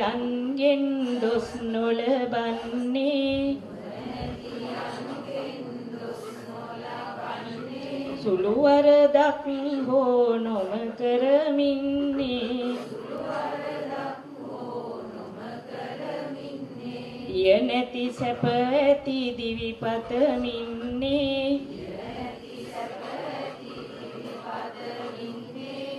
අන්ගෙන් දොස් නොලබන්නේ. සුළු වරදක් හෝ නොම කරමින්නේ. දිය නැති සැප ඇති දිවි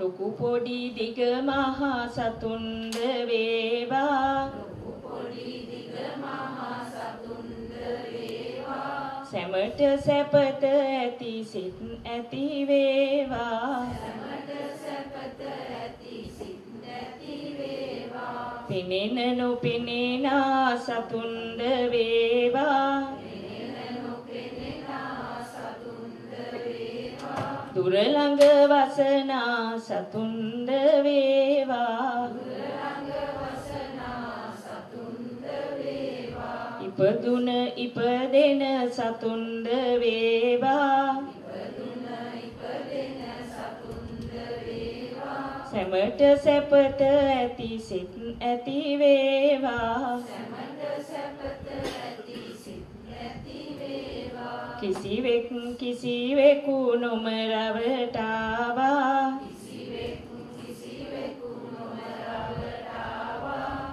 ලොකු පොඩි දිග මහා සතුන්ද වේවා. සැමට සැපත ඇති සිත් ඇති වේවා. පෙනෙන නොපෙනෙනා සතුන්ද වේවා දුර ළඟ වසනා සතුන්ද වේවා ඉපදුන ඉපදෙන සතුන්ද වේවා සැමට සැපත ඇති සිත් ඇති වේවා. කිසිවෙක් කිසිවෙකු නොම රවටාවා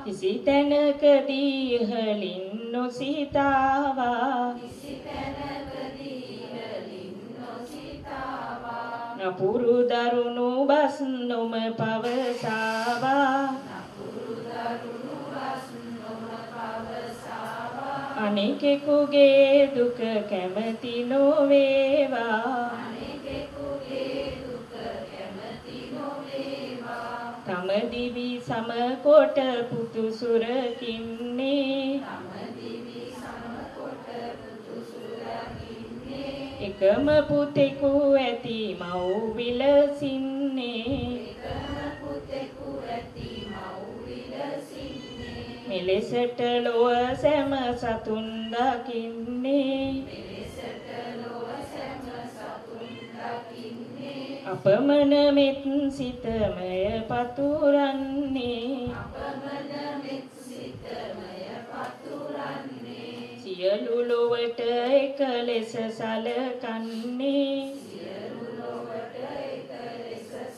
කිසි තැනකදී ඉහලින් නොසිතාවා. නපුරු දරුණු බස් නොම පවසාවා. අනෙකෙකුගේ දුක කැමති නොවේවා. තම දිවි සමකොට පුතු සුරකින්නේ එකම පුතෙකු ඇති මව් විලසින්නේ. මෙලෙසට ලොව සැම සතුන් දකින්නේ. අපමණ මෙත් සිතමය පතුරන්නේ. සියලු ලොවට එක ලෙස සලකන්නේ.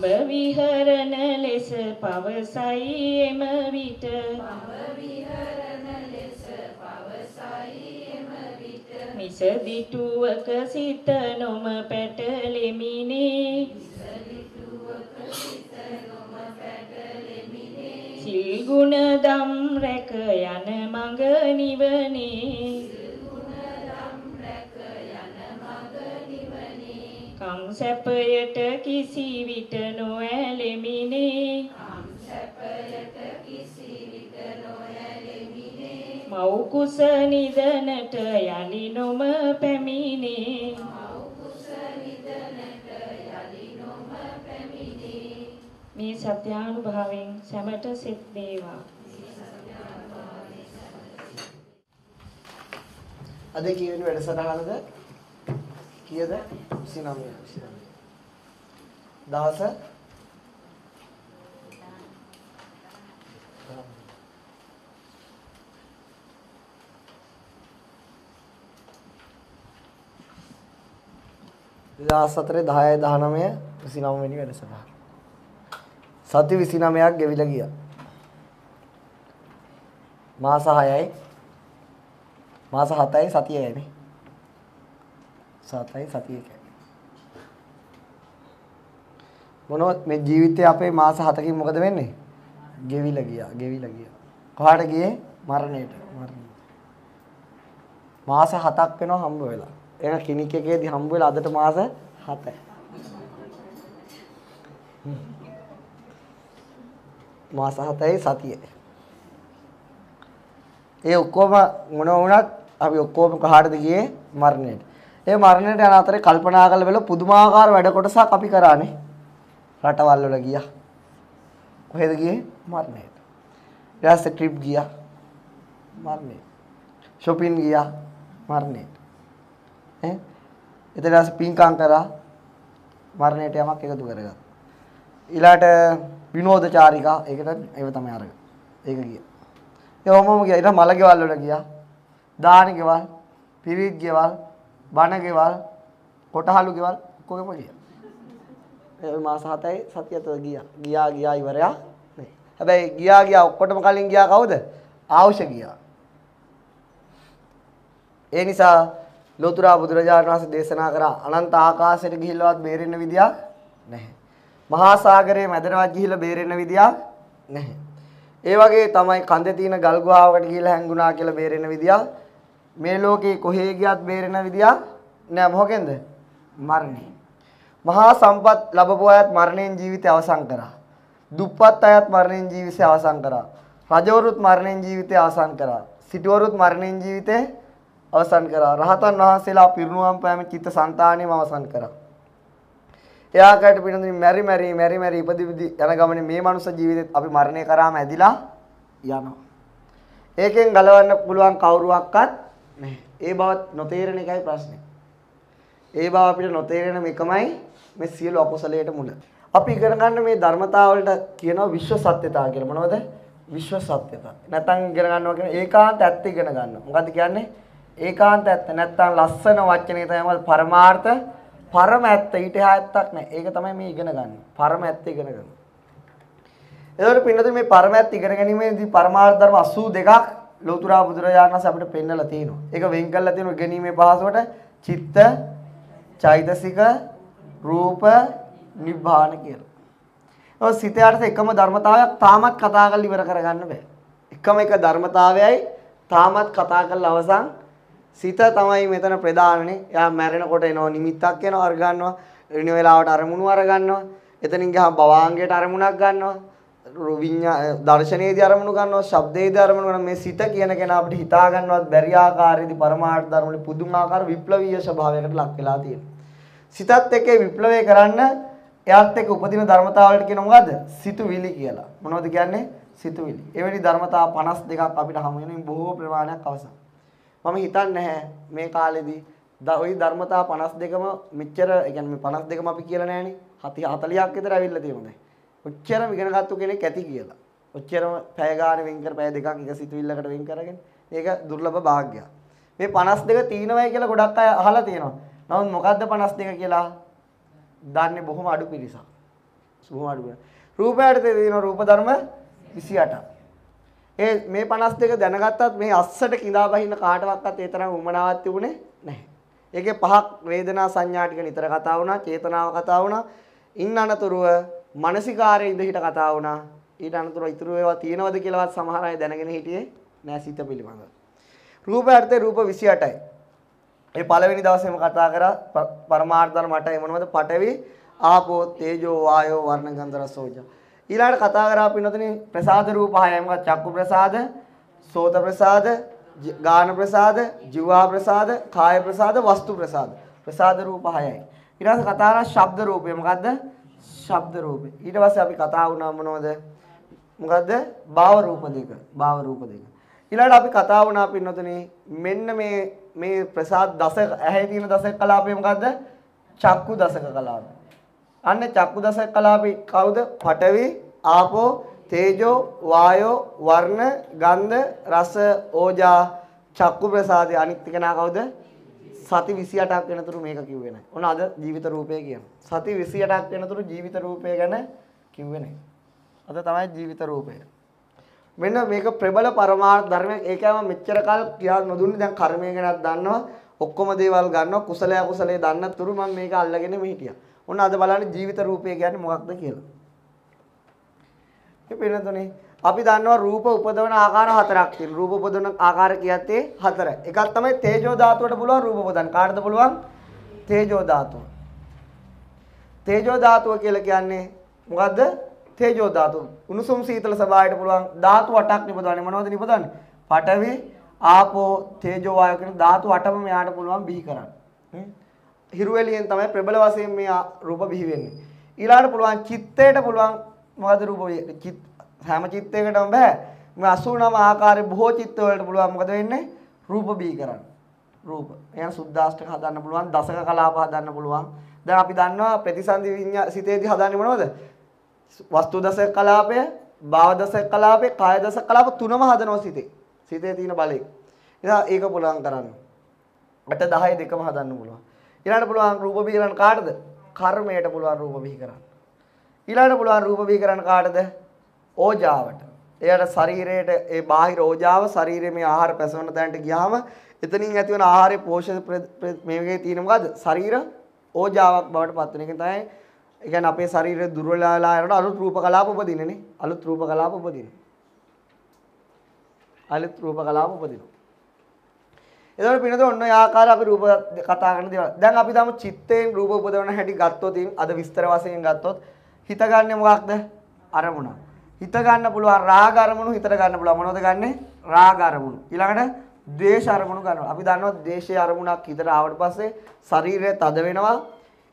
පඹ විහරණ ලෙස පවසයි එම විට. මිස දිටුවක සිත නොම පැටලෙමිනේ සිල් ගුණ දම් රැක යන මඟ නිවනේ. කං සැපයට කිසි විට නොඇලෙමිනේ. මව් කුස නිදනට යලි නොම පැමිණේ. මේ සත්‍යානුභාවයෙන් සැමට සෙත් වේවා. අද කියවෙන වැඩසටහනද කීයද 29 29 දවස දවස් හතරේ 10 19 29 වෙනි වැඩසටහන. සති 29ක් ගෙවිලා ගියා. මාස 6යි මාස 7යි සතියයිනේ. 7යි සතියයි. මොනවත් මේ ජීවිතේ අපේ මාස 7කින් මොකද වෙන්නේ? ගෙවිලා ගියා, ගෙවිලා ගියා. කොහාට ගියේ? මරණයට. මරණයට. මාස 7ක් වෙනවා හම්බ වෙලා. ඒක කිනික් එකේදී හම්බ වෙලා අදට මාස 7යි. මාස 7යි සතියේ. ඒ ඔක්කොම මොන වුණත් අපි ඔක්කොම කහාටද ගියේ මරණයට. ඒ මරණයට යන අතරේ කල්පනා කරලා බැලුවා පුදුමාකාර වැඩ කොටසක් අපි කරානේ. රටවල් වල ගියා. කොහෙද ගියේ? මරණයට. ඊට පස්සේ ට්‍රිප් ගියා. මරණයට. shopping ගියා. මරණයට. ඈ ඊට පස්සේ පින්කම් කරා. මරණයට යමක් එකතු කරගත්තා. ඊළාට විනෝදචාරිකා ඒකට ඒව තමයි අරගෙන. ඒක ගියා. ඒ ඔහොමම ගියා. ඊට මල ගෙවල් වල ගියා. දානි ගෙවල්, පිරිත් ගෙවල්, බණ ගෙවල්, කොටහලු ගෙවල් ඔක්කොගෙම ගියා. ඒ මාස 7යි සතියත ගියා. ගියා ගියා ඉවරයා නේ. හැබැයි ගියා ගියා ඔක්කොටම කලින් ගියා කවුද? ආවුෂ ගියා. ඒ නිසා ලෝතුරා බුදුරජාණන් වහන්සේ දේශනා කරා අනන්ත ආකාශයට ගිහිල්ලවත් බේරෙන්න විදියක් නැහැ. මහා සාගරයේ මැදටවත් ගිහිල්ලා බේරෙන්න විදියක් නැහැ. ඒ වගේ තමයි කන්දේ තියෙන ගල් ගුහාවකට ගිහිල්ලා හැංගුණා කියලා බේරෙන්න විදියක් මේ ලෝකේ කොහේ ගියත් බේරෙන විදියක් නෑ මොකෙන්ද? මරණය. මහා සම්පත් ලැබපු අයත් මරණයෙන් ජීවිතය අවසන් කරා. දුප්පත් අයත් මරණයෙන් ජීවිතය අවසන් කරා. රජවරුත් මරණයෙන් ජීවිතය අවසන් කරා. සිටුවරුත් මරණයෙන් ජීවිතය අවසන් කරා. රහතන් වහන්සේලා පිරිනුවම් පෑම චිත්ත සංතාණයම අවසන් කරා. එයාකට පිටින් මෙරි මෙරි මෙරි මෙරි ඉපදි ඉපදි යන ගමනේ මේ මනුස්ස ජීවිතෙත් අපි මරණය කරාම ඇදිලා යනවා. ඒකෙන් ගලවන්න පුළුවන් කවුරුවක්වත් නැහැ. ඒ බවත් නොතේරෙන එකයි ප්‍රශ්නේ. ඒ බව අපිට නොතේරෙන මේකමයි මේ සියලු අකුසලයට මුල. අපි ඉගෙන ගන්න මේ ධර්මතාවලට කියනවා විශ්ව සත්‍යතාව කියලා. මොනවද? විශ්ව සත්‍යතාව. නැත්නම් ඉගෙන ගන්නවා කියන්නේ ඒකාන්ත ඇත්ත ඉගෙන ගන්නවා. මොකද්ද කියන්නේ? ඒකාන්ත ඇත්ත නැත්නම් ලස්සන වචනේ තමයි පරමාර්ථ පරම ඇත්ත ඊට එහා ඇත්තක් නැහැ. ඒක තමයි මේ ඉගෙන ගන්න. පරම ඇත්ත ඉගෙන ගන්න. එතකොට පින්නතුනේ මේ පරම ඇත්ත ඉගෙන ගැනීමේදී පරමාර්ථ ධර්ම 82ක් ලෞතුරා බුදුරජාණන් වහන්සේ අපිට පෙන්නලා තියෙනවා. ඒක වෙන් කරලා තියෙනවා ඉගෙනීමේ පහසුවට චිත්ත, චෛතසික, රූප, නිබ්බාන කියලා. ඔය සිතයට එකම ධර්මතාවයක් තාමත් කතා කරලා ඉවර කරගන්න බෑ. එකම එක ධර්මතාවයයි තාමත් කතා කරලා අවසන් සිත තමයි මෙතන ප්‍රධානනේ. එයා මැරෙනකොට එනවා නිමිත්තක් එනවා අර ගන්නවා. එන වෙලාවට අරමුණු අර ගන්නවා. එතනින් ගියාම භවාංගයට අරමුණක් ගන්නවා. විඤ්ඤා දර්ශනයේදී අරමුණු ගන්නවා, ශබ්දයේදී අරමුණු ගන්නවා. මේ සිත කියන කෙනා අපිට හිතා ගන්නවත් බැරි ආකාරයේදී පරමාර්ථ ධර්ම වල පුදුමාකාර විප්ලවීය ස්වභාවයකට ලක් වෙලා තියෙනවා. සිතත් එක්ක විප්ලවය කරන්න එයාත් එක්ක උපදින ධර්මතාවලට කියන මොකද්ද? සිතුවිලි කියලා. මොනවද කියන්නේ? සිතුවිලි. එවැනි ධර්මතා 52ක් අපිට හමු වෙනින් බොහෝ ප්‍රමාණයක් අවසන්. මම හිතන්නේ නැහැ මේ කාලෙදී ওই ධර්මතා 52ම මෙච්චර ඒ කියන්නේ මේ 52ම අපි කියලා නැහනේ. 40ක් විතර ඇවිල්ලා තියෙනවා දැන්. ඔච්චරම ඉගෙන ගත්ත කෙනෙක් ඇති කියලා. ඔච්චරම පැය ගානේ වෙන් කර පැය දෙකක් එක සිතුවිල්ලකට වෙන් කරගෙන. මේක දුර්ලභ භාග්‍යයක්. මේ 52 තීනවයි කියලා ගොඩක් අය අහලා තියෙනවා. නමුත් මොකද්ද 52 කියලා? දන්නේ බොහොම අඩු පිරිසක්. බොහොම අඩු. රූපයට තියෙන රූප ධර්ම 28ක්. ඒ මේ 52 දැනගත්තත් මේ අස්සට කිඳා බහින්න කාටවත් ඒ තරම් උමනාවක් තිබුණේ නැහැ. ඒකේ පහක් වේදනා සංඥා ටික නිතර කතා වුණා, චේතනාව කතා වුණා. ඉන්න අනතුරුව මානසිකාරයේ ඉඳ හිට කතා වුණා. ඊට අනතුරුව ඉතුරු ඒවා තියෙනවද කියලාවත් සමහර අය දැනගෙන හිටියේ නෑ සිත පිළිබඳව. රූපයර්ථේ රූප 28යි. ඒ පළවෙනි දවසේම කතා කරා පරමාර්ථ ධර්ම 8යි මොනවද? පඨවි, ආපෝ, තේජෝ, වායෝ, වර්ණ, ගන්ධ, රස, ඕජා. ඊළඟට කතා කරා පින්නතනේ ප්‍රසාද රූප හයයි. මොකක්ද? චක්කු ප්‍රසාද, සෝත ප්‍රසාද, ගාන ප්‍රසාද, ජීවා ප්‍රසාද, කාය ප්‍රසාද, වස්තු ප්‍රසාද. ප්‍රසාද රූප හයයි. ඊට පස්සේ කතා කරා ශබ්ද රූපය. මොකද්ද? ශබ්ද රූපය. ඊට පස්සේ අපි කතා වුණා මොනවද? මොකද්ද? භාව රූප දෙක. භාව රූප දෙක. ඊළඟට අපි කතා වුණා පින්නතුනේ මෙන්න මේ මේ ප්‍රසාද දස ඇහි තියෙන දසක කලාපය මොකද්ද? චක්කු දසක කලාපය. අන්න චක්කු දසක කලාපේ කවුද? පඨවි, ආපෝ, තේජෝ, වායෝ, වර්ණ, ගන්ධ, රස, ඕජා, චක්කු ප්‍රසාදේ අනිත් එක නා කවුද? සති 28ක් වෙනතුරු මේක කිව්වේ නැහැ. ඔන්න අද ජීවිත රූපය කියන. සති 28ක් වෙනතුරු ජීවිත රූපය ගැන කිව්වේ නැහැ. අද තමයි ජීවිත රූපය. මෙන්න මේක ප්‍රබල පරමාර්ථ ධර්මයක්. ඒකම මෙච්චර කල් කියා නොදුන්නේ දැන් කර්මය ගැනත් දන්නවා. ඔක්කොම දේවල් ගන්නවා. කුසලය අකුසලයේ දන්න තුරු මම මේක අල්ලගෙන මෙ හිටියා. ඔන්න අද බලන්න ජීවිත රූපය කියන්නේ මොකක්ද කියලා. මේ පිනතුනේ අපි දන්නවා රූප උපදවන ආකාර හතරක් තියෙනවා. රූප උපදවන ආකාර කියත්තේ හතර. එකක් තමයි තේජෝ ධාතුවට පුළුවන් රූප උපදවන්න. කාටද පුළුවන්? තේජෝ ධාතුව. තේජෝ ධාතුව කියලා කියන්නේ මොකද්ද? තේජෝ ධාතුව. උණුසුම් සීතල ස්වභාවයට පුළුවන් ධාතු 8ක් නිපදවන්නේ. මොනවද නිපදවන්නේ? පඨවි, ආපෝ, තේජෝ වායෝ කියන ධාතු 8ම මෙයාට පුළුවන් බිහි කරන්න. හිරු එළියෙන් තමයි ප්‍රබල වශයෙන් මේ රූප බිහි වෙන්නේ. ඊළාට පුළුවන් චිත්තයට පුළුවන් මොකද රූප චිත් හැම චිත්තයකටම බෑ. මේ 89 ආකාරයේ බොහෝ චිත්ත වලට පුළුවන් මොකද වෙන්නේ? රූප බිහි කරන්න. රූප. එහෙනම් සුද්දාෂ්ටක හදන්න පුළුවන්, දසක කලාප හදන්න පුළුවන්. දැන් අපි දන්නවා ප්‍රතිසන්දි විඤ්ඤා සිතේදී හදන්නේ මොනවද? වස්තු දසක කලාපය, භාව දසක කලාපය, කාය දසක කලාප තුනම හදනවා සිතේ. සිතේ තියෙන බලය. ඉතින් ඒක පුළුවන් කරන්න. 8 10 දෙකම හදන්න පුළුවන්. ඊළඟට පුළුවන් රූප බිහි කරන්න කාටද? කර්මයට පුළුවන් රූප බිහි කරන්න. ඊළඟට පුළුවන් රූප බිහි කරන්න කාටද? ඕජාවට. එයාට ශරීරයට ඒ බාහිර ඕජාව ශරීරයේ මේ ආහාර පැසවන තැනට ගියාම එතනින් ඇතිවන ආහාරයේ පෝෂක මේකේ තියෙන මොකද්ද? ශරීර ඕජාවක් බවට පත් වෙන එක තමයි ඒ කියන්නේ අපේ ශරීරය දුර්වල වෙලා යනකොට අලුත් රූප කලාප උපදිනනේ. අලුත් රූප කලාප උපදින. අලුත් රූප කලාප උපදිනවා. එතකොට පිනද ඔන්න ඔය ආකාර අපි රූප කතා කරන දේවල්. දැන් අපි තාම චිත්තයෙන් රූප උපදවන හැටි ගත්තොත් අද විස්තර වශයෙන් ගත්තොත් හිත ගන්නෙ මොකක්ද? අරමුණ. හිත ගන්න පුළුවන් රාග අරමුණු හිතට ගන්න පුළුවන් මොනවද ගන්නෙ? රාග අරමුණු. ඊළඟට ද්වේෂ අරමුණු ගන්නවා. අපි දන්නවා ද්වේෂයේ අරමුණක් හිතට ආවට පස්සේ ශරීරය තද වෙනවා.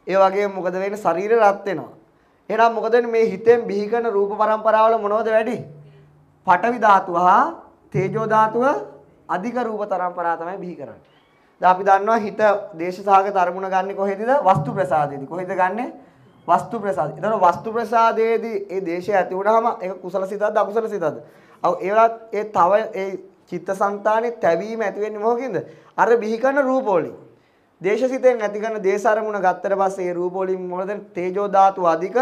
ඒ වගේම මොකද වෙන්නේ? ශරීරය රත් වෙනවා. එහෙනම් මොකද මේ හිතෙන් බිහි කරන රූප પરම්පරාවල මොනවද වැඩි? පඨවි ධාතුව හා තේජෝ ධාතුව අධික රූප තරම්පරා තමයි බිහි කරන්නේ. දැන් අපි දන්නවා හිත දේශසහගත අරමුණ ගන්න කොහෙදද? වස්තු ප්‍රසාදයේදී. කොහෙද ගන්නෙ? වස්තු ප්‍රසාද. එතකොට වස්තු ප්‍රසාදයේදී ඒ දේශය ඇති වුණාම ඒක කුසල සිතක්ද අකුසල සිතක්ද? අව ඒවත් ඒ තව ඒ චිත්තසංතානේ තැවීම ඇති වෙන්නේ මොකකින්ද? අර බිහි කරන රූප වලින්. දේශසිතෙන් ඇති කරන දේශ අරමුණ ගත්තට පස්සේ ඒ රූප වලින් මොකද තේජෝ ධාතු අධික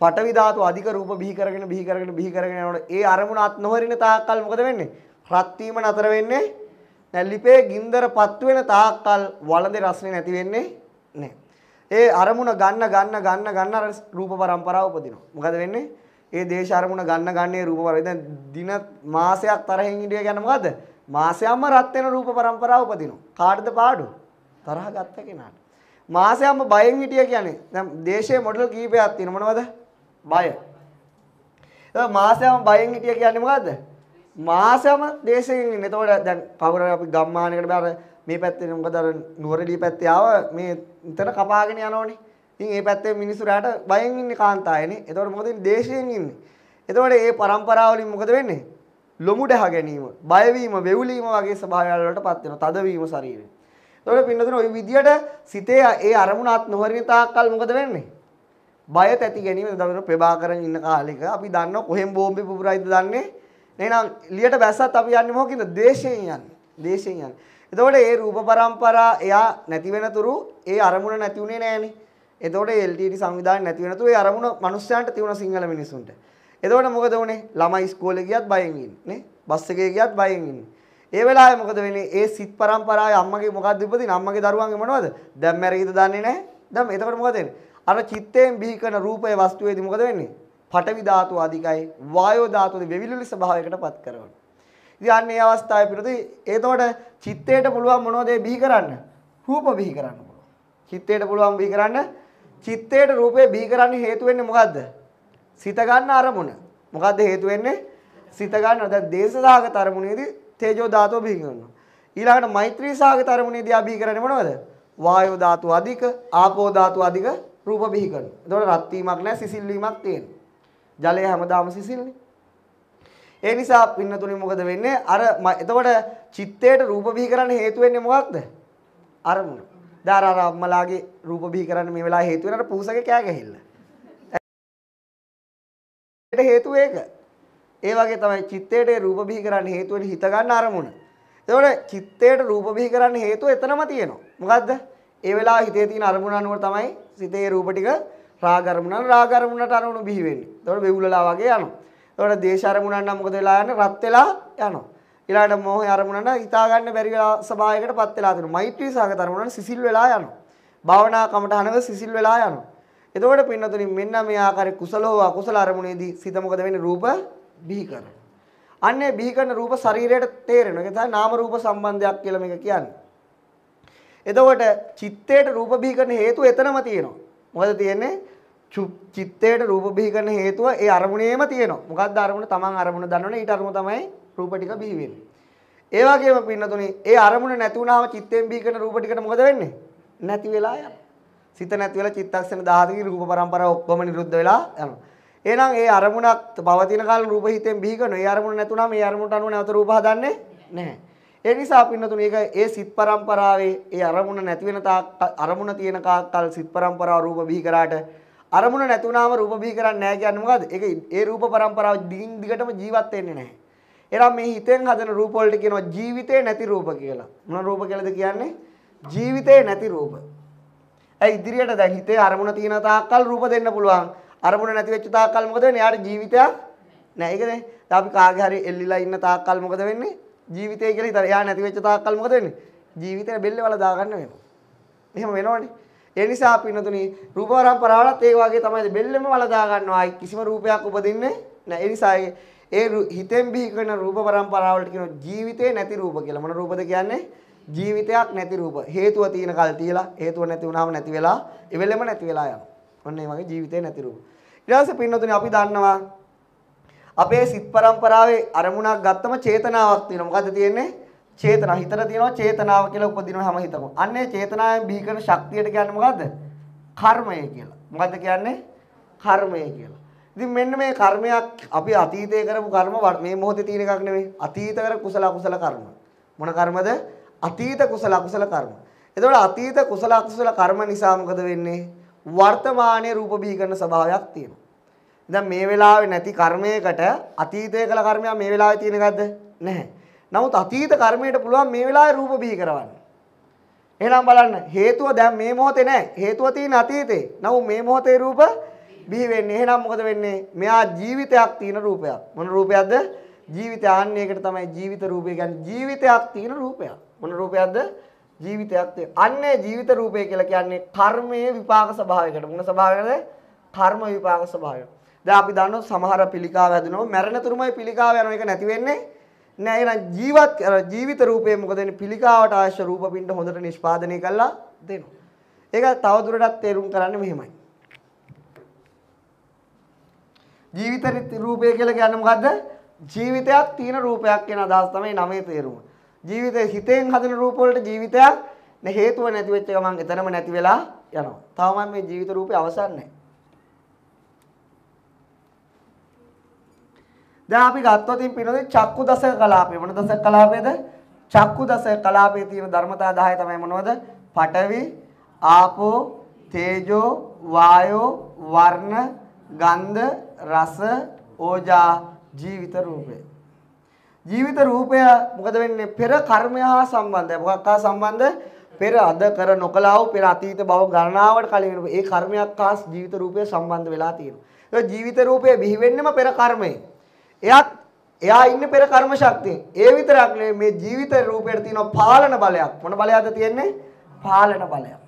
පඨවි ධාතු අධික රූප බිහි කරගෙන බිහි කරගෙන බිහි කරගෙන යනකොට ඒ අරමුණ අත් නොහරින තාක්කල් මොකද වෙන්නේ? රත් වීම නතර වෙන්නේ දැන් ලිපේ ගින්දරපත් වෙන තාක්කල් වළඳේ රසනේ නැති වෙන්නේ නැහැ. ඒ අරමුණ ගන්න ගන්න ගන්න ගන්න අර රූප પરම්පරාව උපදිනවා. මොකද වෙන්නේ? ඒ දේශ අරමුණ ගන්න ගන්නේ රූප පරි. දැන් දින මාසයක් තරහින් හිටිය ගැන මොකද? මාසයක්ම රත් වෙන රූප પરම්පරාව උපදිනවා. කාටද පාඩු? තරහ ගත්ත කෙනාට. මාසයක්ම බයෙන් හිටිය කියන්නේ දැන් දේශයේ මොඩල් කීපයක් තියෙන මොනවද? බය. මාසයම බයෙන් හිටිය කියන්නේ මොකද්ද? මාසයම දේශයෙන් ඉන්නේ. එතකොට දැන් කවුරු අපි ගම්මානයකට බාර මේ පැත්තේ මොකද අර නුවරඑළිය පැත්තේ ආව මේ උතන කපාගෙන යනෝනේ. ඉතින් මේ පැත්තේ මිනිස්සු රැට බයෙන් ඉන්නේ කාන්තායනේ. එතකොට මොකද ඉන්නේ දේශයෙන් ඉන්නේ. එතකොට මේ પરම්පරාව වලින් මොකද වෙන්නේ? ලොමු ඩහ ගැනීම, බය වීම, වෙවුලීම වගේ ස්වභාවයන් වලටපත් වෙනවා. තදවීම ශරීරේ. එතකොට පින්නතුන ওই විදියට සිතේ ඒ අරමුණත් නොහරින තාක්කල් මොකද වෙන්නේ? බය තැති ගැනීම දවන ප්‍රභා කරන් ඉන්න කාලෙක අපි දන්න කොහෙන් බෝම්බෙ පුපුරයිද දන්නේ. එහෙනම් එළියට බැස්සත් අපි යන්නේ මොකකින්ද? දේශයෙන් යන්නේ. දේශයෙන් යන්නේ. එතකොට ඒ රූප પરම්පරා එයා නැති වෙනතුරු ඒ අරමුණ නැති උනේ නෑනේ. එතකොට LTT සංවිධානය නැති වෙනතු ඒ අරමුණ මිනිස්සුන්ට තියුණ සිංහල මිනිස්සුන්ට. එතකොට මොකද වුනේ? ළමයි ඉස්කෝලේ ගියත් බයෙන් ඉන්නේ නේ. බස් එකේ ගියත් බයෙන් ඉන්නේ. ඒ වෙලාවේ මොකද වෙන්නේ? ඒ සිත් පරම්පරාවේ අම්මගේ මොකක්ද ඉපදින? අම්මගේ දරුවන්ගේ මොනවද? දැන් මැරෙයිද දන්නේ නැහැ. දැන් එතකොට මොකද වෙන්නේ? අර චිත්තයෙන් බිහි කරන රූපයේ වස්තුවේදී මොකද වෙන්නේ? පඨවි ධාතුව අධිකයි වායෝ ධාතුවේ වෙවිලුලි ස්වභාවයකට පත් කරනවා. ඉතින් අන්න ඒ අවස්ථාවේ පිටුදී එතකොට චිත්තයට පුළුවන් මොනවද බිහි කරන්න? රූප බිහි කරන්න පුළුවන්. චිත්තයට පුළුවන් බිහි කරන්න චිත්තයට රූපේ බිහි කරන්න හේතු වෙන්නේ මොකද්ද? සිත ගන්න අරමුණ. මොකද්ද හේතු වෙන්නේ? සිත ගන්න. දැන් දේශසහගත අරමුණේදී තේජෝ ධාතුව බිහි කරනවා. ඊළඟට මෛත්‍රී සහගත අරමුණේදී ආ බිහි කරන්නේ මොනවද? වායෝ ධාතුව අධික, ආපෝ ධාතුව අධික රූප බිහි කරනවා. එතකොට රත් වීමක් නැහැ, සිසිල් වීමක් තියෙනවා. ජලය හැමදාම සිසිල්නේ. ඒ නිසා පින්නතුනි මොකද වෙන්නේ? අර එතකොට චිත්තයට රූප බිහි කරන්න හේතු වෙන්නේ මොකක්ද? අරමුණ. දැන් අර අම්මලාගේ රූප බිහි කරන්න මේ වෙලාවේ හේතු වෙන අර පූසගේ කෑ ගැහිල්ල. ඒකට හේතුව ඒක. ඒ වගේ තමයි චිත්තයට රූප බිහි කරන්න හේතු වෙන හිත ගන්න අරමුණ. එතකොට චිත්තයට රූප බිහි කරන්න හේතුව එතනම තියෙනවා. මොකද්ද? ඒ වෙලාව හිතේ තියෙන අරමුණ අනුව තමයි සිතේ රූප ටික රාග අරමුණ රාග අරමුණට අරමුණු බිහි වෙන්නේ. එතකොට වෙවුලලා වගේ යනවා. එතකොට දේශ අරමුණක් නම් මොකද වෙලා යන්නේ? රත් වෙලා යනවා. ඊළඟට මෝහය අරමුණ නම් හිතා ගන්න බැරි වෙලා ස්වභාවයකටපත් වෙලා තියෙනවා. මෛත්‍රී සාගත අරමුණ සිසිල් වෙලා යනවා. භාවනා කමටහනක සිසිල් වෙලා යනවා. එතකොට පින්නතුනි මෙන්න මේ ආකාරයේ කුසල හෝ අකුසල අරමුණේදී සිත මොකද වෙන්නේ? රූප බිහි කරනවා. අන්නේ බිහි කරන රූප ශරීරයට තේරෙනවා. ඒක තමයි නාම රූප සම්බන්ධයක් කියලා මේක කියන්නේ. එතකොට චිත්තයට රූප බිහි කරන හේතුව එතනම තියෙනවා. මොකද තියෙන්නේ? චිත්තයට රූප බිහි කරන හේතුව ඒ අරමුණේම තියෙනවා. මොකද්ද අරමුණ? Taman අරමුණ දන්නවනේ ඊට අරමුණ තමයි රූප ටික බිහි වෙන්නේ. ඒ වගේම පින්නතුනේ ඒ අරමුණ නැති වුණාම චිත්තයෙන් බිහි කරන රූප ටිකට මොකද වෙන්නේ? නැති වෙලා යනවා. සිත නැති වෙලා චිත්තක්ෂණ 10කින් රූප පරම්පරාව ඔක්කොම නිරුද්ධ වෙලා යනවා. එහෙනම් ඒ අරමුණක් පවතින කාල රූප හිතෙන් බිහි කරනවා. ඒ අරමුණ නැතුණාම ඒ අරමුණට අනුව නැවත රූප හදන්නේ නැහැ. ඒ නිසා පින්නතුනේ ඒක ඒ සිත් පරම්පරාවේ ඒ අරමුණ නැති වෙන තාක් අරමුණ තියෙන කාක්කල් සිත් පරම්පරාව රූප බිහි කරාට අරමුණ නැතුණාම රූප බිහි කරන්නේ නැහැ කියන්නේ මොකද්ද? ඒක ඒ රූප පරම්පරාව දිගින් දිගටම ජීවත් වෙන්නේ නැහැ. එහෙනම් මේ හිතෙන් හදන රූප වලට කියනවා ජීවිතේ නැති රූප කියලා. මොන රූප කියලාද කියන්නේ? ජීවිතේ නැති රූප. ඒ ඉදිරියට දැන් හිතේ අරමුණ තියෙන තාක්කල් රූප දෙන්න පුළුවන්. අරමුණ නැති වෙච්ච තාක්කල් මොකද වෙන්නේ? යාට ජීවිතයක් නැහැ. ඒකනේ. දැන් අපි කාගේ හරි එල්ලිලා ඉන්න තාක්කල් මොකද වෙන්නේ? ජීවිතය කියලා හිතලා එයා නැති වෙච්ච තාක්කල් මොකද වෙන්නේ? ජීවිතේ බෙල්ල වල දාගන්න වෙනවා. එහෙම වෙනවනේ. ඒ නිසා අපි නතුනි රූප පරම්පරාවලත් ඒ වගේ තමයි බෙල්ලෙම වල දාගන්නවා. කිසිම රූපයක් උපදින්නේ නැහැ. ඒ නිසා ඒ හිතෙන් බිහි කරන රූප පරම්පරාවලට කියනවා ජීවිතේ නැති රූප කියලා. මොන රූපද කියන්නේ? ජීවිතයක් නැති රූප. හේතුව තියෙන කල් තියලා හේතුව නැති වුණාම නැති වෙලා එවෙලෙම නැති වෙලා යනවා. ඔන්න ඒ වගේ ජීවිතේ නැති රූප. ඊට පස්සේ පින්නතුනි අපි දන්නවා අපේ සිත් පරම්පරාවේ අරමුණක් ගත්තම චේතනාවක් තියෙනවා. මොකද්ද තියෙන්නේ? චේතනාව. හිතට තියෙනවා චේතනාව කියලා උපදින හැම හිතම. අන්නේ චේතනාවෙන් බිහි කරන ශක්තියට කියන්නේ මොකද්ද? කර්මය කියලා. මොකද්ද කියන්නේ? කර්මය කියලා. ඉතින් මෙන්න මේ කර්මයක් අපි අතීතයේ කරපු කර්ම මේ මොහොතේ තියෙන එකක් නෙමෙයි. අතීත කර කුසල අකුසල කර්ම. මොන කර්මද? අතීත කුසල අකුසල කර්ම. එතකොට අතීත කුසල අකුසල කර්ම නිසා මොකද වෙන්නේ? වර්තමානයේ රූප බිහි කරන ස්වභාවයක් තියෙනවා. දැන් මේ වෙලාවේ නැති කර්මයකට අතීතයේ කළ කර්මයක් මේ වෙලාවේ තියෙන එකක්ද? නැහැ. නමුත් අතීත කර්මයට පුළුවන් මේ වෙලාවේ රූප බිහි කරවන්න. එහෙනම් බලන්න හේතුව දැන් මේ මොහොතේ නැහැ. හේතුව තියෙන අතීතේ. නමුත් මේ මොහොතේ රූප බිහි වෙන්නේ. එහෙනම් මොකද වෙන්නේ? මෙයා ජීවිතයක් තියෙන රූපයක්. මොන රූපයක්ද? ජීවිතය ආන්නයකට තමයි ජීවිත රූපය කියන්නේ. ජීවිතයක් තියෙන රූපයක්. මොන රූපයක්ද? ජීවිතයක් තියෙන. අන්නේ ජීවිත රූපය කියලා කියන්නේ කර්මයේ විපාක ස්වභාවයකට. මොන ස්වභාවයකද? කර්ම විපාක ස්වභාවය. දැන් අපි දන්නවා සමහර පිළිකාව හැදෙනවා මැරෙන තුරුමයි පිළිකාව යන එක නැති වෙන්නේ නෑ එහෙනම් ජීවත් ජීවිත රූපේ මොකද වෙන්නේ? පිළිකාවට අවශ්‍ය රූප පින්ඩ හොඳට නිෂ්පාදනය කරලා දෙනවා. ඒක තවදුරටත් තේරුම් කරන්න මෙහෙමයි. ජීවිත රූපය කියලා කියන්නේ මොකද්ද? ජීවිතයක් තියෙන රූපයක් කියන අදහස් තමයි නමේ තේරුම. ජීවිතේ හිතෙන් හදන රූප වලට ජීවිතයක් නේ හේතුව නැති වෙච්ච ගමන් එතනම නැති වෙලා යනවා. තාම මේ ජීවිත රූපේ අවසන් නැහැ. දැන් අපි ගත්තොත් ඉතින් පිනෝද චක්කු දසක කලාපේ මොන දසක කලාපේද? චක්කු දසක කලාපේ තියෙන ධර්මතා 10 තමයි මොනවද? පඨවි, ආපෝ, තේජෝ, වායෝ, වර්ණ, ගන්ධ, රස, ඕජා, ජීවිත රූපේ. ජීවිත රූපය මොකද වෙන්නේ? පෙර කර්මය හා සම්බන්ධයි. මොකක් හා සම්බන්ධ? පෙර අද කර නොකලා වූ පෙර අතීත භව ගණනාවට කලින් වෙන ඒ කර්මයක් හා ජීවිත රූපය සම්බන්ධ වෙලා තියෙනවා. ඒ ජීවිත රූපය බිහි වෙන්නෙම පෙර කර්මයෙන්. එයත් එයා ඉන්නේ පෙර කර්ම ශක්තියෙන්. ඒ විතරක් නෙවෙයි මේ ජීවිත රූපයට තියෙන පාලන බලයක්. මොන බලයක්ද තියෙන්නේ? පාලන බලයක්.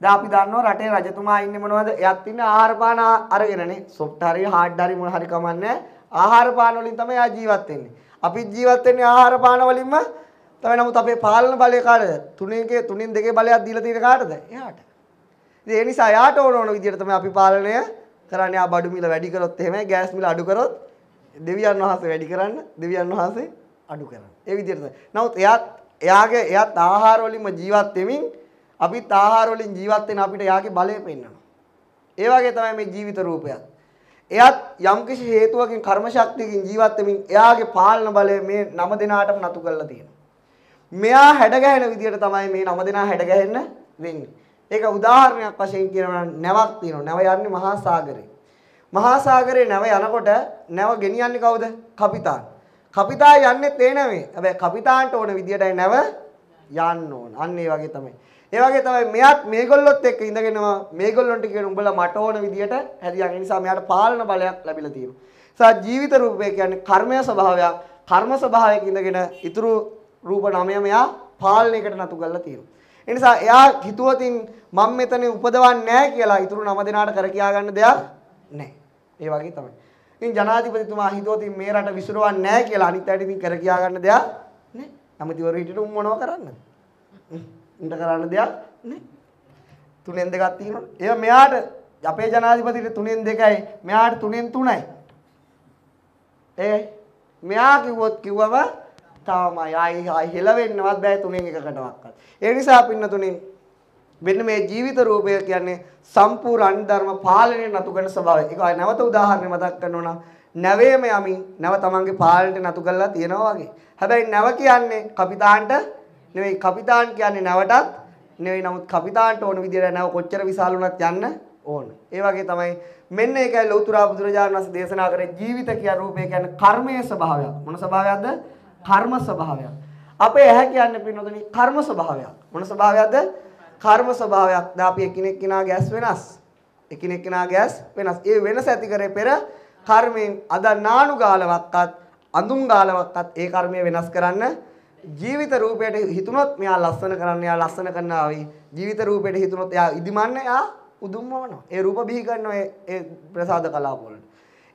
දැන් අපි දන්නවා රටේ රජතුමා ඉන්නේ මොනවද? එයාත් ඉන්නේ ආහාර පාන අරගෙනනේ. සොෆ්ට් හරි හાર્ඩ් හරි මොන හරි කමන්නේ. ආහාර පාන වලින් තමයි එයා ජීවත් වෙන්නේ. අපි ජීවත් වෙන්නේ ආහාර පාන වලින්ම තමයි. නමුත් අපේ පාලන බලය කාටද? තුනෙන්ගේ තුනෙන් දෙකේ බලයක් දීලා තියෙන කාටද? එයාට. ඉතින් ඒ නිසා එයාට ඕන ඕන විදිහට තමයි අපි පාලනය කරන්නේ. ආ බඩු මිල වැඩි කරොත් එහෙමයි, ගෑස් මිල අඩු කරොත් දෙවියන් වහන්සේ වැඩි කරන්න, දෙවියන් වහන්සේ අඩු කරන්න. ඒ විදිහට. නමුත් එයාත් එයාගේ එයාත් ආහාර වලින්ම ජීවත් වෙමින් අපිත් ආහාර වලින් ජීවත් වෙන අපිට එයාගේ බලය පෙන්වනවා. ඒ වගේ තමයි මේ ජීවිත රූපයත්. එයත් යම්කිසි හේතුවකින් කර්ම ශක්තියකින් ජීවත් වෙමින් එයාගේ පාලන බලය මේ නම දෙනාටම නතු කරලා තියෙනවා. මෙයා හැඩගැහෙන විදිහට තමයි මේ නම දෙනා හැඩගැහෙන්න වෙන්නේ. ඒක උදාහරණයක් වශයෙන් කියනවා නම් නැවක් තියෙනවා. නැව යන්නේ මහා සාගරේ. මහා සාගරේ නැව යනකොට නැව ගෙනියන්නේ කවුද? කපිතාන්. කපිතා යන්නේ තේ නැවේ. හැබැයි කපිතාන්ට ඕන විදිහටයි නැව යන්න ඕන. අන්න ඒ වගේ තමයි. ඒ වගේ තමයි මෙයාත් මේගොල්ලොත් එක්ක ඉඳගෙනවා මේගොල්ලොන්ට කියන උඹලා මට ඕන විදියට හැදියා. ඒ නිසා මෙයාට පාලන බලයක් ලැබිලා තියෙනවා. සා ජීවිත රූපය කියන්නේ කර්මය ස්වභාවයක්. කර්ම ස්වභාවයක ඉඳගෙන ඊතුරු රූප නමය මෙයා පාලනයකට නතු කරලා තියෙනවා. ඒ නිසා එයා හිතුවතින් මම මෙතන උපදවන්නේ නැහැ කියලා ඊතුරු නම දෙනාට කර කියා ගන්න දෙයක් නැහැ. ඒ වගේ තමයි. ඉතින් ජනාධිපතිතුමා හිතුවතින් මේ රට විසිරවන්නේ නැහැ කියලා අනිත් අයට ඉතින් කර කියා ගන්න දෙයක් නැහැ. ඇමතිවරු හිටියට උන් මොනව කරන්නද? උන්ට කරන්න දෙයක් නැහැ. තුනෙන් දෙකක් තියෙනවා. ඒ මෙයාට අපේ ජනාධිපතිට තුනෙන් දෙකයි මෙයාට තුනෙන් තුනයි. ඒ මෙයා කිව්වොත් කිව්වම තාමයි ආයි ආයි හෙලවෙන්නවත් බෑ තුනෙන් එකකටවත්. ඒ නිසා පින්නතුනේ මෙන්න මේ ජීවිත රූපය කියන්නේ සම්පූර්ණ ධර්ම පාලනය නතු කරන ස්වභාවය. ඒක නැවත උදාහරණයක් මතක් කරනවා නම් නැවේම යමින් නැව තමන්ගේ පාලනයට නතු කරලා තියෙනවා වගේ. හැබැයි නැව කියන්නේ කපිතාන්ට නෙවෙයි කපිතාන් කියන්නේ නැවටත් නෙවෙයි නමුත් කපිතාන්ට ඕන විදිහට නැව කොච්චර විශාල වුණත් යන්න ඕන. ඒ වගේ තමයි මෙන්න ඒකයි ලෞතර බුදුරජාණන් වහන්සේ දේශනා කරේ ජීවිත කියන රූපය කියන්නේ කර්මයේ ස්වභාවයක්. මොන ස්වභාවයක්ද? කර්ම ස්වභාවයක්. අපේ ඇහැ කියන්නේ පින්නොතනි කර්ම ස්වභාවයක්. මොන ස්වභාවයක්ද? කර්ම ස්වභාවයක්. දැන් අපි එකිනෙක කිනා ගෑස් වෙනස්. එකිනෙක කිනා ගෑස් වෙනස්. ඒ වෙනස ඇති කරේ පෙර කර්මයෙන් අද නානු ගාලවක්වත් අඳුන් ගාලවක්වත් ඒ කර්මය වෙනස් කරන්න ජීවිත රූපයට හිතුනොත් මෙයා ලස්සන කරන්න එයා ලස්සන කරනවා වෙයි. ජීවිත රූපයට හිතුනොත් එයා ඉදිමන්න එයා උදුම්මවනවා. ඒ රූප බිහි කරනවා ඒ ප්‍රසාද කලාප වලට.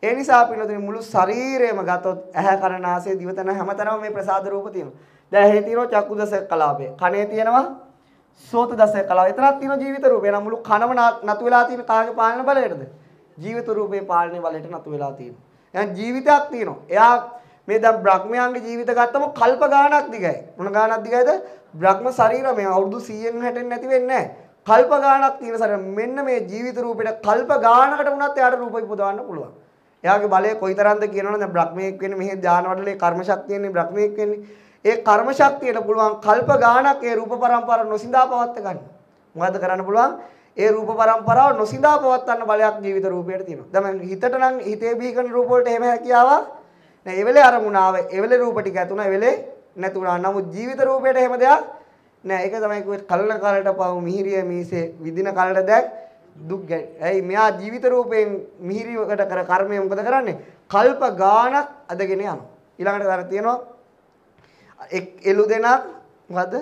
ඒ නිසා පින්නතුනි මුළු ශරීරයම ගතොත් ඇහැ කන නාසය දිවතන හැමතැනම මේ ප්‍රසාද රූප තියෙනවා. දැන් ඇහි තියෙනවා චක්කු දසක කලාපය. කනේ තියෙනවා සෝත දසක කලාපය. එතරම් තියෙනවා ජීවිත රූපය. නම් මුළු කනම නතු වෙලා තියෙන කාගේ පාලන බලයටද? ජීවිත රූපේ පාලන බලයට නතු වෙලා තියෙනවා. එහෙනම් ජීවිතයක් තියෙනවා. එයා මේ දැන් බ්‍රහ්මයාගේ ජීවිත ගත්තම කල්ප ගාණක් දිගයි. මොන ගාණක් දිගයිද? බ්‍රහ්ම ශරීර මේ අවුරුදු 100න් හැටෙන්නේ නැති වෙන්නේ නැහැ. කල්ප ගාණක් තියෙන ශරීර මෙන්න මේ ජීවිත රූපෙට කල්ප ගාණකට වුණත් එයාට රූප ඉපදවන්න පුළුවන්. එයාගේ බලය කොයිතරම්ද කියනවනේ දැන් බ්‍රහ්මයෙක් වෙන්නේ මෙහි ධාන වඩලේ කර්ම ශක්තියනේ බ්‍රහ්මයෙක් වෙන්නේ. ඒ කර්ම ශක්තියට පුළුවන් කල්ප ගාණක් ඒ රූප පරම්පරාව නොසිඳා පවත්ත ගන්න. මොකද්ද කරන්න පුළුවන්? ඒ රූප පරම්පරාව නොසිඳා පවත්වන්න බලයක් ජීවිත රූපයට තියෙනවා. දැන් හිතට නම් හිතේ බිහි කරන රූප වලට එහෙම හැකියාවක් නෑ. ඒ වෙලේ අරමුණාව, ඒ වෙලේ රූප ටික ඇතුණා, ඒ වෙලේ නැතුණා. නමුත් ජීවිත රූපයට එහෙම දෙයක් නෑ. ඒක තමයි කිව්වේ කලන කාලයට පව මිහිරිය මීසේ විදින කාලයට දැක් දුක් ගැයි. ඇයි මෙයා ජීවිත රූපයෙන් මිහිරියකට කර කර්මය මොකද කරන්නේ? කල්ප ගාණක් අදගෙන යනවා. ඊළඟට තර තියෙනවා එක් එළු දෙනක් මොකද්ද?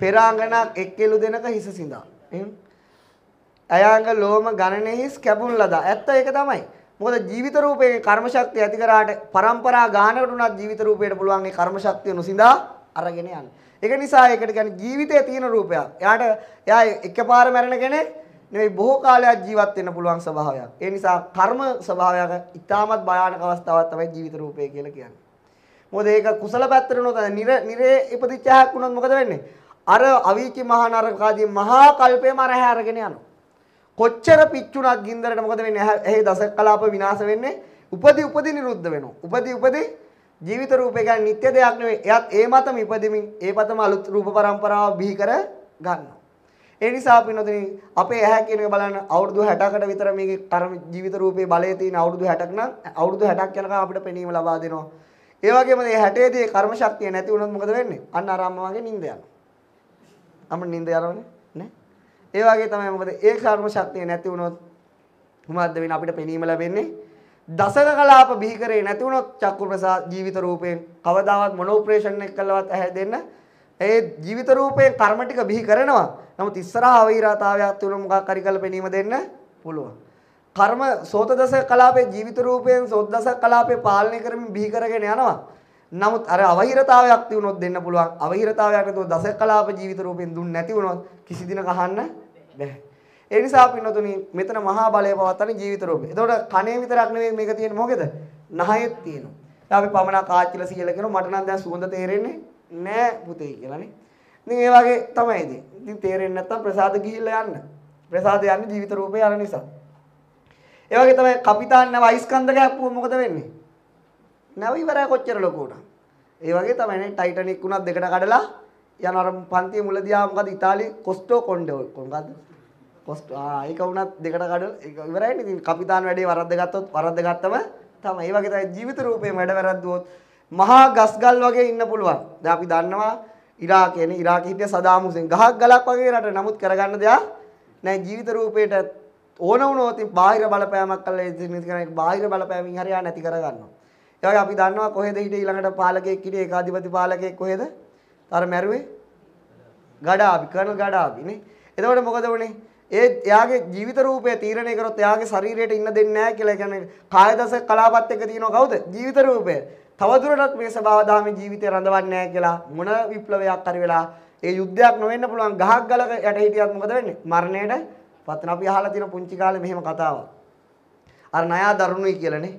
පෙරාංගනක් එක් එළු දෙනක හිස සිඳා. එහෙනම් අයාංග ලෝම ගණනෙහිස් කැපුන් ලදා. ඇත්ත ඒක තමයි. මොකද ජීවිත රූපයේ කර්ම ශක්තිය ඇති කරාට પરම්පරා ගානකට උනත් ජීවිත රූපයට පුළුවන් ඒ කර්ම ශක්තිය නොසිඳා අරගෙන යන්න. ඒක නිසා ඒකට කියන්නේ ජීවිතයේ තියෙන රූපයක්. එයාට එයා එකපාර මැරෙන කෙනෙක් නෙවෙයි බොහෝ කාලයක් ජීවත් වෙන්න පුළුවන් ස්වභාවයක්. ඒ නිසා කර්ම ස්වභාවයක ඉතාමත් භයානක අවස්ථාවක් තමයි ජීවිත රූපය කියලා කියන්නේ. මොකද ඒක කුසල පැත්තට නෝත නිරේ ඉපදිච්ච හැක් වුණොත් මොකද වෙන්නේ? අර අවීචි මහා නරකාදී මහා කල්පේම අර හැ අරගෙන යනවා. කොච්චර පිච්චුණක් ගින්දරට මොකද වෙන්නේ? ඇහි දසක කලාප විනාශ වෙන්නේ. උපදි උපදි නිරුද්ධ වෙනවා. උපදි උපදි ජීවිත රූපය කියන්නේ නිත්‍ය දෙයක් නෙවෙයි. එයත් ඒ මතම ඉපදෙමින් ඒ පතම අලුත් රූප પરම්පරාව බිහි කර ගන්නවා. ඒ නිසා පින්නොතින් අපේ ඇහැ කියන එක බලන්න අවුරුදු 60කට විතර මේකේ කර්ම ජීවිත රූපේ බලය තියෙන අවුරුදු 60ක් නම් අවුරුදු 60ක් යනකම් අපිට පෙනීම ලබා දෙනවා. ඒ වගේම මේ 60 දී කර්ම ශක්තිය නැති වුණොත් මොකද වෙන්නේ? අන්න අර අම්මා වගේ නිින්ද යනවා. අපිට නිින්ද යනවනේ නේ. ඒ වගේ තමයි මොකද ඒ කර්ම ශක්තිය නැති වුණොත් මොකද්ද වෙන්නේ අපිට පෙනීම ලැබෙන්නේ? දසක කලාප බිහි කරේ නැති වුණොත් චක්කු ප්‍රසාද ජීවිත රූපයෙන් කවදාවත් මොන ඔපරේෂන් එක කළවත් ඇහැ දෙන්න ඒ ජීවිත රූපයෙන් කර්ම ටික බිහි කරනවා. නමුත් ඉස්සරහා අවීරතාවයක් තුන මොකක් හරි කළ පෙනීම දෙන්න පුළුවන්. කර්ම සෝත දසක කලාපේ ජීවිත රූපයෙන් සෝත දසක කලාපේ පාලනය කරමින් බිහි කරගෙන යනවා. නමුත් අර අවහිරතාවයක් තියුණොත් දෙන්න පුළුවන්. අවහිරතාවයක් නැතුව දසක කලාප ජීවිත රූපයෙන් දුන්නේ නැති වුණොත් කිසි දිනක අහන්න බැහැ. ඒ නිසා පින්නතුනි මෙතන මහා බලය පවත්තන ජීවිත රූපේ. එතකොට කනේ විතරක් නෙවෙයි මේක තියෙන්නේ මොකේද? නහයෙත් තියෙනවා. දැන් අපි පමණක් ආච්චිලා සියලා කියනවා මට නම් දැන් සුවඳ තේරෙන්නේ නෑ පුතේ කියලානේ. ඉතින් ඒ වගේ තමයි ඉතින්. ඉතින් තේරෙන්නේ නැත්තම් ප්‍රසාද ගිහිල්ලා යන්න. ප්‍රසාද යන්නේ ජීවිත රූපේ යන නිසා. ඒ වගේ තමයි කපිතාන් නැව අයිස්කන්ධ ගැප්පුව මොකද වෙන්නේ? නැව ඉවරයි කොච්චර ලොකු වුණා. ඒ වගේ තමයි නේ ටයිටනික් උනත් දෙකට කඩලා යන අර පන්තිය මුලදී ආ මොකද ඉතාලි කොස්ටෝ කොන්ඩෝ මොකද්ද? කොස්ටෝ ආ ඒක උනත් දෙකට කඩලා ඒක ඉවරයිනේ. ඉතින් කපිතාන් වැඩේ වරද්ද ගත්තොත් වරද්ද ගත්තම තමයි. ඒ වගේ තමයි ජීවිත රූපේ වැඩ වැරද්දුවොත් මහා ගස්ගල් වගේ ඉන්න පුළුවන්. දැන් අපි දන්නවා ඉරාකයනේ ඉරාකෙ හිටිය සදාම් හුසේන් ගහක් ගලක් වගේ රට නමුත් කරගන්න දෙයක් නෑ ජීවිත රූපේට ඕන වුණොත් බාහිර බලපෑමක් කළා ඒ නිති කරන බාහිර බලපෑමින් හරියා නැති කරගන්නවා. ඒ වගේ අපි දන්නවා කොහෙද හිටියේ ඊළඟට පාලකයෙක් හිටියේ ඒකාධිපති පාලකයෙක් කොහෙද? අර මැරුවේ ගඩාබි කර්නල් ගඩාබි නේ. එතකොට මොකද වුනේ? ඒ එයාගේ ජීවිත රූපය තීරණය කරොත් එයාගේ ශරීරයට ඉන්න දෙන්නේ නැහැ කියලා. ඒ කියන්නේ කායදස කලාපත් එක්ක තියෙනව කවුද? ජීවිත රූපය. තවදුරටත් මේ ස්වභාව දාමේ ජීවිතය රඳවන්නේ නැහැ කියලා මොන විප්ලවයක් හරි වෙලා ඒ යුද්ධයක් නොවෙන්න පුළුවන් ගහක් ගලක යට හිටියත් මොකද වෙන්නේ? මරණයට පතන අපි අහලා තියෙන පුංචි කාලේ මෙහෙම කතාවක්. අර නයා දරුණුයි කියලානේ.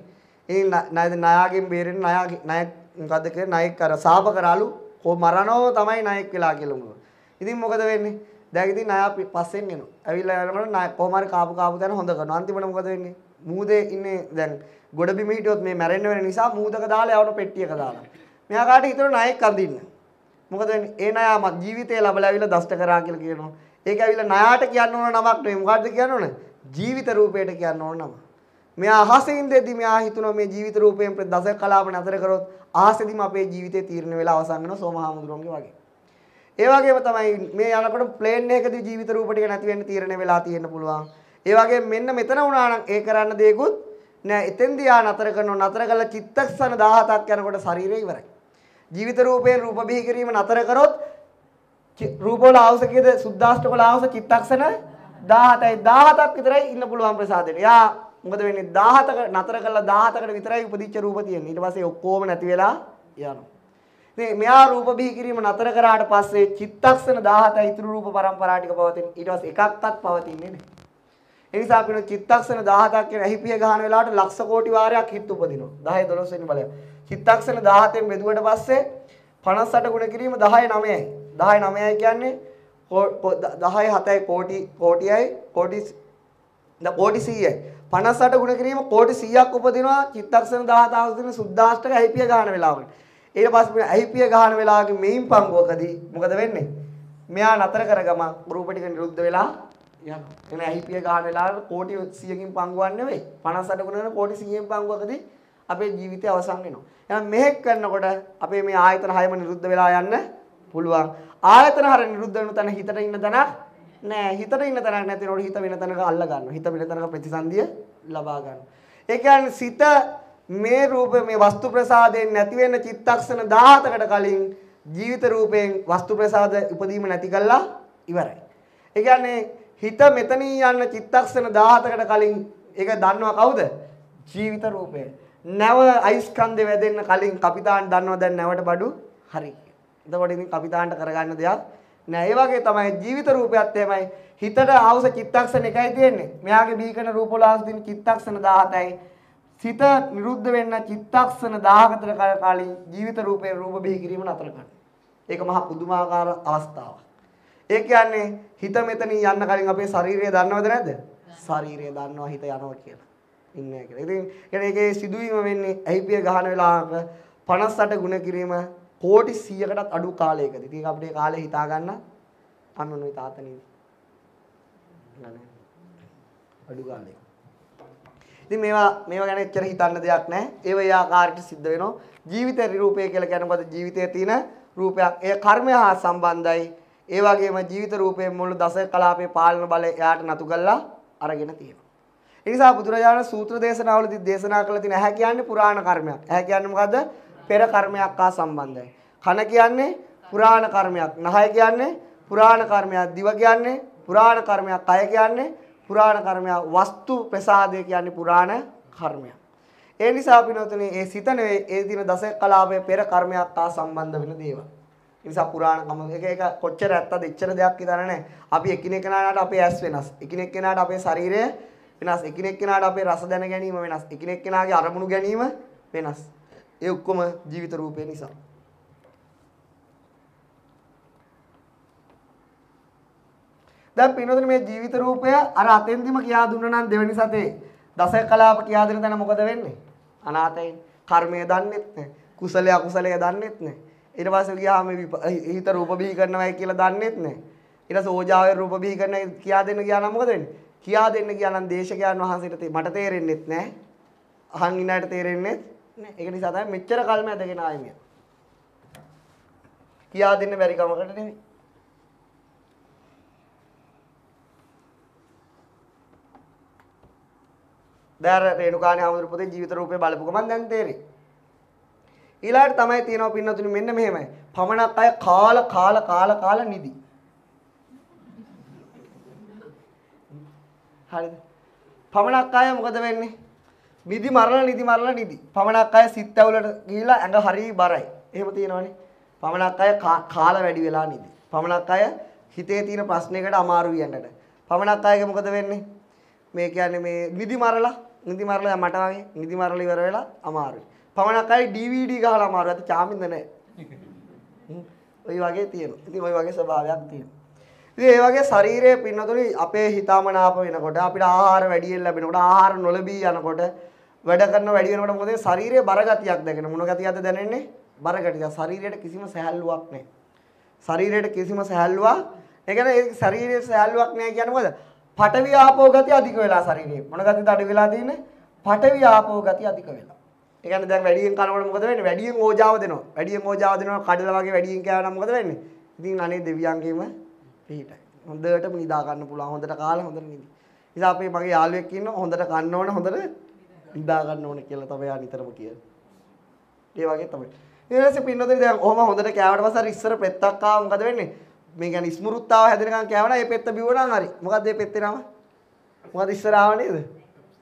ඒ නයද නයාගෙන් බේරෙන්න නයා නය මොකද්ද කියන්නේ නයෙක් අර සාප කරාලු කො මරණෝ තමයි නයෙක් වෙලා කියලා මොකද. ඉතින් මොකද වෙන්නේ? දැන් ඉතින් නයා පස්සෙන් එනවා. ඇවිල්ලා යනකොට නය කොහොම හරි කාපු කාපු තැන හොඳ කරනවා. අන්තිමට මොකද වෙන්නේ? මූදේ ඉන්නේ දැන් ගොඩ බිම හිටියොත් මේ මැරෙන්න වෙන නිසා මූදක දාලා යවන පෙට්ටියක දාලා. මෙයා කාට හිතන නයෙක් අඳින්න. මොකද වෙන්නේ? ඒ නයා මත් ජීවිතේ ලැබලා ඇවිල්ලා දෂ්ට කරා කියලා කියනවා. ඒක ඇවිල්ලා නයාට කියන්න ඕන නමක් නෙවෙයි. මොකද්ද කියන්න ඕන? ජීවිත රූපයට කියන්න ඕන නම. මෙයා අහසින් දෙද්දි මෙයා හිතනවා මේ ජීවිත රූපයෙන් දස කලාප නතර කරොත් අහසෙදිම අපේ ජීවිතේ තීරණය වෙලා අවසන් වෙනවා සෝමහාමුදුරන්ගේ වගේ. ඒ වගේම තමයි මේ යනකොට ප්ලේන් එකකදී ජීවිත රූප ටික නැති වෙන්න තීරණය වෙලා තියෙන්න පුළුවන්. ඒ වගේම මෙන්න මෙතන වුණා නම් ඒ කරන්න දෙයක්වත් නෑ. එතෙන්දී ආ නතර කරනවා. නතර කළා චිත්තක්ෂණ 17ක් යනකොට ශරීරය ඉවරයි. ජීවිත රූපයෙන් රූප බිහි කිරීම නතර කරොත් රූපවල ආවස කීයද? සුද්දාෂ්ටක වල ආවස චිත්තක්ෂණ 17යි 17ක් විතරයි ඉන්න පුළුවන් ප්‍රසාදෙට. යා මොකද වෙන්නේ 17ක නතර කළා 17කට විතරයි උපදිච්ච රූප තියෙන්නේ. ඊට පස්සේ ඔක්කොම නැති වෙලා යනවා. ඉතින් මෙයා රූප බිහි කිරීම නතර කරාට පස්සේ චිත්තක්ෂණ 17 ඉතුරු රූප පරම්පරා ටික පවතින. ඊට පස්සේ එකක්වත් පවතින්නේ නැහැ. ඒ නිසා අපින චිත්තක්ෂණ 17ක් කියන ඇහිපිය ගහන වෙලාවට ලක්ෂ කෝටි වාරයක් හිත උපදිනවා. 10 12 වෙනි බලය. චිත්තක්ෂණ 17න් බෙදුවට පස්සේ 58 ගුණ කිරීම 10 9යි. 10 9යි කියන්නේ 10 7යි කෝටි කෝටියයි කෝටි කෝටි 100යි. 58 ගුණ කිරීම කෝටි 100ක් උපදිනවා චිත්තක්ෂණ 17 අවස්ථින සුද්දාෂ්ටක ඇහිපිය ගහන වෙලාවට. ඊට පස්සේ ඇහිපිය ගහන වෙලාවක මේන් පංගුවකදී මොකද වෙන්නේ? මෙයා නතර කරගම රූප ටික නිරුද්ධ වෙලා යනවා. එන ඇහිපිය ගහන වෙලාවට කෝටි 100කින් පංගුවක් නෙවෙයි. 58 ගුණ කරන කෝටි 100කින් පංගුවකදී අපේ ජීවිතය අවසන් වෙනවා. එහෙනම් මෙහෙක් කරනකොට අපේ මේ ආයතන හයම නිරුද්ධ වෙලා යන්න පුළුවන්. ආයතන හර නිරුද්ධ වෙන තැන හිතට ඉන්න තැනක් නෑ. හිතට ඉන්න තැනක් නැතිනොට හිත වෙන තැනක අල්ල ගන්නවා. හිත වෙන තැනක ප්‍රතිසන්දිය ලබා ගන්නවා. ඒ කියන්නේ සිත මේ රූප මේ වස්තු ප්‍රසාදයෙන් නැති වෙන චිත්තක්ෂණ 17කට කලින් ජීවිත රූපයෙන් වස්තු ප්‍රසාද උපදීම නැති කළා ඉවරයි. ඒ කියන්නේ හිත මෙතනින් යන්න චිත්තක්ෂණ 17කට කලින් ඒක දන්නවා කවුද? ජීවිත රූපය. නැව අයිස්කන්ධය වැදෙන්න කලින් කපිතාන් දන්නවා දැන් නැවට බඩු හරි. එතකොට ඉතින් කපිතාන්ට කරගන්න දෙයක් නෑ. ඒ වගේ තමයි ජීවිත රූපයත් එහෙමයි. හිතට ආවස චිත්තක්ෂණ එකයි තියෙන්නේ. මෙයාගේ බීකන රූප වල ආවස තියෙන චිත්තක්ෂණ 17යි. සිත නිරුද්ධ වෙන්න චිත්තක්ෂණ 1000කට කලින් ජීවිත රූපේ රූප බිහි කිරීම නතර කරනවා. ඒක මහා පුදුමාකාර අවස්ථාවක්. ඒ කියන්නේ හිත මෙතනින් යන්න කලින් අපේ ශරීරය දන්නවද නැද්ද? ශරීරය දන්නවා හිත යනවා කියලා. ඉන්නේ කියලා. ඉතින් කියන්නේ ඒකේ සිදුවීම වෙන්නේ ඇහිපිය ගහන වෙලාවක 58 ගුණ කිරීම කෝටි 100කටත් අඩු කාලයකදී. ඉතින් අපිට ඒ කාලේ හිතා ගන්න අන්න උනුයි තාතනේ. නෑ අඩු කාලයක. ඉතින් මේවා මේවා ගැන එච්චර හිතන්න දෙයක් නැහැ. ඒව ඒ ආකාරයට සිද්ධ වෙනවා. ජීවිත රූපය කියලා කියන්නේ මොකද? ජීවිතයේ තියෙන රූපයක්. ඒ කර්මය හා සම්බන්ධයි. ඒ වගේම ජීවිත රූපයේ මුළු දස කලාපේ පාලන බලය එයාට නතු කරලා අරගෙන තියෙනවා. ඒ නිසා බුදුරජාණන් සූත්‍ර දේශනාවලදී දේශනා කළ තියෙන ඇහැ කියන්නේ පුරාණ කර්මයක්. ඇහැ කියන්නේ මොකද්ද? පෙර කර්මයක් හා සම්බන්ධයි. කන කියන්නේ පුරාණ කර්මයක්. නහය කියන්නේ පුරාණ කර්මයක්. දිව කියන්නේ පුරාණ කර්මයක්. කය කියන්නේ පුරාණ කර්මයක්. වස්තු ප්‍රසාදය කියන්නේ පුරාණ කර්මයක්. ඒ නිසා පිනතුනේ ඒ සිත නෙවෙයි ඒ දින දස කලාපයේ පෙර කර්මයක් හා සම්බන්ධ වෙන දේවල්. ඒ නිසා පුරාණ කම එක එක කොච්චර ඇත්තද එච්චර දෙයක් විතර නැහැ. අපි එකිනෙක කෙනාට අපේ ඇස් වෙනස්. එකිනෙක කෙනාට අපේ ශරීරය වෙනස්. එකිනෙක කෙනාට අපේ රස දැන ගැනීම වෙනස්. එකිනෙක කෙනාගේ අරමුණු ගැනීම වෙනස්. ඒ ඔක්කොම ජීවිත රූපේ නිසා. දැන් පින්නතුනේ මේ ජීවිත රූපය අර අතෙන්දිම කියා දුන්නා නම් දෙවෙනි සතේ දස කලාප කියා දෙන තැන මොකද වෙන්නේ? අනාතයි. කර්මය දන්නෙත් නැහැ. කුසලය අකුසලය දන්නෙත් නැහැ. ඊට පස්සේ ගියාම හිත රූප බිහි කරනවයි කියලා දන්නෙත් නැහැ. ඊට පස්සේ ඕජාවේ රූප බිහි කරන කියා දෙන්න ගියා නම් මොකද වෙන්නේ? කියා දෙන්න ගියා නම් දේශකයන් වහන්සේට මට තේරෙන්නෙත් නැහැ. අහන් ඉන්නට තේරෙන්නේ නැහැ. ඒක නිසා තමයි මෙච්චර කල්ම ඇදගෙන ආයේ කියා දෙන්න බැරි කමකට නෙමෙයි. දැන් රේණුකාණේ හමුදුරු පුතේ ජීවිත රූපේ බලපු ගමන් දැන් තේරෙයි. ඊළඟට තමයි තියෙනවා පින්නතුනි මෙන්න මෙහෙමයි. පමණක් අය කාල කාල කාල කාල නිදි. හරිද? පමණක් අය මොකද වෙන්නේ? නිදි මරලා නිදි මරලා නිදි. පමණක් අය සිත් ඇවුලට ගිහිලා ඇඟ හරි බරයි. එහෙම තියෙනවනේ. පමණක් අය කාල වැඩි වෙලා නිදි. පමණක් අය හිතේ තියෙන ප්‍රශ්නයකට අමාරු වියන්නට. පමණක් අයගේ මොකද වෙන්නේ? මේ කියන්නේ මේ නිදි මරලා නිදි මරලා මට වගේ නිදි මරලා ඉවර වෙලා අමාරුයි. පමණක් අය DVD ගහලා අමාරුයි. අත චාමින්ද නැහැ. ওই වගේ තියෙනවා. ඉතින් ওই වගේ ස්වභාවයක් තියෙනවා. ඉතින් ඒ වගේ ශරීරයේ පින්නතුනි අපේ හිතාමනාප වෙනකොට අපිට ආහාර වැඩියෙන් ලැබෙනකොට ආහාර නොලැබී යනකොට වැඩ කරන වැඩි වෙනකොට මොකද ශරීරයේ බරගතියක් දැනෙන මොන ගතියක්ද දැනෙන්නේ බර ගතිය ශරීරයට කිසිම සැහැල්ලුවක් නැහැ ශරීරයට කිසිම සැහැල්ලුවක් ඒ කියන්නේ ඒ ශරීරයේ සැහැල්ලුවක් නැහැ කියන්නේ මොකද පඨවි ආපෝ ගතිය අධික වෙලා ශරීරයේ මොන ගතියද අඩු වෙලා තියෙන්නේ? පඨවි ආපෝ ගතිය අධික වෙලා. ඒ කියන්නේ දැන් වැඩියෙන් කනකොට මොකද වෙන්නේ? වැඩියෙන් ඕජාව දෙනවා. වැඩියෙන් ඕජාව දෙනවා කඩල වගේ වැඩියෙන් කෑවනම් මොකද වෙන්නේ? ඉතින් අනේ දෙවියන්ගේම පිටයි හොඳටම නිදා ගන්න පුළුවන්. හොඳට කාලා හොඳට නිදි. ඉතින් අපේ මගේ යාළුවෙක් ඉන්නවා. හොඳට කන්න ඕන හොඳට නිදා ගන්න ඕන කියලා තමයි යා නිතරම කියන්නේ. ඒ වගේ තමයි. ඊට පස්සේ පින්නතේ දැන් ඔහම හොඳට කෑවට පස්සේ අර ඉස්සර පෙත්තක් ආව මොකද වෙන්නේ? මේ කියන්නේ ස්මෘත්තාව හැදෙනකන් කෑවනම් ඒ පෙත්ත බිව්වනම් හරි. මොකද්ද මේ පෙත්තේ නම? මොකද ඉස්සර ආව නේද?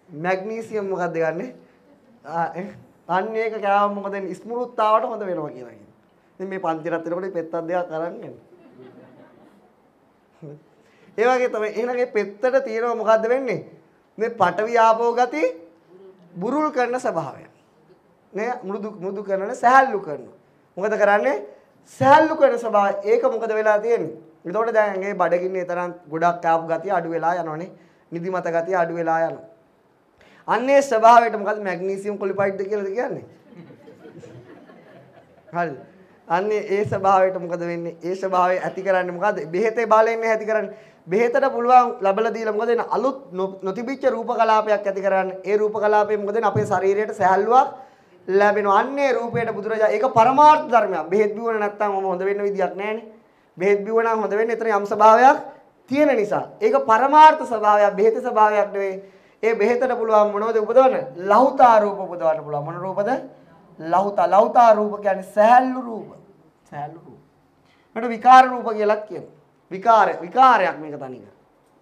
මැග්නීසියම් මොකද්ද ගන්නෙ? අන්න ඒක කෑවම මොකද ස්මෘත්තාවට හොඳ වෙනවා කියලා කියනවා ඉතින් මේ පන්ති රත් වෙනකොට පෙත්තක් දෙකක් අරන් යන්නේ ඒ වගේ තමයි. එහෙනම් මේ පෙත්තට තියෙනවා මොකද්ද වෙන්නේ? මේ පටවි ආපෝ ගති බුරුල් කරන ස්වභාවය. නේ? මෘදු මෘදු කරන සහැල්ලු කරනවා මොකද කරන්නේ? සහැල්ලු කරන ස්වභාවය ඒක මොකද වෙලා තියෙන්නේ එතකොට දැන් මේ බඩගින්නේ තරම් ගොඩක් ආපු ගතිය අඩු වෙලා යනවනේ නිදිමත ගතිය අඩු වෙලා යනවා අන්නේ ස්වභාවයට මොකද මැග්නීසියම් කොලිපයිඩ්ද කියලාද කියන්නේ හරිද අන්නේ ඒ ස්වභාවයට මොකද වෙන්නේ? ඒ ස්වභාවය ඇති කරන්නේ මොකද්ද? බෙහෙතේ බලයෙන් ඇති කරන්නේ. බෙහෙතට පුළුවන් ලබලා දීලා මොකද වෙන්නේ? අලුත් නොතිබිච්ච රූප කලාපයක් ඇති කරන්නේ. ඒ රූප කලාපයෙන් මොකද වෙන්නේ? අපේ ශරීරයට සැහැල්ලුවක් ලැබෙනවා. අන්නේ රූපයට බුදුරජා ඒක පරමාර්ථ ධර්මයක්. බෙහෙත් බිව්වන නැත්තම් මම හොඳ වෙන්න විදියක් නැහැනේ. බෙහෙත් බිව්වනම් හොඳ වෙන්නේ එතන යම් ස්වභාවයක් තියෙන නිසා. ඒක පරමාර්ථ ස්වභාවයක් බෙහෙත ස්වභාවයක් නෙවෙයි. ඒ බෙහෙතට පුළුවන් මොනවද උපදවන්න? ලහුතා රූප උපදවන්න පුළුවන්. මොන රූපද? ලහුතා ලහුතා රූප කියන්නේ සහැල්ලු රූප. සහැල්ලු රූප. මට විකාර රූප කියලා කියනවා. විකාර විකාරයක් මේක තනිකර.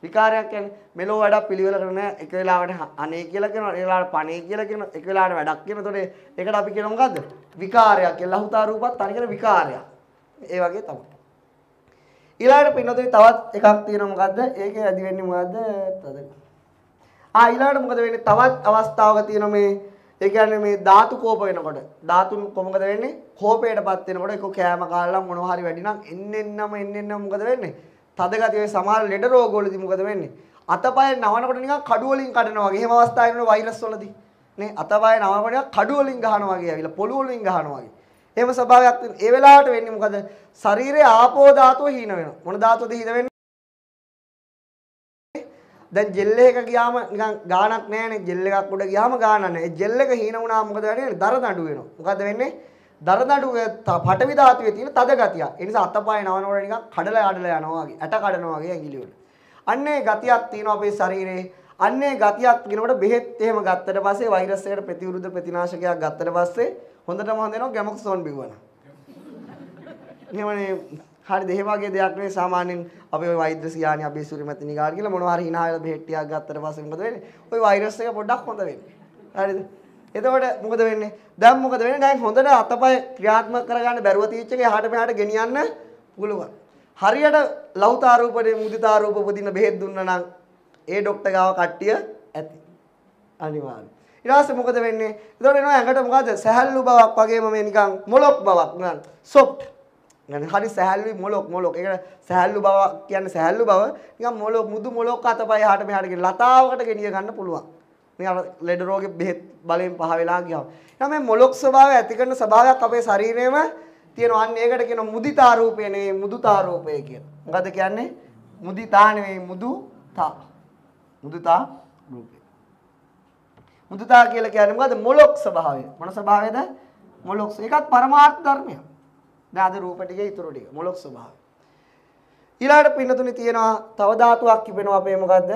විකාරයක් කියන්නේ මෙලෝ වැඩක් පිළිවෙල කරන එක වෙලාවට අනේ කියලා කියනවා, ඒ වෙලාවට පණේ කියලා කියනවා, එක වෙලාවට වැඩක් කියනකොට ඒකට අපි කියනවා මොකද්ද? විකාරයක් කියලා. ලහුතා රූපත් තනිකර විකාරයක්. ඒ වගේ තමයි. ඊළඟට පින්නතේ තවත් එකක් තියෙනවා මොකද්ද? ඒකේ ඇදි වෙන්නේ මොකද්ද? තද. ආ ඊළඟට මොකද වෙන්නේ? තවත් අවස්ථාවක තියෙනවා මේ ඒ කියන්නේ මේ ධාතු කෝප වෙනකොට ධාතුන් කොහොමද වෙන්නේ? කෝපයටපත් වෙනකොට ඒක කෑම කාලා මොනවා හරි වැඩි නම් එන්න එන්නම එන්න එන්නම මොකද වෙන්නේ? තද ගතිය සමහර ලෙඩ රෝග වලදී මොකද වෙන්නේ? අතපය නවනකොට නිකන් කඩු වලින් කඩනවා වගේ. එහෙම අවස්ථා වෙනවා වෛරස් වලදී. නේ අතපය නවනකොට නිකන් කඩු වලින් ගහනවා වගේ ඇවිල්ලා පොළු වලින් ගහනවා වගේ. එහෙම ස්වභාවයක් තියෙන. ඒ වෙලාවට වෙන්නේ මොකද? ශරීරයේ ආපෝ ධාතුව හීන වෙනවා. මොන ධාතුවද හීන වෙන්නේ? දැන් ජෙල් එක ගියාම නිකන් ගාණක් නැහැනේ ජෙල් එකක් උඩ ගියාම ගාණක් නැහැ. ඒ ජෙල් එක හීන වුණාම මොකද වෙන්නේ? දරද අඩු වෙනවා. මොකද වෙන්නේ? දරදඬුවේ පටවි ධාතුවේ තියෙන තද ගතිය. ඒ නිසා අතපය නවනකොට නිකන් කඩලා ආඩලා යනවා වගේ, ඇට කඩනවා වගේ ඇඟිලි වල. අන්නේ ගතියක් තියෙනවා අපේ ශරීරයේ. අන්නේ ගතියක් වෙනකොට බෙහෙත් එහෙම ගත්තට පස්සේ වෛරස් එකට ප්‍රතිවිරුද්ධ ප්‍රතිනාශකයක් ගත්තට පස්සේ හොඳටම හොඳ වෙනවා ගැමොක්සොන් බිව්වනම්. එහෙමනේ හරි දෙහි වගේ දෙයක් නෙවෙයි සාමාන්‍යයෙන් අපේ වෛද්‍ය සියානි අපේ සුරිමැතිනි ගාඩ කියලා මොනවා හරි hina වෙලා බෙහෙත් ටිකක් ගත්තට පස්සේ මොකද වෙන්නේ? ওই වෛරස් එක පොඩ්ඩක් හොඳ වෙන්නේ. හරිද? එතකොට මොකද වෙන්නේ? දැන් මොකද වෙන්නේ? දැන් හොඳට අතපය ක්‍රියාත්මක කරගන්න බැරුව තීච්චක එහාට මෙහාට ගෙනියන්න පුළුවන්. හරියට ලෞතාරූපණේ මුදිතාරූප උපදින බෙහෙත් දුන්නා නම් ඒ ડોක්ටර් ගාව කට්ටිය ඇති. අනිවාර්යයෙන්. ඊට පස්සේ මොකද වෙන්නේ? එතකොට එනවා ඇඟට මොකද? සැහැල්ලු බවක් වගේම මේ නිකන් මොලොක් බවක් නන්. සොෆ්ට්. නේද? හරි සැහැල්ලුයි මොලොක් මොලොක්. ඒකට සැහැල්ලු බව කියන්නේ සැහැල්ලු බව නිකන් මොලොක් මුදු මොලොක් අතපය එහාට මෙහාට ගිහින් ලතාවකට ගෙනිය ගන්න පුළුවන්. මේ අර ලෙඩ රෝගේ බෙහෙත් බලයෙන් පහ වෙලා ගියාම. එහෙනම් මේ මොලොක් ස්වභාවය ඇති කරන ස්වභාවයක් අපේ ශරීරේම තියෙනවා. අන්න ඒකට කියනවා මුදිතා රූපය නෙවෙයි මුදුතා රූපය කියලා. මොකද කියන්නේ? මුදිතා නෙවෙයි මුදුතා. මුදුතා රූපය. මුදුතා කියලා කියන්නේ මොකද? මොලොක් ස්වභාවය. මොන ස්වභාවයද? මොලොක්. ඒකත් පරමාර්ථ ධර්මයක්. දැන් අද රූප ටිකේ ඊටු ටික මොලොක් ස්වභාවය. ඊළඟට පින්නතුනි තියෙනවා තව ධාතුවක් තිබෙනවා අපේ මොකද්ද?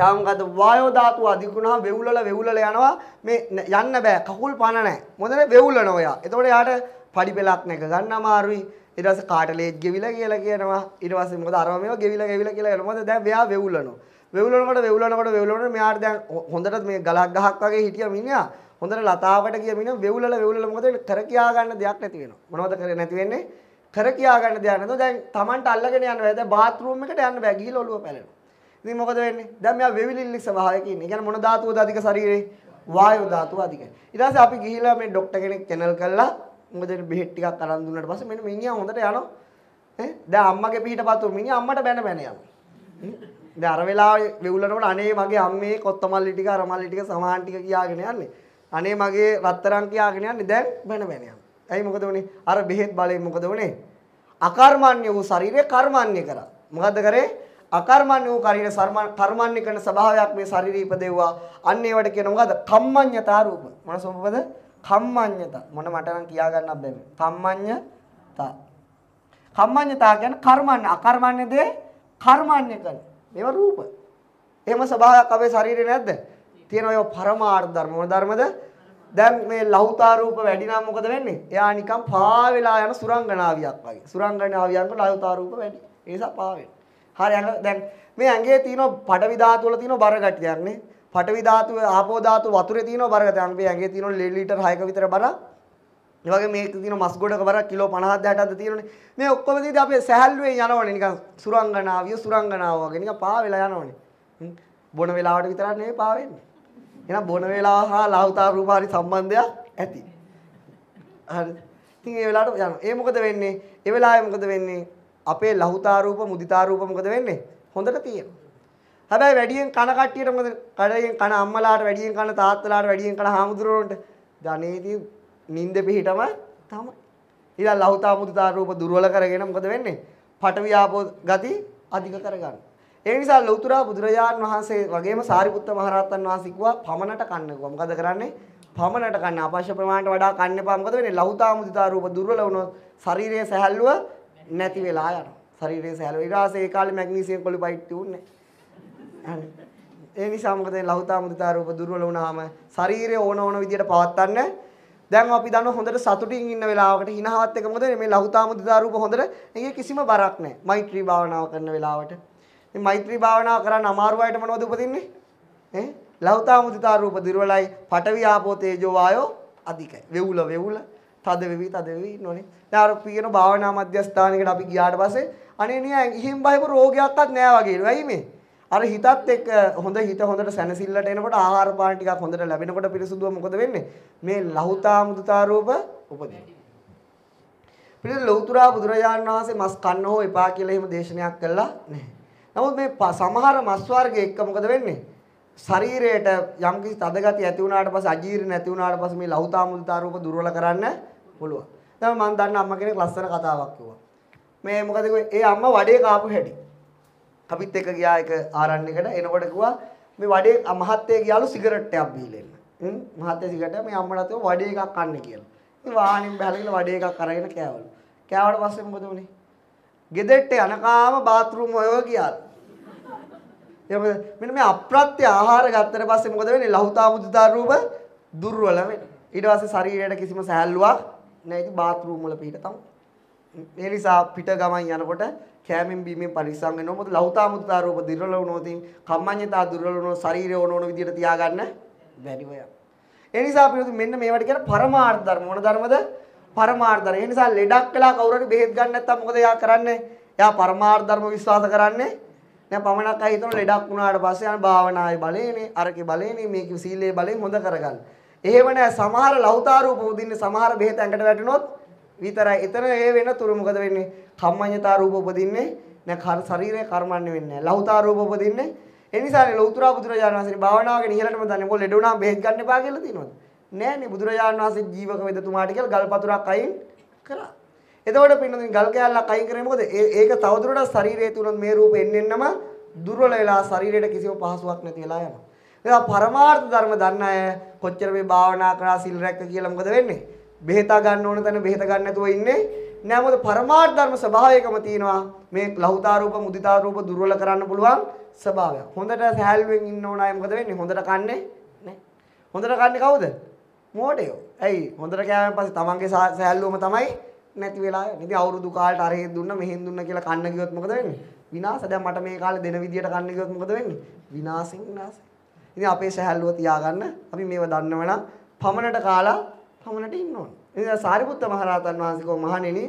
තාම මොකද්ද වායෝ ධාතුව අධිකුණා වෙවුලල වෙවුලල යනවා මේ න- යන්න බෑ කකුල් පන නැහැ. මොකද වෙවුලන ඔයා. එතකොට යාට පඩි පෙලක් නැක ගන්න අමාරුයි. ඊට පස්සේ කාටලේජ් ගෙවිලා කියලා කියනවා. ඊට පස්සේ මොකද අරම මේවා ගෙවිලා ගෙවිලා කියලා කියනවා. මොකද දැන් මෙයා වෙවුලනවා. වෙවුලනකොට වෙවුලනකොට වෙවුලනකොට මෙයාට දැන් හො- හොඳට මේ ගලක් ගහක් වගේ හිටිය මිනිහා හොඳට ලතාවකට ගිය මිනිහා වෙවුලල වෙවුලල මොකද වෙන්නේ? කර කියා ගන්න දෙයක් නැති වෙනවා. මොනවද කරේ නැති වෙන්නේ? කර කියා ගන්න දෙයක් නැතුව දැන් Tamanට අල්ලගෙන යන්න බෑ. දැන් බාත් รู ම් එකට යන්න බෑ. ගිහිල්ලා ඔළුව පැලෙනවා. ඉතින් මොකද වෙන්නේ? දැන් මෙයා වෙවිලිල්ලි ස්වභාවයක ඉන්නේ. ඒ කියන්නේ මොන ධාතුවද අධික ශරීරේ? වායු ධාතුව අධිකයි. ඊට පස්සේ අපි ගිහිල්ලා මේ ડોක්ටර් කෙනෙක් channel කරලා මොකද වෙන්නේ? බෙහෙත් ටිකක් අරන් දුන්නාට පස්සේ මෙන්න මිනිහා හොඳට යනවා. ඈ දැන් අම්මගේ පිටපත්තු මිනිහා අම්මට බැන බැන යනවා. හ්ම්. දැන් අර වෙලාවේ වෙවුලනකොට අනේ මගේ අම්මේ කොත්තමල්ලි ටික අරමල්ලි ටික සමාන් ටික කියාගෙන යන්නේ. අනේ මගේ රත්තරන් කියාගෙන යන්නේ දැන් බැන බැන යනවා. ඇයි මොකද වුනේ? අර බෙහෙත් බලයෙන් මොකද වුනේ? අකර්මණ්‍ය වූ ශරීරය කර්මණ්‍ය කරා. මොකද්ද කරේ? අකර්මණ්‍ය වූ ශරීර කර්මණ්‍ය කරන ස්වභාවයක් මේ ශරීරය ඉපදෙව්වා. අන්න ඒවට කියන මොකද්ද? කම්මඤ්ඤතා රූප. මොන ස්වභාවද? කම්මඤ්ඤතා. මොන මට නම් කියා ගන්නත් බැහැ. කම්මඤ්ඤතා. කම්මඤ්ඤතා කියන්නේ කර්මණ්‍ය අකර්මණ්‍ය දේ කර්මණ්‍ය කරන. මේවා රූප. එහෙම ස්වභාවයක් අපේ ශරීරේ නැද්ද? තියෙනවා ඒවා පරමාර්ථ ධර්ම. මොන ධර්මද? දැන් මේ ලෞතා රූප වැඩි නම් මොකද වෙන්නේ? එයා නිකන් පා වෙලා යන සුරංගනාවියක් වගේ. සුරංගනාවියන්ට ලෞතා රූප වැඩි. ඒ නිසා පා වෙන්නේ. හරි අඟ දැන් මේ ඇඟේ තියෙන පඩවි ධාතු වල තියෙන බර ගතියක් නේ. පඩවි ධාතුව ආපෝ ධාතු වතුරේ තියෙන බර ගතියක්. මේ ඇඟේ තියෙන ලීටර් 6ක විතර බරක්. ඒ වගේ මේක තියෙන මස් ගොඩක බරක් කිලෝ 50 60ක්ද තියෙනනේ. මේ ඔක්කොම දීදී අපි සැහැල්ලුවෙන් යනවනේ නිකන් සුරංගනාවිය සුරංගනාව වගේ නිකන් පා වෙලා යනවනේ. හ්ම්. බොන වෙලාවට විතරක් නෙවෙයි පා වෙන්නේ. එහෙනම් බොන වේලාව හා ලෞතා රූප හරි සම්බන්ධයක් ඇති. හරි. ඉතින් ඒ වෙලාවට යනවා. ඒ මොකද වෙන්නේ? ඒ වෙලාවේ මොකද වෙන්නේ? අපේ ලහුතා රූප මුදිතා රූප මොකද වෙන්නේ? හොඳට තියෙනවා. හැබැයි වැඩියෙන් කන කට්ටියට මොකද? කඩයෙන් කන අම්මලාට වැඩියෙන් කන තාත්තලාට වැඩියෙන් කන හාමුදුරුවන්ට ධනේදී නිින්ද පිහිටම තමයි. ඊළඟ ලහුතා මුදිතා රූප දුර්වල කරගෙන මොකද වෙන්නේ? පටවිය ආපෝ ගති අධික කරගන්න. ඒ නිසා ලෞතර බුදුරජාන් වහන්සේ වගේම සාරිපුත්ත මහරහතන් වහන්සේ කිව්වා පමනට කන්න කිව්වා. මොකද කරන්නේ? පමනට කන්න අපශ්‍ය ප්‍රමාණයට වඩා කන්න එපා. මොකද වෙන්නේ? ලහුතා මුදිතා රූප දුර්වල වුණොත් ශරීරයේ සැහැල්ලුව නැති වෙලා යනවා. ශරීරයේ සැහැල්ලුව. ඊට පස්සේ ඒ කාලේ මැග්නීසියම් කොලිපයිට් තියුන්නේ. හරි. ඒ නිසා මොකද ලහුතා මුදිතා රූප දුර්වල වුණාම ශරීරය ඕන ඕන විදියට පවත්වන්න දැන් අපි දන්න හොඳට සතුටින් ඉන්න වෙලාවකට හිනහවත් එක මොකද මේ ලහුතා මුදිතා රූප හොඳට ඒකේ කිසිම බරක් නැහැ. මෛත්‍රී භාවනාව කරන වෙලාවට. මේ මෛත්‍රී භාවනාව කරන්න අමාරු අයට මොනවද උපදින්නේ? ඈ ලහුතා මුදිතා රූප දුර්වලයි, පඨවි ආපෝ තේජෝ වායෝ අධිකයි. වෙවුල වෙවුල තද වෙවි තද වෙවි ඉන්නෝනේ. දැන් අර පියන භාවනා මධ්‍යස්ථානයකට අපි ගියාට පස්සේ අනේ නිය ඉහිම් බහිපු රෝගයක්වත් නෑ වගේ. වෙයි මේ. අර හිතත් එක්ක හොඳ හිත හොඳට සැනසෙල්ලට එනකොට ආහාර පාන ටිකක් හොඳට ලැබෙනකොට පිරිසුදුව මොකද වෙන්නේ? මේ ලහුතා මුදිතා රූප උපදිනවා. පිළිතුරු ලෞතුරා බුදුරජාණන් වහන්සේ මස් කන්න හෝ එපා කියලා එහෙම දේශනයක් කළා නැහැ. නමුත් මේ ප- සමහර මස් වර්ග එක්ක මොකද වෙන්නේ? ශරීරයට යම්කිසි තදගතිය ඇති වුණාට පස්සේ අජීර්ණ නැති වුණාට පස්සේ මේ ලහුතා මුදිතා රූප දුර්වල කරන්න පුළුවන්. දැන් මම දන්න අම්ම කෙනෙක් ලස්සන කතාවක් කිව්වා. මේ මොකද කිව්වේ? ඒ අම්මා වඩේ කාපු හැටි. අපිත් එක්ක ගියා එක ආරණ්‍යයකට එනකොට කිව්වා මේ වඩේ මහත්තයා ගියාලු සිගරට් එකක් බීලා එන්න. හ්ම් මහත්තයා සිගරට් එක මේ අම්මලා තෝ වඩේ එකක් කන්නේ කියලා. වාහනින් බහලා වඩේ එකක් අරගෙන කෑවලු. කෑවට පස්සේ මොකද වුනේ? ගෙදරට යනකාම බාත්රූම් හොයව ගියා. එහෙනම් මෙන්න මේ අප්‍රත්‍ය ආහාර ගත්තට පස්සේ මොකද වෙන්නේ? ලහුතා මුදිතා රූප දුර්වල වෙන්නේ. ඊට පස්සේ ශරීරයට කිසිම සහැල්ලුවක් නැහැ. ඉතින් බාත්රූම් වල පිට තමයි. ඒ නිසා පිට ගමන් යනකොට කෑමෙන් බීමෙන් පරිස්සම් වෙනවා. මොකද ලහුතා මුදිතා රූප දුර්වල වුණොත් කම්මඤ්ඤතා දුර්වල වුණොත් ශරීරය ඕන ඕන විදිහට තියාගන්න බැරිව යනවා. ඒ නිසා අපි මෙන්න මේවට කියන පරමාර්ථ ධර්ම මොන ධර්මද? පරමාර්ථ ධර්ම. ඒ නිසා ලෙඩක් වෙලා කවුරු හරි බෙහෙත් ගන්න නැත්නම් මොකද එයා කරන්නේ? එයා පරමාර්ථ ධර්ම විශ්වාස කරන්නේ දැන් පමණක් අය හිතන ලෙඩක් වුණාට පස්සේ යන භාවනාවේ බලේනේ අරකේ බලේනේ මේක සීලේ බලෙන් හොඳ කරගන්න. එහෙම නෑ සමහර ලෞතාරූප උදින්නේ සමහර බෙහෙත ඇඟට වැටුනොත් විතරයි. එතන ඒ වෙන තුරු මොකද වෙන්නේ? කම්මඤ්ඤතා රූප උපදින්නේ නෑ කර ශරීරයේ කර්මන්නේ වෙන්නේ නෑ. ලෞතා රූප උපදින්නේ ඒ නිසානේ ලෞතර බුදුරජාණන් වහන්සේ භාවනාවගෙන ඉහළටම දන්නේ මොකද ලෙඩ වුණාම බෙහෙත් ගන්න එපා කියලා තියෙනවද? නෑනේ බුදුරජාණන් වහන්සේ ජීවක වේදතුමාට කියලා ගල් පතුරක් අයින් කරා. එතකොට පින්නදින් ගල් කෑල්ලක් අයින් කරේ මොකද? ඒක තවදුරටත් ශරීරයේ තුනත් මේ රූප එන්න එන්නම දුර්වල වෙලා ශරීරයට කිසිම පහසුවක් නැති වෙලා යනවා. ඒක පරමාර්ථ ධර්ම දන්න අය කොච්චර මේ භාවනා කරා සිල් රැක්ක කියලා මොකද වෙන්නේ? බෙහෙත ගන්න ඕන තැන බෙහෙත ගන්න නැතුව ඉන්නේ. නෑ මොකද පරමාර්ථ ධර්ම ස්වභාවයකම තියෙනවා. මේ ලහුතා රූප මුදිතා රූප දුර්වල කරන්න පුළුවන් ස්වභාවයක්. හොඳට සහැල්ලුවෙන් ඉන්න ඕන අය මොකද වෙන්නේ? හොඳට කන්නේ නෑ. හොඳට කන්නේ කවුද? මෝඩයෝ. ඇයි? හොඳට කෑමෙන් පස්සේ තමන්ගේ සහැල්ලුවම තමයි නැති වෙලා යන්නේ. ඉතින් අවුරුදු කාලට අරහෙන් දුන්න මෙහෙන් දුන්න කියලා කන්න ගියොත් මොකද වෙන්නේ? විනාශ. දැන් මට මේ කාලේ දෙන විදියට කන්න ගියොත් මොකද වෙන්නේ? විනාශෙන් විනාශයි. ඉතින් අපේ සහැල්ලුව තියාගන්න අපි මේව දන්නව නම් පමණට කාලා පමණට ඉන්න ඕනේ. ඉතින් සාරිපුත්ත මහරහතන් වහන්සේ කෝ මහණෙනි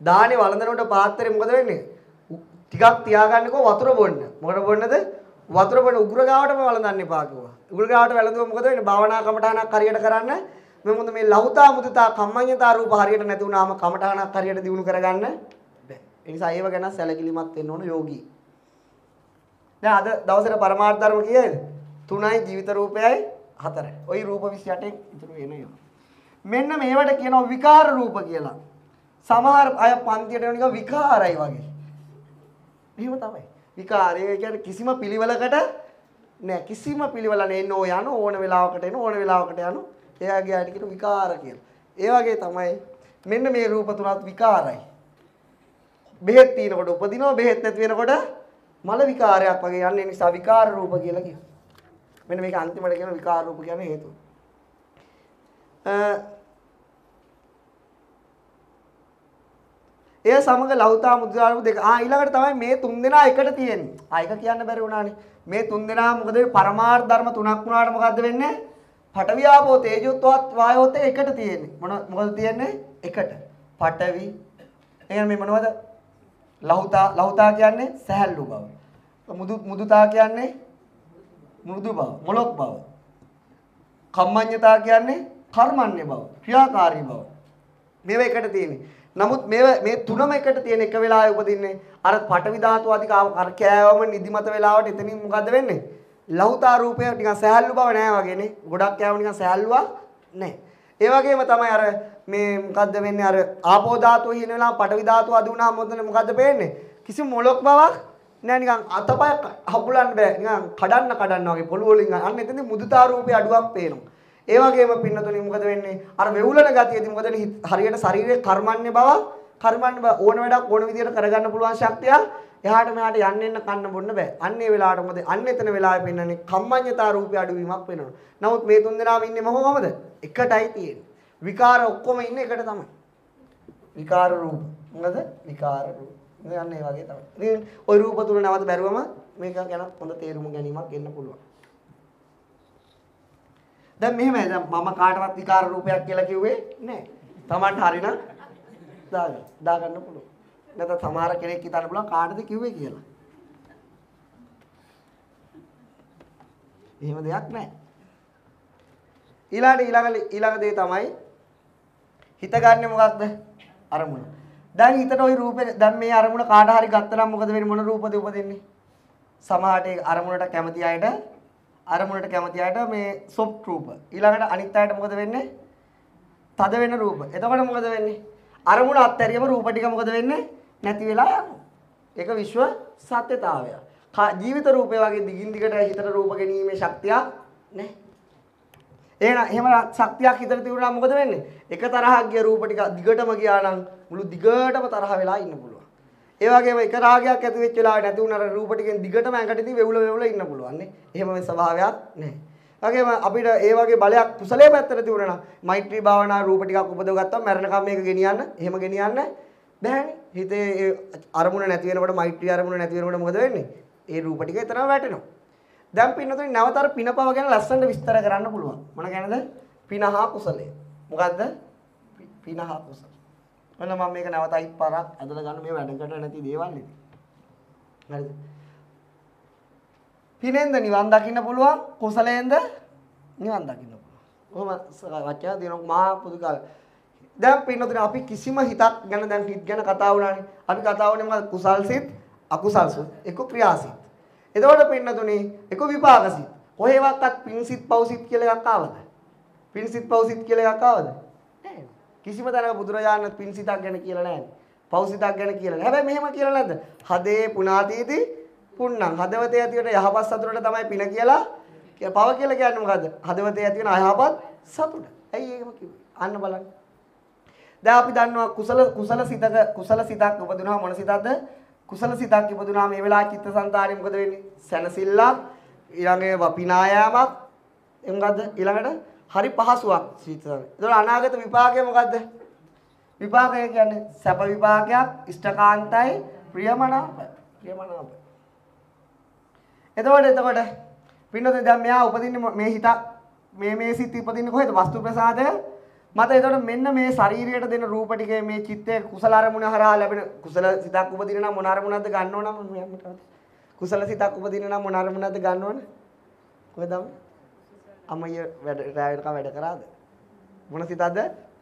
දානේ වළඳනකොට පාත්‍රේ මොකද වෙන්නේ? ටිකක් තියාගන්නකෝ වතුර බොන්න. මොකට බොන්නද? වතුර බොන්න උගුර ගාවටම වළඳන්න එපා කිව්වා. උගුර ගාවට වැළඳුවම මොකද වෙන්නේ? භාවනා කමඨානක් හරියට කරන්න මේ මොකද මේ ලහුතා මුදිතා කම්මඤ්ඤතා රූප හරියට නැති වුණාම කමඨානක් හරියට දිනු කරගන්න බැහැ. ඒ නිසා ඒව ගැන සැලකිලිමත් වෙන්න ඕන යෝගී. දැන් අද දවසේ පරමාර්ථ ධර්ම කීයද? 3යි ජීවිත රූපයයි 4යි. ওই රූප 28න් ඉතුරු වෙන ඒවා. මෙන්න මේවට කියනවා විකාර රූප කියලා. සමහර අය පන්තියට යන එක විකාරයි වගේ. එහෙම තමයි. විකාරය කියන්නේ කිසිම පිළිවෙලකට නෑ කිසිම පිළිවෙල නෑ එන්න ඕ යන ඕන වෙලාවකට එන ඕන වෙලාවකට යන එයාගේ අයට කියන විකාර කියලා. ඒ වගේ තමයි මෙන්න මේ රූප තුනත් විකාරයි. බෙහෙත් තිනකොට උපදිනවා බෙහෙත් නැති වෙනකොට මල විකාරයක් වගේ යන්නේ නිසා විකාර රූප කියලා කියනවා. මෙන්න මේක අන්තිමට කියන විකාර රූප කියන්නේ හේතුව. එය සමග ලෞතා මුද්‍රාරූප දෙක. ආ ඊළඟට තමයි මේ තුන් දෙනා එකට තියෙන්නේ. ආ එක කියන්න බැරි වුණානේ. මේ තුන් දෙනා මොකද පරමාර්ථ ධර්ම තුනක් වුණාට මොකද්ද වෙන්නේ? පඨවි ආපෝ තේජෝත්වත් වායෝත් එකට තියෙන්නේ. මොන මොකද තියෙන්නේ? එකට. පඨවි. එහෙනම් මේ මොනවද? ලහුතා ලහුතා කියන්නේ සහැල්ලු බව. මුදු මුදුතා කියන්නේ මෘදු බව, මොලොක් බව. කම්මඤ්ඤතා කියන්නේ කර්මන්නේ බව, ක්‍රියාකාරී බව. මේවා එකට තියෙන්නේ. නමුත් මේව මේ තුනම එකට තියෙන එක වෙලාවෙ උපදින්නේ අර පටවි ධාතු අධික කර කෑවම නිදිමත වෙලාවට එතනින් මොකද්ද වෙන්නේ? ලහුතා රූපය නිකන් සහැල්ලු බව නෑ වගේනේ. ගොඩක් කෑවම නිකන් සහැල්ලුවක් නෑ. ඒ වගේම තමයි අර මේ මොකද්ද වෙන්නේ අර ආපෝ ධාතුව හින වෙලාව පටවි ධාතුව අදු වුණාම මොකද මොකද්ද වෙන්නේ? කිසි මොලොක් බවක් නෑ නිකන් අතපය හකුලන්න බෑ. නිකන් කඩන්න කඩන්න වගේ පොළු වලින් අන්න එතනදී මුදුතා රූපේ අඩුවක් පේනවා. ඒ වගේම පින්නතුනි මොකද වෙන්නේ? අර වෙවුලන ගතියදී මොකද හරියට ශරීරයේ කර්මන්නේ බව කර්මන්නේ බව ඕන වැඩක් ඕන විදිහට කරගන්න පුළුවන් ශක්තිය එහාට මෙහාට යන්න එන්න කන්න බොන්න බෑ. අන්න ඒ වෙලාවට මොකද අන්න එතන වෙලාවේ පෙන්වන්නේ කම්මඤ්ඤතා රූපය අඩුවීමක් වෙනවා. නමුත් මේ තුන් දෙනාම ඉන්නේ මොහොමද? එකටයි තියෙන්නේ. විකාර ඔක්කොම ඉන්නේ එකට තමයි. විකාර රූප. මොකද? විකාර රූප. මේ අන්න ඒ වගේ තමයි. ඉතින් ওই රූප තුන නැවත බැලුවම මේක ගැන හොඳ තේරුම් ගැනීමක් එන්න පුළුවන්. දැන් මෙහෙමයි දැන් මම කාටවත් විකාර රූපයක් කියලා කිව්වේ නෑ. Tamanට හරිනම් දාගන්න. දාගන්න පුළුවන්. නැත්නම් සමහර කෙනෙක් හිතන්න පුළුවන් කාටද කිව්වේ කියලා. එහෙම දෙයක් නෑ. ඊළඟ ඊළඟ ඊළඟ දේ තමයි හිතගන්නේ මොකක්ද? අරමුණ. දැන් හිතට ওই රූපේ දැන් මේ අරමුණ කාට හරි ගත්තනම් මොකද වෙන්නේ මොන රූපද උපදින්නේ? සමහරට ඒ අරමුණට කැමති අයට අරමුණට කැමති අයට මේ සොෆ්ට් රූප. ඊළඟට අනිත් අයට මොකද වෙන්නේ? තද වෙන රූප. එතකොට මොකද වෙන්නේ? අරමුණ අත්හැරියම රූප ටික මොකද වෙන්නේ? නැති වෙලා යනවා. ඒක විශ්ව සත්‍යතාවය. ජීවිත රූපය වගේ දිගින් දිගට හිතට රූප ගැනීමේ ශක්තියක් නැහැ. එහෙනම් එහෙම ශක්තියක් හිතට තිබුණා මොකද වෙන්නේ? එක තරහක් ගිය රූප ටික දිගටම ගියා නම් මුළු දිගටම තරහ වෙලා ඉන්න පුළුවන්. ඒ වගේම එක රාගයක් ඇති වෙච්ච වෙලාවට නැති වුණාට රූප ටිකෙන් දිගටම ඇඟට ඉතින් වෙවුල වෙවුල ඉන්න පුළුවන් නේ. එහෙම මේ ස්වභාවයක් නැහැ. වගේම අපිට ඒ වගේ බලයක් කුසලයේ පැත්තට තිබුණා නම් මෛත්‍රී භාවනා රූප ටිකක් උපදව ගත්තාම මරණකම් මේක ගෙනියන්න එහෙම ගෙනියන්න බෑනේ. හිතේ ඒ අරමුණ නැති වෙනකොට මෛත්‍රී අරමුණ නැති වෙනකොට මොකද වෙන්නේ? ඒ රූප ටික එතරම් වැටෙනවා. දැන් පින්නතුනි නැවත අර පිනපව ගැන ලස්සනට විස්තර කරන්න පුළුවන්. මොන ගැනද? පිනහා කුසලය. මොකද්ද? පි- පිනහා කුසල. ඔන්න මම මේක නැවතයි පාරක් ඇදලා ගන්න මේ වැඩකට නැති දේවල් ඉතින්. හරිද? පිනෙන්ද නිවන් දකින්න පුළුවන් කුසලයෙන්ද නිවන් දකින්න පුළුවන්. කොහොම වචන දිනක් මහා පුදු කාල. දැන් පින්නතුනි අපි කිසිම හිතක් ගැන දැන් හිත ගැන කතා වුණානේ. අපි කතා වුණේ මොකද කුසල් සිත් අකුසල් සිත් එක ක්‍රියාසිත. එතකොට පින්නතුනි එක විපාක සිත්. කොහේවත් පින් සිත් පව් සිත් කියලා එකක් ආවද? පින් සිත් පව් සිත් කියලා එකක් ආවද? නැහැ. කිසිම තැනක බුදුරජාණන් පින් සිතක් ගැන කියලා නැහැ. පව් සිතක් ගැන කියලා නැහැ. හැබැයි මෙහෙම කියලා නැද්ද? හදේ පුනාතීති පුන්නම්. හදවතේ ඇති වෙන යහපත් සතුටට තමයි පින කියලා කිය- පව කියලා කියන්නේ මොකද්ද? හදවතේ ඇති වෙන අයහපත් සතුට. ඇයි ඒකම කිව්වේ? අන්න බලන්න. දැන් අපි දන්නවා කුසල කුසල සිතක කුසල සිතක් උපදිනවා මොන සිතක්ද? කුසල සිතක් ඉපදුනා මේ වෙලාවේ චිත්තසංතානෙ මොකද වෙන්නේ? සැනසෙල්ලක් ඊළඟේ පිනායාමක් ඒ මොකද්ද? ඊළඟට හරි පහසුවක් චිත්තසං. ඒතකොට අනාගත විපාකය මොකද්ද? විපාකය කියන්නේ සැප විපාකයක්, ඉෂ්ඨකාන්තයි, ප්‍රියමනාපයි. ප්‍රියමනාපයි. එතකොට එතකොට පින්නතේ දැන් මෙයා උපදින්නේ මො- මේ හිත මේ මේ සිත් උපදින්නේ කොහෙද? වස්තු ප්‍රසාදය මත එතකොට මෙන්න මේ ශරීරයට දෙන රූප ටිකේ මේ චිත්තයේ කුසල අරමුණ හරහා ලැබෙන කුසල සිතක් උපදින නම් මොන අරමුණක්ද ගන්න ඕන නම් මෙයා මට කුසල සිතක් උපදින නම් මොන අරමුණක්ද ගන්න ඕන? කොහෙද අම්මයි වැඩ රැයට වැඩ කරාද? මොන සිතක්ද?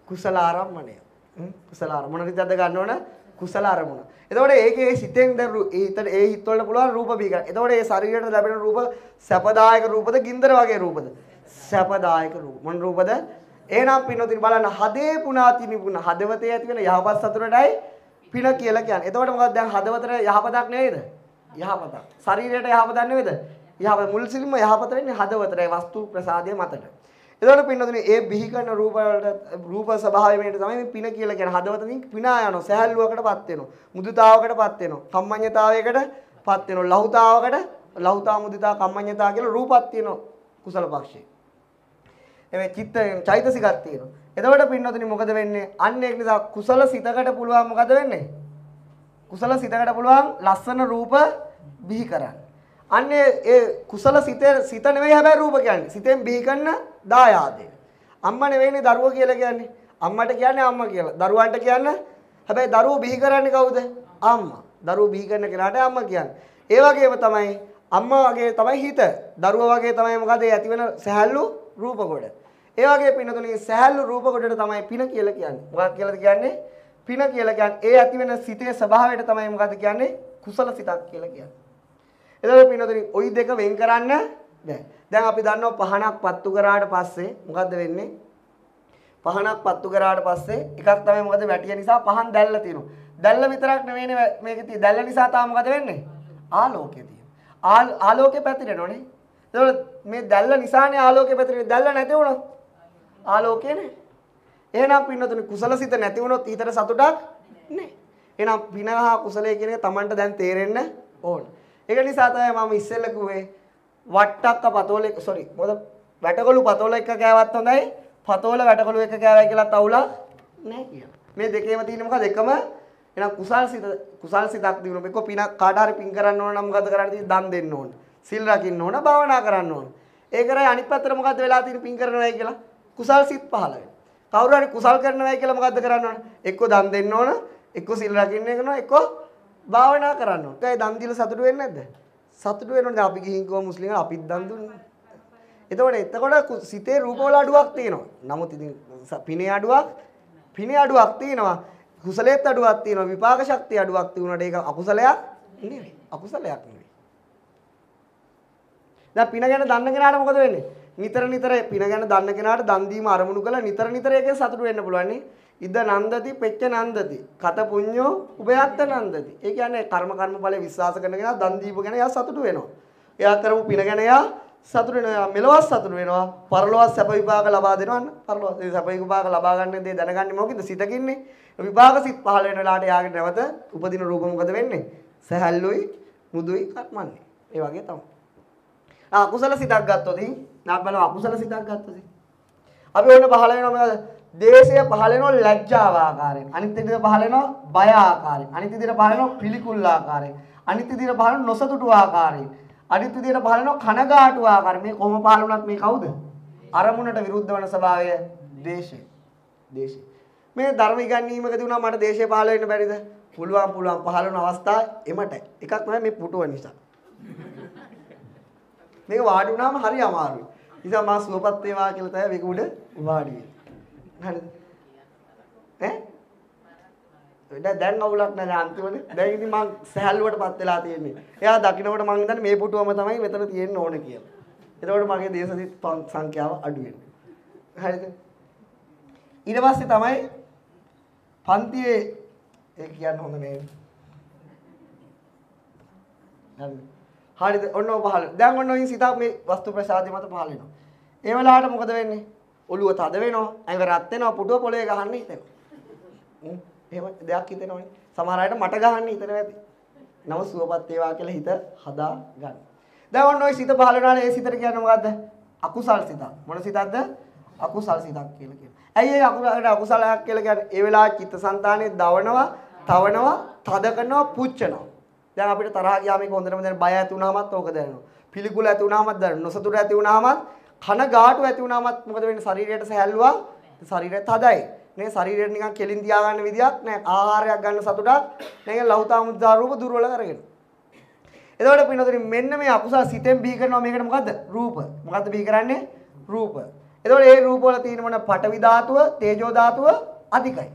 කුසල ආරම්මණය. හ්ම්? කුසල ආරම්මණය. මොන සිතක්ද ගන්න ඕන? කුසල අරමුණ. එතකොට ඒකේ සිතෙන් දැන් රූ- ඒ හිතට ඒ හිත වලට පුළුවන් රූප බී ගන්න. එතකොට ඒ ශරීරයට ලැබෙන රූප සැපදායක රූපද ගින්දර වගේ රූපද? සැපදායක රූප. මොන රූපද? එහෙනම් පින්නොතින් බලන්න හදේ පුනාති නිපුණ හදවතේ ඇති වෙන යහපත් සතුටටයි පින කියලා කියන්නේ. එතකොට මොකක්ද දැන් හදවතට යහපතක් නෙවෙයිද? යහපතක්. ශරීරයට යහපතක් නෙවෙයිද? යහපත මුල් සිලින්ම යහපත වෙන්නේ හදවතට වස්තු ප්‍රසාදයේ මතට. එතකොට පින්නතුනේ ඒ බිහි කරන රූප වලට රූප ස්වභාවය මේකට තමයි මේ පින කියලා කියන්නේ. හදවතින් පිනා යනවා. සහැල්ලුවකටපත් වෙනවා. මුදුතාවකටපත් වෙනවා. කම්මඤ්ඤතාවයකටපත් වෙනවා. ලහුතාවකට ලහුතා මුදිතා කම්මඤ්ඤතා කියලා රූපක් තියෙනවා කුසල පක්ෂේ. එමේ චිත්ත චෛතසිකක් තියෙනවා. එතකොට පින්නතුනි මොකද වෙන්නේ? අන්න ඒක නිසා කුසල සිතකට පුළුවන් මොකද වෙන්නේ? කුසල සිතකට පුළුවන් ලස්සන රූප බිහි කරන්න. අන්නේ ඒ කුසල සිත සිත නෙවෙයි හැබැයි රූප කියන්නේ. සිතෙන් බිහි කරන දායාදය. අම්මා නෙවෙයිනේ දරුවෝ කියලා කියන්නේ. අම්මට කියන්නේ අම්මා කියලා. දරුවන්ට කියන්නේ හැබැයි දරුවෝ බිහි කරන්නේ කවුද? අම්මා. දරුවෝ බිහි කරන කෙනාට අම්මා කියන්නේ. ඒ වගේම තමයි අම්මා වගේ තමයි හිත. දරුවා වගේ තමයි මොකද ඒ ඇති වෙන සහැල්ලු රූප කොට. ඒ වගේ පින්නතුනේ සහැල්ලු රූප කොටට තමයි පින කියලා කියන්නේ. මොකක්ද කියලාද කියන්නේ? පින කියලා කියන්නේ ඒ ඇති වෙන සිතේ ස්වභාවයට තමයි මොකද්ද කියන්නේ? කුසල සිතක් කියලා කියන්නේ. එතකොට පින්නතුනි ওই දෙක වෙන් කරන්න බෑ. දැන් අපි දන්නවා පහනක් පත්තු කරාට පස්සේ මොකද්ද වෙන්නේ? පහනක් පත්තු කරාට පස්සේ එකක් තමයි මොකද වැටිය නිසා පහන් දැල්ල තියෙනවා. දැල්ල විතරක් නෙවෙයිනේ මේකේ තියෙන්නේ. දැල්ල නිසා තාම මොකද වෙන්නේ? ආලෝකය තියෙනවා. ආල් ආලෝකය පැතිරෙනවනේ. එතකොට මේ දැල්ල නිසානේ ආලෝකය පැතිරෙන්නේ. දැල්ල නැති වුණොත් ආලෝකයනේ. එහෙනම් පින්නතුනි කුසල සිත නැති වුණොත් ඊතර සතුටක් නැහැ. එහෙනම් පින හා කුසලයේ කියන එක Tamanට දැන් තේරෙන්න ඕන. ඒක නිසා තමයි මම ඉස්සෙල්ල කිව්වේ වට්ටක්ක පතෝලේ sorry මොකද වැටකොළු පතෝල එක කෑවත් හොඳයි පතෝල වැටකොළු එක කෑවයි කියලා තවුලා නැහැ කියලා. මේ දෙකේම තියෙන මොකද එකම එහෙනම් කුසල් සිත කුසල් සිතක් දිනුන මේක පින කාට හරි පින් කරන්න ඕන නම් මොකද කරන්න තියෙන්නේ දන් දෙන්න ඕන. සිල් රකින්න ඕන භාවනා කරන්න ඕන. ඒකරයි අනිත් පැත්තට මොකද්ද වෙලා තියෙන්නේ පින් කරනවායි කියලා කුසල් සිත් පහළ වෙනවා. කවුරු හරි කුසල් කරනවායි කියලා මොකද්ද කරන්න ඕන? එක්ක දන් දෙන්න ඕන, එක්ක සිල් රකින්න කරනවා, එක්ක භාවනා කරන්න ඕන. ඒකයි දන් දීලා සතුටු වෙන්නේ නැද්ද? සතුටු වෙනවනේ දැන් අපි ගිහින් කොහොම මුස්ලිම් අපිත් දන් දුන්නේ. එතකොට එතකොට කු- සිතේ රූපවල අඩුවක් තියෙනවා. නමුත් ඉතින් ස- පිනේ අඩුවක් පිනේ අඩුවක් තියෙනවා. කුසලයේත් අඩුවක් තියෙනවා. විපාක ශක්තිය අඩුවක් තියුණාට ඒක අකුසලයක් නෙවෙයි. අකුසලයක් නෙවෙයි. දැන් පින ගැන දන්න කෙනාට මොකද වෙන්නේ? නිතර නිතර පින ගැන දන්න කෙනාට දන් දීම අරමුණු කරලා නිතර නිතර ඒකෙන් සතුටු වෙන්න පුළුවන් නේ. ඉද නන්දති පෙච්ච නන්දති. කත පුඤ්ඤෝ උභයත්ත නන්දති. ඒ කියන්නේ කර්ම කර්ම ඵලයේ විශ්වාස කරන කෙනා දන් දීප ගැන එයා සතුටු වෙනවා. එයා කරපු පින ගැන එයා සතුට වෙනවා මෙලොවත් සතුට වෙනවා පරලොවත් සැප විපාක ලබා දෙනවන්න පරලොවත් ඒ සැප විපාක ලබා ගන්න දේ දැනගන්නේ මොකද සිතකින්නේ විපාක සිත් පහළ වෙන වෙලාවට යාගේ නැවත උපදින රූප මොකද වෙන්නේ සහැල්ලුයි මුදුයි කර්මන්නේ ඒ වගේ තමයි ආ අකුසල සිතක් ගත්තොත් ඉතින් නාක් බලව අකුසල සිතක් ගත්තොත් ඉතින්. අපි ඔන්න පහළ වෙනවා මොකද? දේශය පහළ වෙනවා ලැජ්ජාව ආකාරයෙන්. අනිත් විදිහට පහළ වෙනවා බය ආකාරයෙන්. අනිත් විදිහට පහළ වෙනවා පිළිකුල් ආකාරයෙන්. අනිත් විදිහට පහළ වෙනවා නොසතුටු ආකාරයෙන්. අනිත් විදිහට පහළ වෙනවා කනගාටු ආකාරයෙන්. මේ කොහොම පහළ වුණත් මේ කවුද? අරමුණට විරුද්ධ වන ස්වභාවය දේශය. දේශය. මේ ධර්ම ඉගැන්වීමකදී වුණා මට දේශය පහළ වෙන්න බැරිද? පුළුවන් පුළුවන්. පහළ වෙන අවස්ථා එමට එකක් තමයි මේ පුටුව නිසා. මේක වාඩි වුණාම හරි අමාරුයි. නිසා මා සුවපත් වේවා කියලා තමයි මේක උඩ වාඩි වෙන්නේ. හරිද? ඈ? දැන් දැන් අවුලක් නැහැ අන්තිමනේ. දැන් ඉතින් මං සහැල්ලුවටපත් වෙලා තියෙන්නේ. එයා දකින්නකොට මං හිතන්නේ මේ පුටුවම තමයි මෙතන තියෙන්න ඕනේ කියලා. එතකොට මගේ දේශසිත සංඛ්‍යාව අඩු වෙනවා. හරිද? ඊට පස්සේ තමයි පන්තියේ ඒ කියන්න හොඳ නේ. හරිද? හරිද? ඔන්න ඔය පහළ. දැන් ඔන්න ඔයින් සිතක් මේ වස්තු ප්‍රසාදේ මත පහළ වෙනවා. ඒ වෙලාවට මොකද වෙන්නේ? ඔළුව තද වෙනවා, ඇඟ රත් වෙනවා, පුටුව පොළවේ ගහන්න හිතෙනවා. හ්ම්. එහෙම දෙයක් හිතෙනවනේ. සමහර අයට මට ගහන්න හිතෙනවා ඇති. නම සුවපත් වේවා කියලා හිත හදා ගන්න. දැන් ඔන්න ඔය සිත පහළ වෙනානේ ඒ සිතට කියන්නේ මොකද්ද? අකුසල් සිතක්. මොන සිතක්ද? අකුසල් සිතක් කියලා කියනවා. ඇයි ඒ අකුසලකට අකුසලයක් කියලා කියන්නේ? ඒ වෙලාවේ චිත්තසංතානයේ දවනවා, තවනවා, තද කරනවා, පුච්චනවා. දැන් අපිට තරහ ගියාම මේක හොඳටම දැන බය ඇති වුණාමත් ඕක දැනෙනවා. පිළිකුල ඇති වුණාමත් දැනෙනවා. නොසතුට ඇති වුණාමත් කන ගාටු ඇති වුණාමත් මොකද වෙන්නේ? ශරීරයට සැහැල්ලුවා. ශරීරය තදයි. නේ ශරීරයට නිකන් කෙලින් තියාගන්න විදියක් නැහැ. ආහාරයක් ගන්න සතුටක්. මේක ලෞතා මුද්දා රූප දුර්වල කරගෙන. එතකොට පින්නතුනි මෙන්න මේ අකුසල සිතෙන් බිහි කරනවා මේකට මොකද්ද? රූප. මොකද්ද බිහි කරන්නේ? රූප. එතකොට මේ රූප වල තියෙන මොන පඨවි ධාතුව, තේජෝ ධාතුව අධිකයි.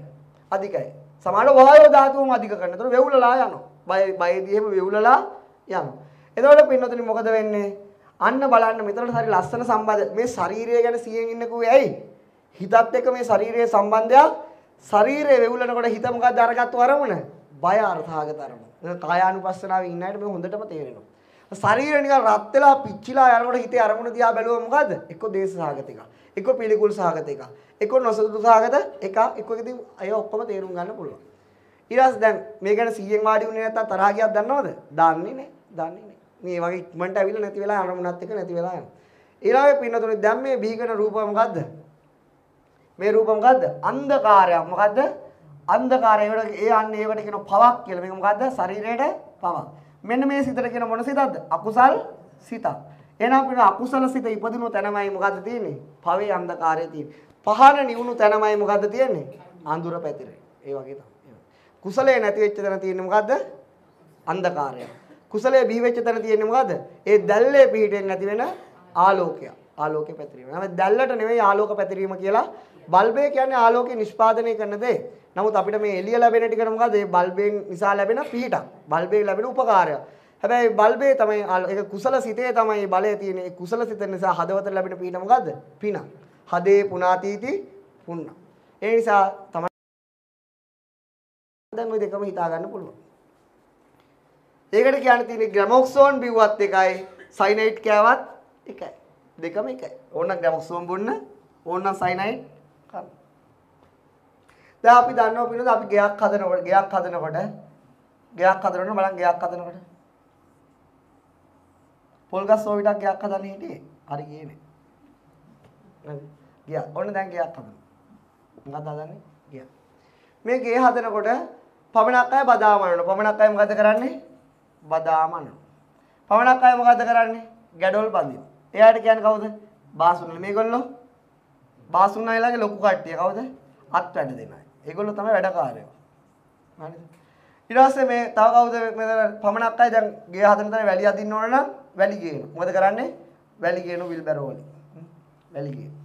අධිකයි. සමහර වායෝ ධාතුවම අධික කරන. එතකොට වෙවුලලා යනවා. බය බයදී එහෙම වෙවුලලා යනවා. එතකොට පින්නතුනි මොකද වෙන්නේ? අන්න බලන්න මෙතනට හරි ලස්සන සම්බන්ධ මේ ශරීරය ගැන සියෙන් ඉන්නකෝ ඇයි? හිතත් එක්ක මේ ශරීරයේ සම්බන්ධයක් ශරීරය වෙවුලනකොට හිත මොකක්ද අරගත්තු අරමුණ? බය අර්ථාගත අරමුණ. ඒක කායානුපස්සනාවේ ඉන්න අයට මේ හොඳටම තේරෙනවා. ශරීරය නිකන් රත් වෙලා පිච්චිලා යනකොට හිතේ අරමුණ දිහා බැලුවම මොකද්ද? එක්ක දේශ සහගත එක. එක්ක පිළිකුල් සහගත එක. එක්ක නොසතුටු සහගත එක. එක්ක ඉතින් අය ඔක්කොම තේරුම් ගන්න පුළුවන්. ඊළඟ දැන් මේ ගැන 100න් වාඩි වුණේ නැත්තම් තරහා ගියක් දන්නවද? දන්නේ නැහැ. දන්නේ නැහැ. මේ වගේ ඉක්මනට ඇවිල්ලා නැති වෙලා අරමුණත් එක්ක නැති වෙලා යනවා. ඊළඟ පින්නතුනේ දැන් මේ බීකන රූප මොකද්ද? මේ රූප මොකද්ද? අන්ධකාරයක්. මොකද්ද? අන්ධකාරය. ඒකට ඒ අන්න ඒකට කියන පවක් කියලා. මේක මොකද්ද? ශරීරයට පවක්. මෙන්න මේ සිතට කියන මොන සිතක්ද? අකුසල් සිතක්. එහෙනම් කියන අකුසල සිත ඉපදිනු තැනමයි මොකද්ද තියෙන්නේ? පවේ අන්ධකාරය තියෙන්නේ. පහන නිවුණු තැනමයි මොකද්ද තියෙන්නේ? අඳුර පැතිරේ. ඒ වගේ තමයි. කුසලයේ නැති වෙච්ච තැන තියෙන්නේ මොකද්ද? අන්ධකාරය. කුසලයේ බිහි වෙච්ච තැන තියෙන්නේ මොකද්ද? ඒ දැල්ලේ පිහිටෙන් නැති වෙන ආලෝකය. ආලෝකේ පැතිරීම. නැත්නම් දැල්ලට නෙවෙයි ආලෝක පැතිරීම කියලා බල්බය කියන්නේ ආලෝකය නිෂ්පාදනය කරන දේ. නමුත් අපිට මේ එළිය ලැබෙන ටික මොකද? මේ බල්බයෙන් නිසා ලැබෙන පිහිටක්. බල්බයෙන් ලැබෙන උපකාරයක්. හැබැයි බල්බේ තමයි ඒක කුසල සිතේ තමයි බලය තියෙන්නේ. ඒ කුසල සිත නිසා හදවතට ලැබෙන පිහිට මොකද්ද? පින. හදේ පුනාතීති පුන්න. ඒ නිසා තමයි දැන් ওই දෙකම හිතා ගන්න පුළුවන්. ඒකට කියන්න තියෙන්නේ ග්‍රැමොක්සෝන් බිව්වත් එකයි සයිනයිට් කෑවත් එකයි. දෙකම එකයි. ඕනනම් ග්‍රැමොක්සෝන් බොන්න ඕනනම් සයිනයිට් කන්න. දැන් අපි දන්නවා පිළිද අපි ගෙයක් හදනකොට ගෙයක් හදනකොට ගෙයක් හදනකොට බලන්න ගෙයක් හදනකොට පොල් ගස් ඕවිටක් ගෙයක් හදන්න හිටියේ. හරි ගියේ නෑ. ගියා. ඔන්න දැන් ගෙයක් හදනවා. මොකක්ද හදන්නේ? ගියා. මේ ගේ හදනකොට පමණක් අය බදාම අනනවා. පමණක් අය මොකද කරන්නේ? බදාම අනනවා. පමණක් අය මොකද කරන්නේ? ගැඩොල් බඳිනවා. එයාට කියන්නේ කවුද? බාසුන්නල. මේගොල්ලෝ බාසුන්නයිලාගේ ලොකු කට්ටිය කවුද? අත් වැඩ දෙන අය. ඒගොල්ලෝ තමයි වැඩකාරයෝ. හරිද? ඊට පස්සේ මේ තව කවුද මෙතන පමණක් අය දැන් ගේ හදන තැන වැලි අදින්න ඕන නම් වැලි ගේනවා. මොකද කරන්නේ? වැලි ගේනවා විල්බැරෝ වලින්. වැලි ගේනවා.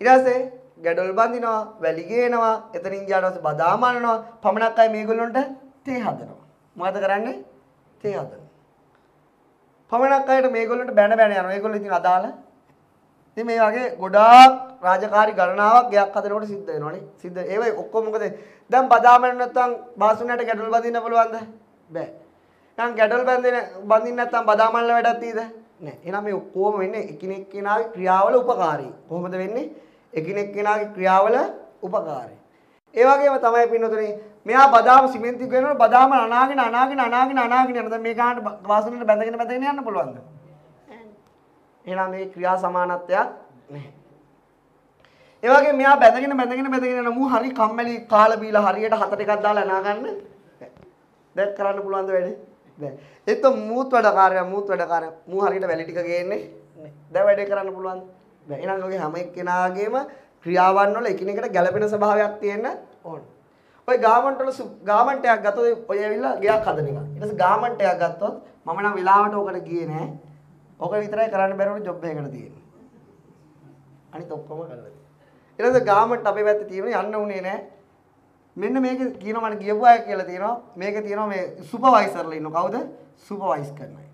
ඊට පස්සේ ගැඩොල් බඳිනවා, වැලි ගේනවා, එතනින් ගියාට පස්සේ බදාම අනනවා, පමණක් අය මේගොල්ලන්ට තේ හදනවා. මොකද කරන්නේ? තේ හදනවා. පමණක් අයට මේගොල්ලන්ට බැන බැන යනවා. ඒගොල්ලෝ ඉතින් අදාළ. ඉතින් මේ වගේ ගොඩාක් රාජකාරි ගණනාවක් ගයක් හදනකොට සිද්ධ වෙනවනේ. සිද්ධ ඒවයි ඔක්කොම මොකද දැන් බදාම නැත්නම් බාසුනට ගැඩොල් බඳින්න පුළුවන්ද? බෑ. දැන් ගැඩොල් බඳින්න බඳින්න නැත්නම් බදාමල්ල වැඩක් තීද? නෑ. එහෙනම් මේ ඔක්කොම වෙන්නේ එකිනෙක කෙනාගේ ක්‍රියාවල උපකාරී. කොහොමද වෙන්නේ? එකිනෙක කෙනාගේ ක්‍රියාවල උපකාරී. ඒ වගේම තමයි පින්නතුනේ මෙයා බදාම සිමෙන්ති කරනකොට බදාම අනාගෙන අනාගෙන අනාගෙන අනාගෙන යන දැන් මේ ගානට වාසනෙට බැඳගෙන බැඳගෙන යන්න පුළුවන්ද? එහෙනම් මේ ක්‍රියා සමානත්වයක් නැහැ. ඒ වගේ මෙයා බැඳගෙන බැඳගෙන බැඳගෙන යන මූ හරි කම්මැලි කාලා බීලා හරියට හතට එකක් දාලා අනා ගන්න. දැන් කරන්න පුළුවන්ද වැඩේ? දැන් ඒත් මූත් වැඩකාරයා මූත් වැඩකාරයා මූ හරියට වැලි ටික ගේන්නේ නැහැ. දැන් වැඩේ කරන්න පුළුවන්ද? දැන් එහෙනම් ඔගේ හැම එක්කෙනාගේම ක්‍රියාවන් වල එකිනෙකට ගැළපෙන ස්වභාවයක් තියෙන්න ඕන. ඔය ගාමන්ට් වල ගාමන්ට් එකක් ගත්තොත් ඔය ඇවිල්ලා ගයක් හදන එක. ඊට පස්සේ ගාමන්ට් එකක් ගත්තොත් මම නම් වෙලාවට ඔකට ගියේ නෑ. ඔක විතරයි කරන්න බැරුණු ජොබ් එකකට තියෙන්නේ. අනිත ඔක්කොම කරලා තියෙනවා. ඊට පස්සේ ගාමන්ට් අපේ පැත්තේ තියෙන යන්න උනේ නෑ. මෙන්න මේක කියනවා මට ගියපු අය කියලා තියෙනවා. මේකේ තියෙනවා මේ සුපර්වයිසර්ලා ඉන්න කවුද? සුපර්වයිස් කරන අය.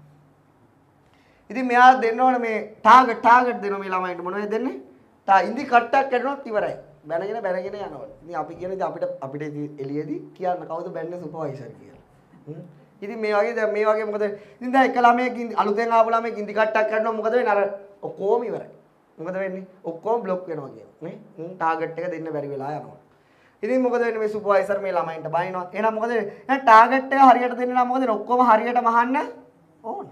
ඉතින් මෙයා දෙන්න ඕන මේ ටාගට් ටාගට් දෙනවා මේ ළමයින්ට මොනවද දෙන්නේ? තා ඉන්දි කට්ටක් කැඩුණොත් ඉවරයි. බැනගෙන බැනගෙන යනවා. ඉතින් අපි කියන ඉතින් අපිට අපිට එළියේදී කියන්න කවුද බැන්නේ සුපර්වයිසර් කියලා. හ්ම්. ඉතින් මේ වගේ දැන් මේ වගේ මොකද ඉතින් දැන් එක ළමයෙක් ඉන්දි අලුතෙන් ආපු ළමයෙක් ඉන්දි කට්ටක් කැඩුණා මොකද වෙන්නේ? අර ඔක්කොම ඉවරයි. මොකද වෙන්නේ? ඔක්කොම બ્લોක් වෙනවා කියනවා නේ. හ්ම් ටාගට් එක දෙන්න බැරි වෙලා යනවා. ඉතින් මොකද වෙන්නේ මේ සුපර්වයිසර් මේ ළමයින්ට බයිනවා. එහෙනම් මොකද වෙන්නේ? දැන් ටාගට් එක හරියට දෙන්න නම් මොකද වෙන්නේ? ඔක්කොම හරියට මහන්න ඕන.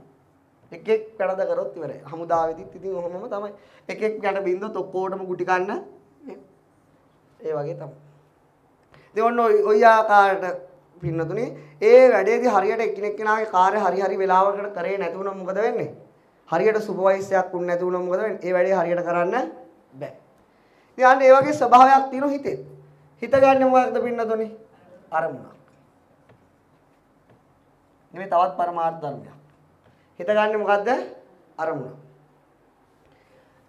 එක එක් වැඩ කරොත් ඉවරයි. හමුදාවෙදිත් ඉතින් ඔහොමම තමයි. එක එක් යට බින්දොත් ඔක්කොටම ගුටි කන්න ඒ වගේ තමයි. ඉතින් ඔන්න ඔය ඔය ආකාරයට පින්නතුනේ ඒ වැඩේදී හරියට එකිනෙක කෙනාගේ කාර්ය හරි හරි වෙලාවකට කරේ නැති වුණොත් මොකද වෙන්නේ? හරියට සුපර්වයිසරයක් උන් නැති වුණොත් මොකද වෙන්නේ? ඒ වැඩේ හරියට කරන්න බෑ. ඉතින් අන්න ඒ වගේ ස්වභාවයක් තියෙන හිතේ. හිත ගන්න මොකක්ද පින්නතුනේ? අරමුණක්. නෙමෙයි තවත් පරමාර්ථ ධර්මයක්. හිත ගන්න මොකද්ද? අරමුණ.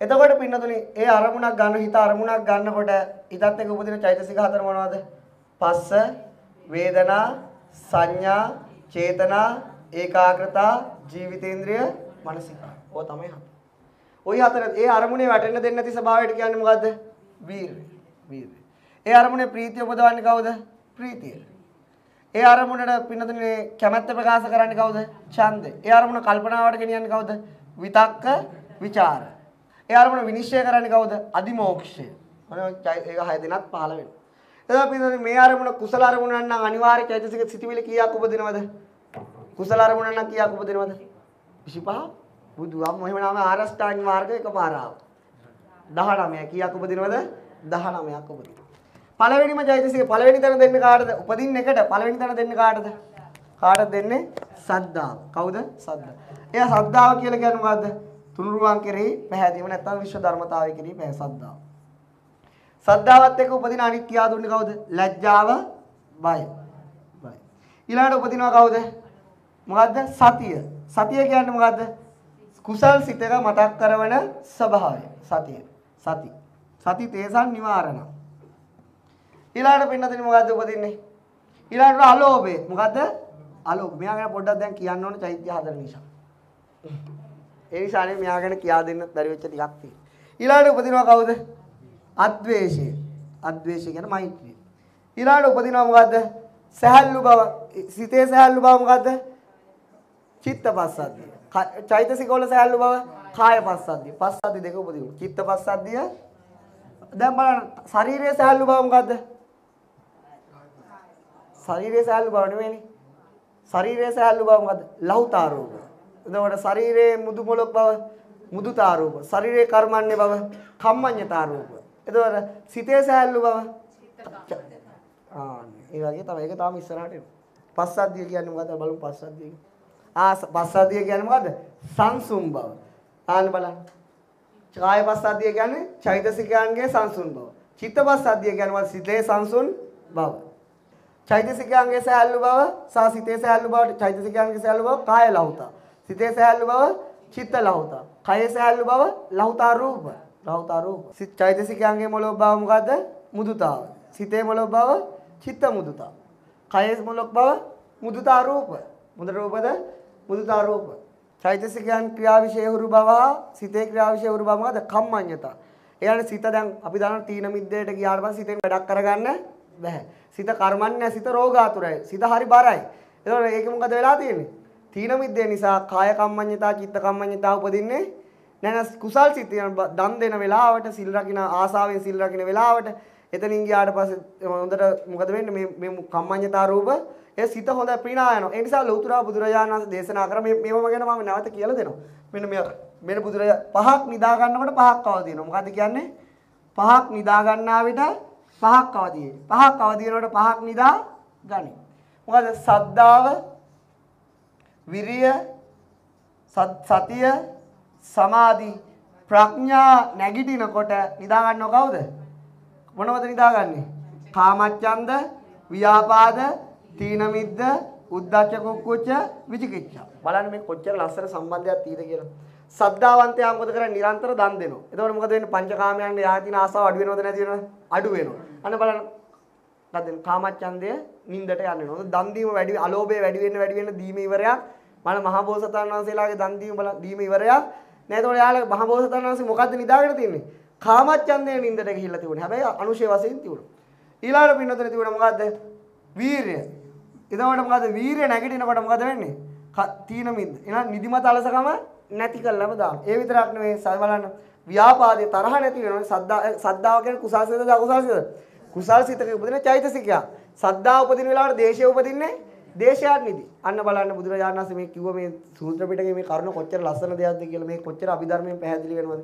එතකොට පින්නතුනි ඒ අරමුණක් ගන්න හිත අරමුණක් ගන්නකොට හිතත් එක්ක උපදින චෛතසික හතර මොනවද? පස්ස, වේදනා, සංඥා, චේතනා, ඒකාග්‍රතා, ජීවිතේන්ද්‍රය, මනසිකාර. ඕක තමයි හතර. ওই හතර ඒ අරමුණේ වැටෙන්න දෙන්නේ නැති ස්වභාවයට කියන්නේ මොකද්ද? වීරය. වීරය. ඒ අරමුණේ ප්‍රීතිය උපදවන්නේ කවුද? ප්‍රීතිය. ඒ අරමුණට පින්නතුනේ කැමැත්ත ප්‍රකාශ කරන්නේ කවුද? ඡන්දය. ඒ අරමුණ කල්පනාවට ගෙනියන්නේ කවුද? විතක්ක, ਵਿਚාර. ඒ අරමුණ විනිශ්චය කරන්නේ කවුද? අදිමෝක්ෂය. මොන ඒක හය දිනක් පහළ වෙනවා. එතකොට පින්නතුනේ මේ අරමුණ කුසල අරමුණ නම් අනිවාර්ය චෛතසික සිටිවිලි කීයක් උපදිනවද? කුසල අරමුණ නම් කීයක් උපදිනවද? 25. බුදුහාම මොහිමනාම ආරෂ්ඨාංග මාර්ගය එකපාර ආවා. 19 කීයක් උපදිනවද? 19ක් උපදිනවා. පළවෙනිම චෛතසික පළවෙනි තැන දෙන්නේ කාටද? උපදින්න එකට පළවෙනි තැන දෙන්නේ කාටද? කාටද දෙන්නේ? සද්ධාව. කවුද? සද්ධා. එයා සද්ධාව කියලා කියන්නේ මොකද්ද? තුනුරුවන් කෙරෙහි පැහැදීම නැත්නම් විශ්ව ධර්මතාවය කෙරෙහි පැහැ සද්ධාව. සද්ධාවත් එක්ක උපදින අනිත් කියා දුන්නේ කවුද? ලැජ්ජාව, බය. බය. ඊළඟට උපදිනවා කවුද? මොකද්ද? සතිය. සතිය කියන්නේ මොකද්ද? කුසල් සිතක මතක් කරවන ස්වභාවය. සතිය. සති. සති තේසන් නිවාරණ. ඊළඟට පින්නතේ මොකද්ද උපදින්නේ? ඊළඟට අලෝභය. මොකද්ද? අලෝභ. මෙයා ගැන පොඩ්ඩක් දැන් කියන්න ඕනේ චෛත්‍ය හදන නිසා. ඒ නිසානේ මෙයා ගැන කියා දෙන්න බැරි වෙච්ච ටිකක් තියෙනවා. ඊළඟට උපදිනවා කවුද? අද්වේෂය. අද්වේෂය කියන්නේ මෛත්‍රිය. ඊළඟට උපදිනවා මොකද්ද? සහැල්ලු බව. සිතේ සහැල්ලු බව මොකද්ද? චිත්තපස්සද්ධිය. චෛතසික වල සහැල්ලු බව කාය පස්සද්ධිය. පස්සද්ධි දෙක උපදිනවා. චිත්තපස්සද්ධිය. දැන් බලන්න ශරීරයේ සහැල්ලු බව මොකද්ද? ශරීරයේ සහැල්ලු බව නෙවෙයිනේ. ශරීරයේ සහැල්ලු බව මොකද්ද? ලහුතාරෝප. එතකොට ශරීරයේ මුදු මොලොක් බව මුදුතාරූප. ශරීරයේ කර්මන්නේ බව කම්මඤ්ඤතාරූප. එතකොට සිතේ සහැල්ලු බව ආ ඒ වගේ තමයි ඒක තාම ඉස්සරහට එනවා. පස්සද්ධිය කියන්නේ මොකද්ද බලමු පස්සද්ධිය. ආ පස්සද්ධිය කියන්නේ මොකද්ද? සංසුම් බව. ආන්න බලන්න. කාය පස්සද්ධිය කියන්නේ චෛතසිකයන්ගේ සංසුන් බව. චිත්ත පස්සද්ධිය කියන්නේ? සිතේ සංසුන් බව. චෛතසිකයන්ගේ සහැල්ලු බව සහ සිතේ සහැල්ලු බව චෛතසිකයන්ගේ සහැල්ලු බව කාය ලහුතා. සිතේ සහැල්ලු බව චිත්ත ලහුතා. කය සහැල්ලු බව ලහුතා රූප. ලහුතා රූප. සිත චෛතසිකයන්ගේ මොළොක් බව මොකද්ද? මුදුතාව. සිතේ මොළොක් බව චිත්ත මුදුතා. කයේ මොළොක් බව මුදුතා රූප. මුද රූපද මුදුතා රූප. චෛතසිකයන් ක්‍රියාවිෂය හුරු බව හා සිතේ ක්‍රියාවිෂය හුරු බව මොකද්ද? කම්මඤ්ඤතා. ඒ කියන්නේ සිත දැන් අපි දන්නවා තීන මිද්දේට ගියාට පස්සේ සිතෙන් වැඩක් කරගන්න බැහැ. සිත කර්මන්නේ සිත රෝගාතුරයි. සිත හරි බරයි. එතකොට ඒක මොකද වෙලා තියෙන්නේ? තීන මිද්දේ නිසා කාය කම්මඤ්ඤතා චිත්ත කම්මඤ්ඤතා උපදින්නේ නැන කුසල් සිත් දන් දෙන වෙලාවට සිල් රකින්න ආසාවෙන් සිල් රකින්න වෙලාවට එතනින් ගියාට පස්සේ හොඳට මොකද වෙන්නේ මේ මේ කම්මඤ්ඤතා රූප ඒ සිත හොඳ පිනා යනවා. ඒ නිසා ලෞතුරා බුදුරජාණන් වහන්සේ දේශනා කර මේ මේවම ගැන මම නැවත කියලා දෙනවා. මෙන්න මේ මෙන්න බුදුරජා පහක් නිදා ගන්නකොට පහක් අවදි වෙනවා. මොකද්ද කියන්නේ? පහක් නිදා ගන්නා විට පහක් අවදි වෙනවා. පහක් අවදි වෙනකොට පහක් නිදා ගනි. මොකද සද්ධාව විරිය සතිය සමාධි ප්‍රඥා නැගිටිනකොට නිදා ගන්නව කවුද? මොනවද නිදාගන්නේ? කාමච්ඡන්ද, ව්‍යාපාද, තීන මිද්ද, උද්ධච්ච කුක්කුච්ච, විචිකිච්ඡා. බලන්න මේ කොච්චර ලස්සන සම්බන්ධයක් තියෙද කියලා. සද්ධාවන්තයා මොකද කරන්නේ? නිරන්තර දන් දෙනවා. එතකොට මොකද වෙන්නේ? පංචකාමයන්ගේ යහතින ආසාව අඩු වෙනවද නැති වෙනවද? අඩු වෙනවා. අන්න බලන්න. නැත්නම් කාමච්ඡන්දය නින්දට යන්නේ නෝ. දන් දීම වැඩි අලෝභය වැඩි වෙන්න වැඩි වෙන්න දීම ඉවරයක්. මම මහා බෝසතාණන් වහන්සේලාගේ දන් දීම බල දීම ඉවරයක්. නේද? එතකොට යාළුවා මහා බෝසතාණන් වහන්සේ මොකද්ද නිදාගෙන තින්නේ? කාමච්ඡන්දය නින්දට ගිහිල්ලා තිබුණේ. හැබැයි අනුශේ වශයෙන් තිබුණා. ඊළඟට පින්නතර තිබුණා මොකද්ද? වීරය. එතකොට මොකද්ද? වීරය නැගිටිනකොට මොකද වෙන්නේ? තීන මිද්ද. එහෙනම් නිදිමත අලසකම නැති කළාම දාන. ඒ විතරක් නෙවෙයි සල් බලන්න. ව්‍යාපාදේ තරහ නැති වෙනවනේ. සද්දා සද්දාව කියන්නේ කුසල්සිතද අකුසල්සිතද? කුසල්සිතක උපදින චෛතසිකය. සද්දා උපදින වෙලාවට දේශය උපදින්නේ දේශයක් නිදි. අන්න බලන්න බුදුරජාණන් වහන්සේ මේ කිව්ව මේ සූත්‍ර පිටකේ මේ කරුණ කොච්චර ලස්සන දෙයක්ද කියලා මේ කොච්චර අභිධර්මයෙන් පැහැදිලි වෙනවද?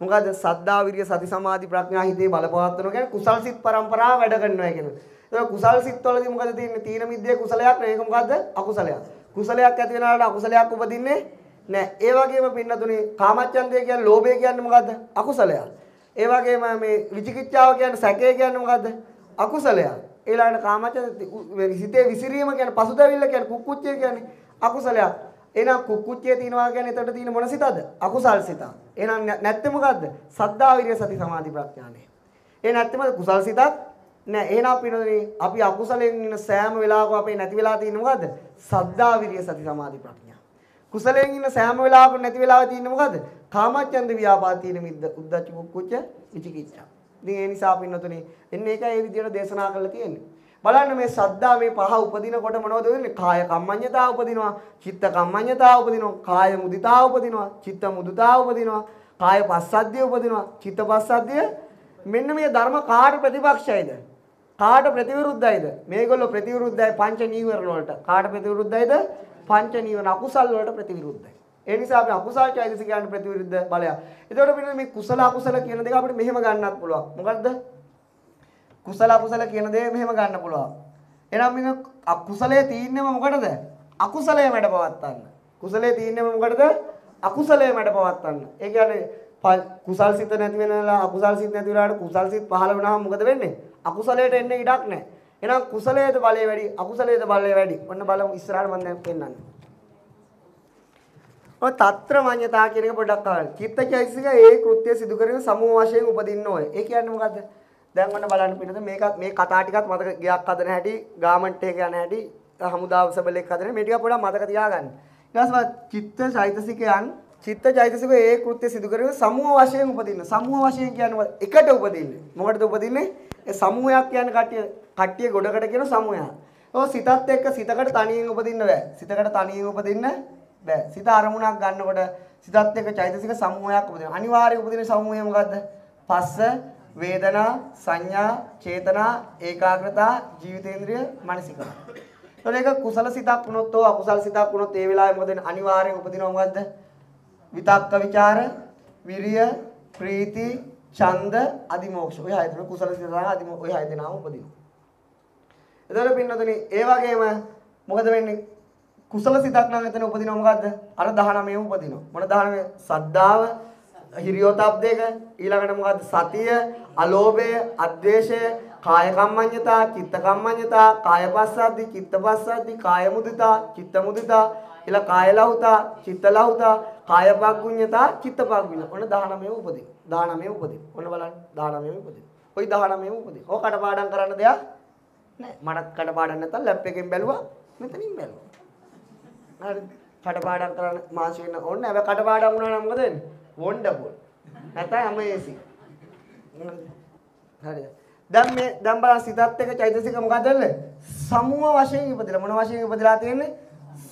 මොකද සද්දා විරිය සති සමාධි ප්‍රඥා හිතේ බලපවත්වනවා කියන්නේ කුසල් සිත් පරම්පරාව වැඩ කරනවා කියන්නේ. ඒක කුසල් සිත් වලදී මොකද තියෙන්නේ? තීන මිද්දේ කුසලයක් නේ. ඒක මොකද්ද? අකුසලයක්. කුසලයක් ඇති වෙනාට අකුසලයක් උපදින්නේ නැහැ. ඒ වගේම පින්නතුනේ කාමච්ඡන්දය කියන්නේ ලෝභය කියන්නේ මොකද්ද? අකුසලයක්. ඒ වගේම මේ විචිකිච්ඡාව කියන්නේ සැකය කියන්නේ මොකද්ද? අකුසලයක්. ඊළඟට කාමච්ඡන්ද හිතේ විසිරීම කියන්නේ පසුතැවිල්ල කියන්නේ කුක්කුච්චය කියන්නේ අකුසලයක්. එහෙනම් කුක්කුච්චේ තියනවා කියන්නේ එතකොට තියෙන මොන සිතද? අකුසල් සිත. එහෙනම් නැත්te මොකද්ද? සද්ධා විරිය සති සමාධි ප්‍රඥානේ. ඒ නැත්te මොකද? කුසල් සිතක් නෑ. එහෙනම් පිනෝනේ අපි අකුසලෙන් ඉන්න සෑම වෙලාවකම අපේ නැති වෙලා තියෙන්නේ මොකද්ද? සද්ධා විරිය සති සමාධි ප්‍රඥා. කුසලයෙන් ඉන්න සෑම වෙලාවකම නැති වෙලාව තියෙන්නේ මොකද්ද? කාමච්ඡන්ද ව්‍යාපාද තියෙන මිද්ද උද්දච්ච කුක්කුච්ච විචිකිච්ඡා. ඉතින් ඒ නිසා පින්නතුනේ එන්නේ ඒකයි ඒ විදිහට දේශනා කරලා තියෙන්නේ. බලන්න මේ සද්දා මේ පහ උපදිනකොට මොනවද වෙන්නේ? කාය කම්මඤ්ඤතා උපදිනවා, චිත්ත කම්මඤ්ඤතා උපදිනවා, කාය මුදිතා උපදිනවා, චිත්ත මුදිතා උපදිනවා, කාය පස්සද්ධිය උපදිනවා, චිත්ත පස්සද්ධිය මෙන්න මේ ධර්ම කාට ප්‍රතිපක්ෂයිද? කාට ප්‍රතිවිරුද්ධයිද? මේගොල්ලෝ ප්‍රතිවිරුද්ධයි පංච නීවරණ වලට. කාට ප්‍රතිවිරුද්ධයිද? පංච නීවරණ අකුසල් වලට ප්‍රතිවිරුද්ධයි. ඒ නිසා අපි අකුසල් චෛතසිකයන්ට ප්‍රතිවිරුද්ධ බලයක්. ඒතකොට පිළිතුර මේ කුසල අකුසල කියන දෙක අපිට මෙහෙම ගන්නත් පුළුවන්. මොකද්ද? කුසල අකුසල කියන දේ මෙහෙම ගන්න පුළුවන්. එහෙනම් මේ අකුසලයේ තීන්නේම මොකටද? අකුසලයේ මැඩ පවත්තන්න. කුසලයේ තීන්නේම මොකටද? අකුසලයේ මැඩ පවත්තන්න. ඒ කියන්නේ කුසල් සිත නැති වෙනලා අකුසල් සිත නැති වෙලාට කුසල් සිත පහළ වුණාම මොකද වෙන්නේ? අකුසලයට එන්න ඉඩක් නැහැ. එහෙනම් කුසලයේද බලය වැඩි, අකුසලයේද බලය වැඩි. ඔන්න බලමු ඉස්සරහට මම දැන් පෙන්නන්නේ. ඔය తත්‍ර මඤ්ඤතා කියන එක පොඩ්ඩක් අහන්න. චිත්තචෛතසික ඒ කෘත්‍ය සිදු කරගෙන සමූහ වශයෙන් උපදින්න ඕය. ඒ කියන්නේ මොකද්ද? දැන් ඔන්න බලන්න පින්නද මේක මේ කතා ටිකත් මතක ගියක් හදන හැටි, ගාමන්ට් එක යන හැටි, හමුදාව සබලෙක් හදන මේ ටික පොඩ්ඩක් මතක තියාගන්න. ඊට පස්සේ චිත්තචෛතසිකයන් චිත්තචෛතසික ඒ කෘත්‍ය සිදු කරගෙන සමූහ වශයෙන් උපදින්න. සමූහ වශයෙන් කියන්නේ එකට උපදින්නේ. මොකටද උපදින්නේ? ඒ සමූහයක් කියන්නේ කට්ටිය කට්ටිය ගොඩකට කියන සමූහයක්. ඔව් සිතත් එක්ක සිතකට තනියෙන් උපදින්න බෑ. සිතකට තනියෙන් උපදින්න බෑ. සිත අරමුණක් ගන්නකොට සිතත් එක්ක චෛතසික සමූහයක් උපදිනවා. අනිවාර්යයෙන් උපදින සමූහය මොකද්ද? පස්ස, වේදනා, සංඥා, චේතනා, ඒකාග්‍රතා, ජීවිතේන්ද්‍රිය, මානසිකව. එතකොට ඒක කුසල සිතක් වුණොත් හෝ අකුසල සිතක් වුණොත් ඒ වෙලාවේ මොකද අනිවාර්යෙන් උපදිනවා මොකද්ද? විතක්ක ਵਿਚාර, විරිය, ප්‍රීති, ඡන්ද, අදිමෝක්ෂ. ඔය හය දෙනා කුසල සිත තමයි අදිමෝක්ෂ. ඔය හය දෙනාම උපදිනවා. එතකොට පින්නතුනි ඒ වගේම මොකද වෙන්නේ? කුසල සිතක් නම් එතන උපදිනව මොකද්ද? අර 19 උපදිනවා. මොන 19? සද්ධාව, හිරියෝතප් දෙක, ඊළඟට මොකද්ද? සතිය, අලෝභය, අද්වේෂය, කාය කම්මඤ්ඤතා, චිත්ත කම්මඤ්ඤතා, කාය පස්සද්ධි, චිත්ත පස්සද්ධි, කාය මුදිතා, චිත්ත මුදිතා, ඊළඟ කාය ලහුතා, චිත්ත ලහුතා, කාය පග්ගුඤ්ඤතා, චිත්ත පග්ගුඤ්ඤ. ඔන්න 19 උපදින. 19 උපදින. ඔන්න බලන්න 19 උපදින. ওই 19 උපදින. ඕක කටපාඩම් කරන්න දෙයක් නෑ. මට කටපාඩම් නැත්තම් ලැප් එකෙන් බැලුවා මෙතනින් බැලුවා. හරි කටපාඩම් කරන්න මාසෙ වෙන ඕනේ නැහැ. කටපාඩම් වුණා නම් මොකද වෙන්නේ? වොන්ඩර්ෆුල්. නැත්නම් අමේසින්. හරිද? දැන් මේ දැන් බලන්න සිතත් එක්ක චෛතසික මොකද වෙන්නේ? සමුහ වශයෙන් ඉපදිලා මොන වශයෙන් ඉපදිලා තියෙන්නේ?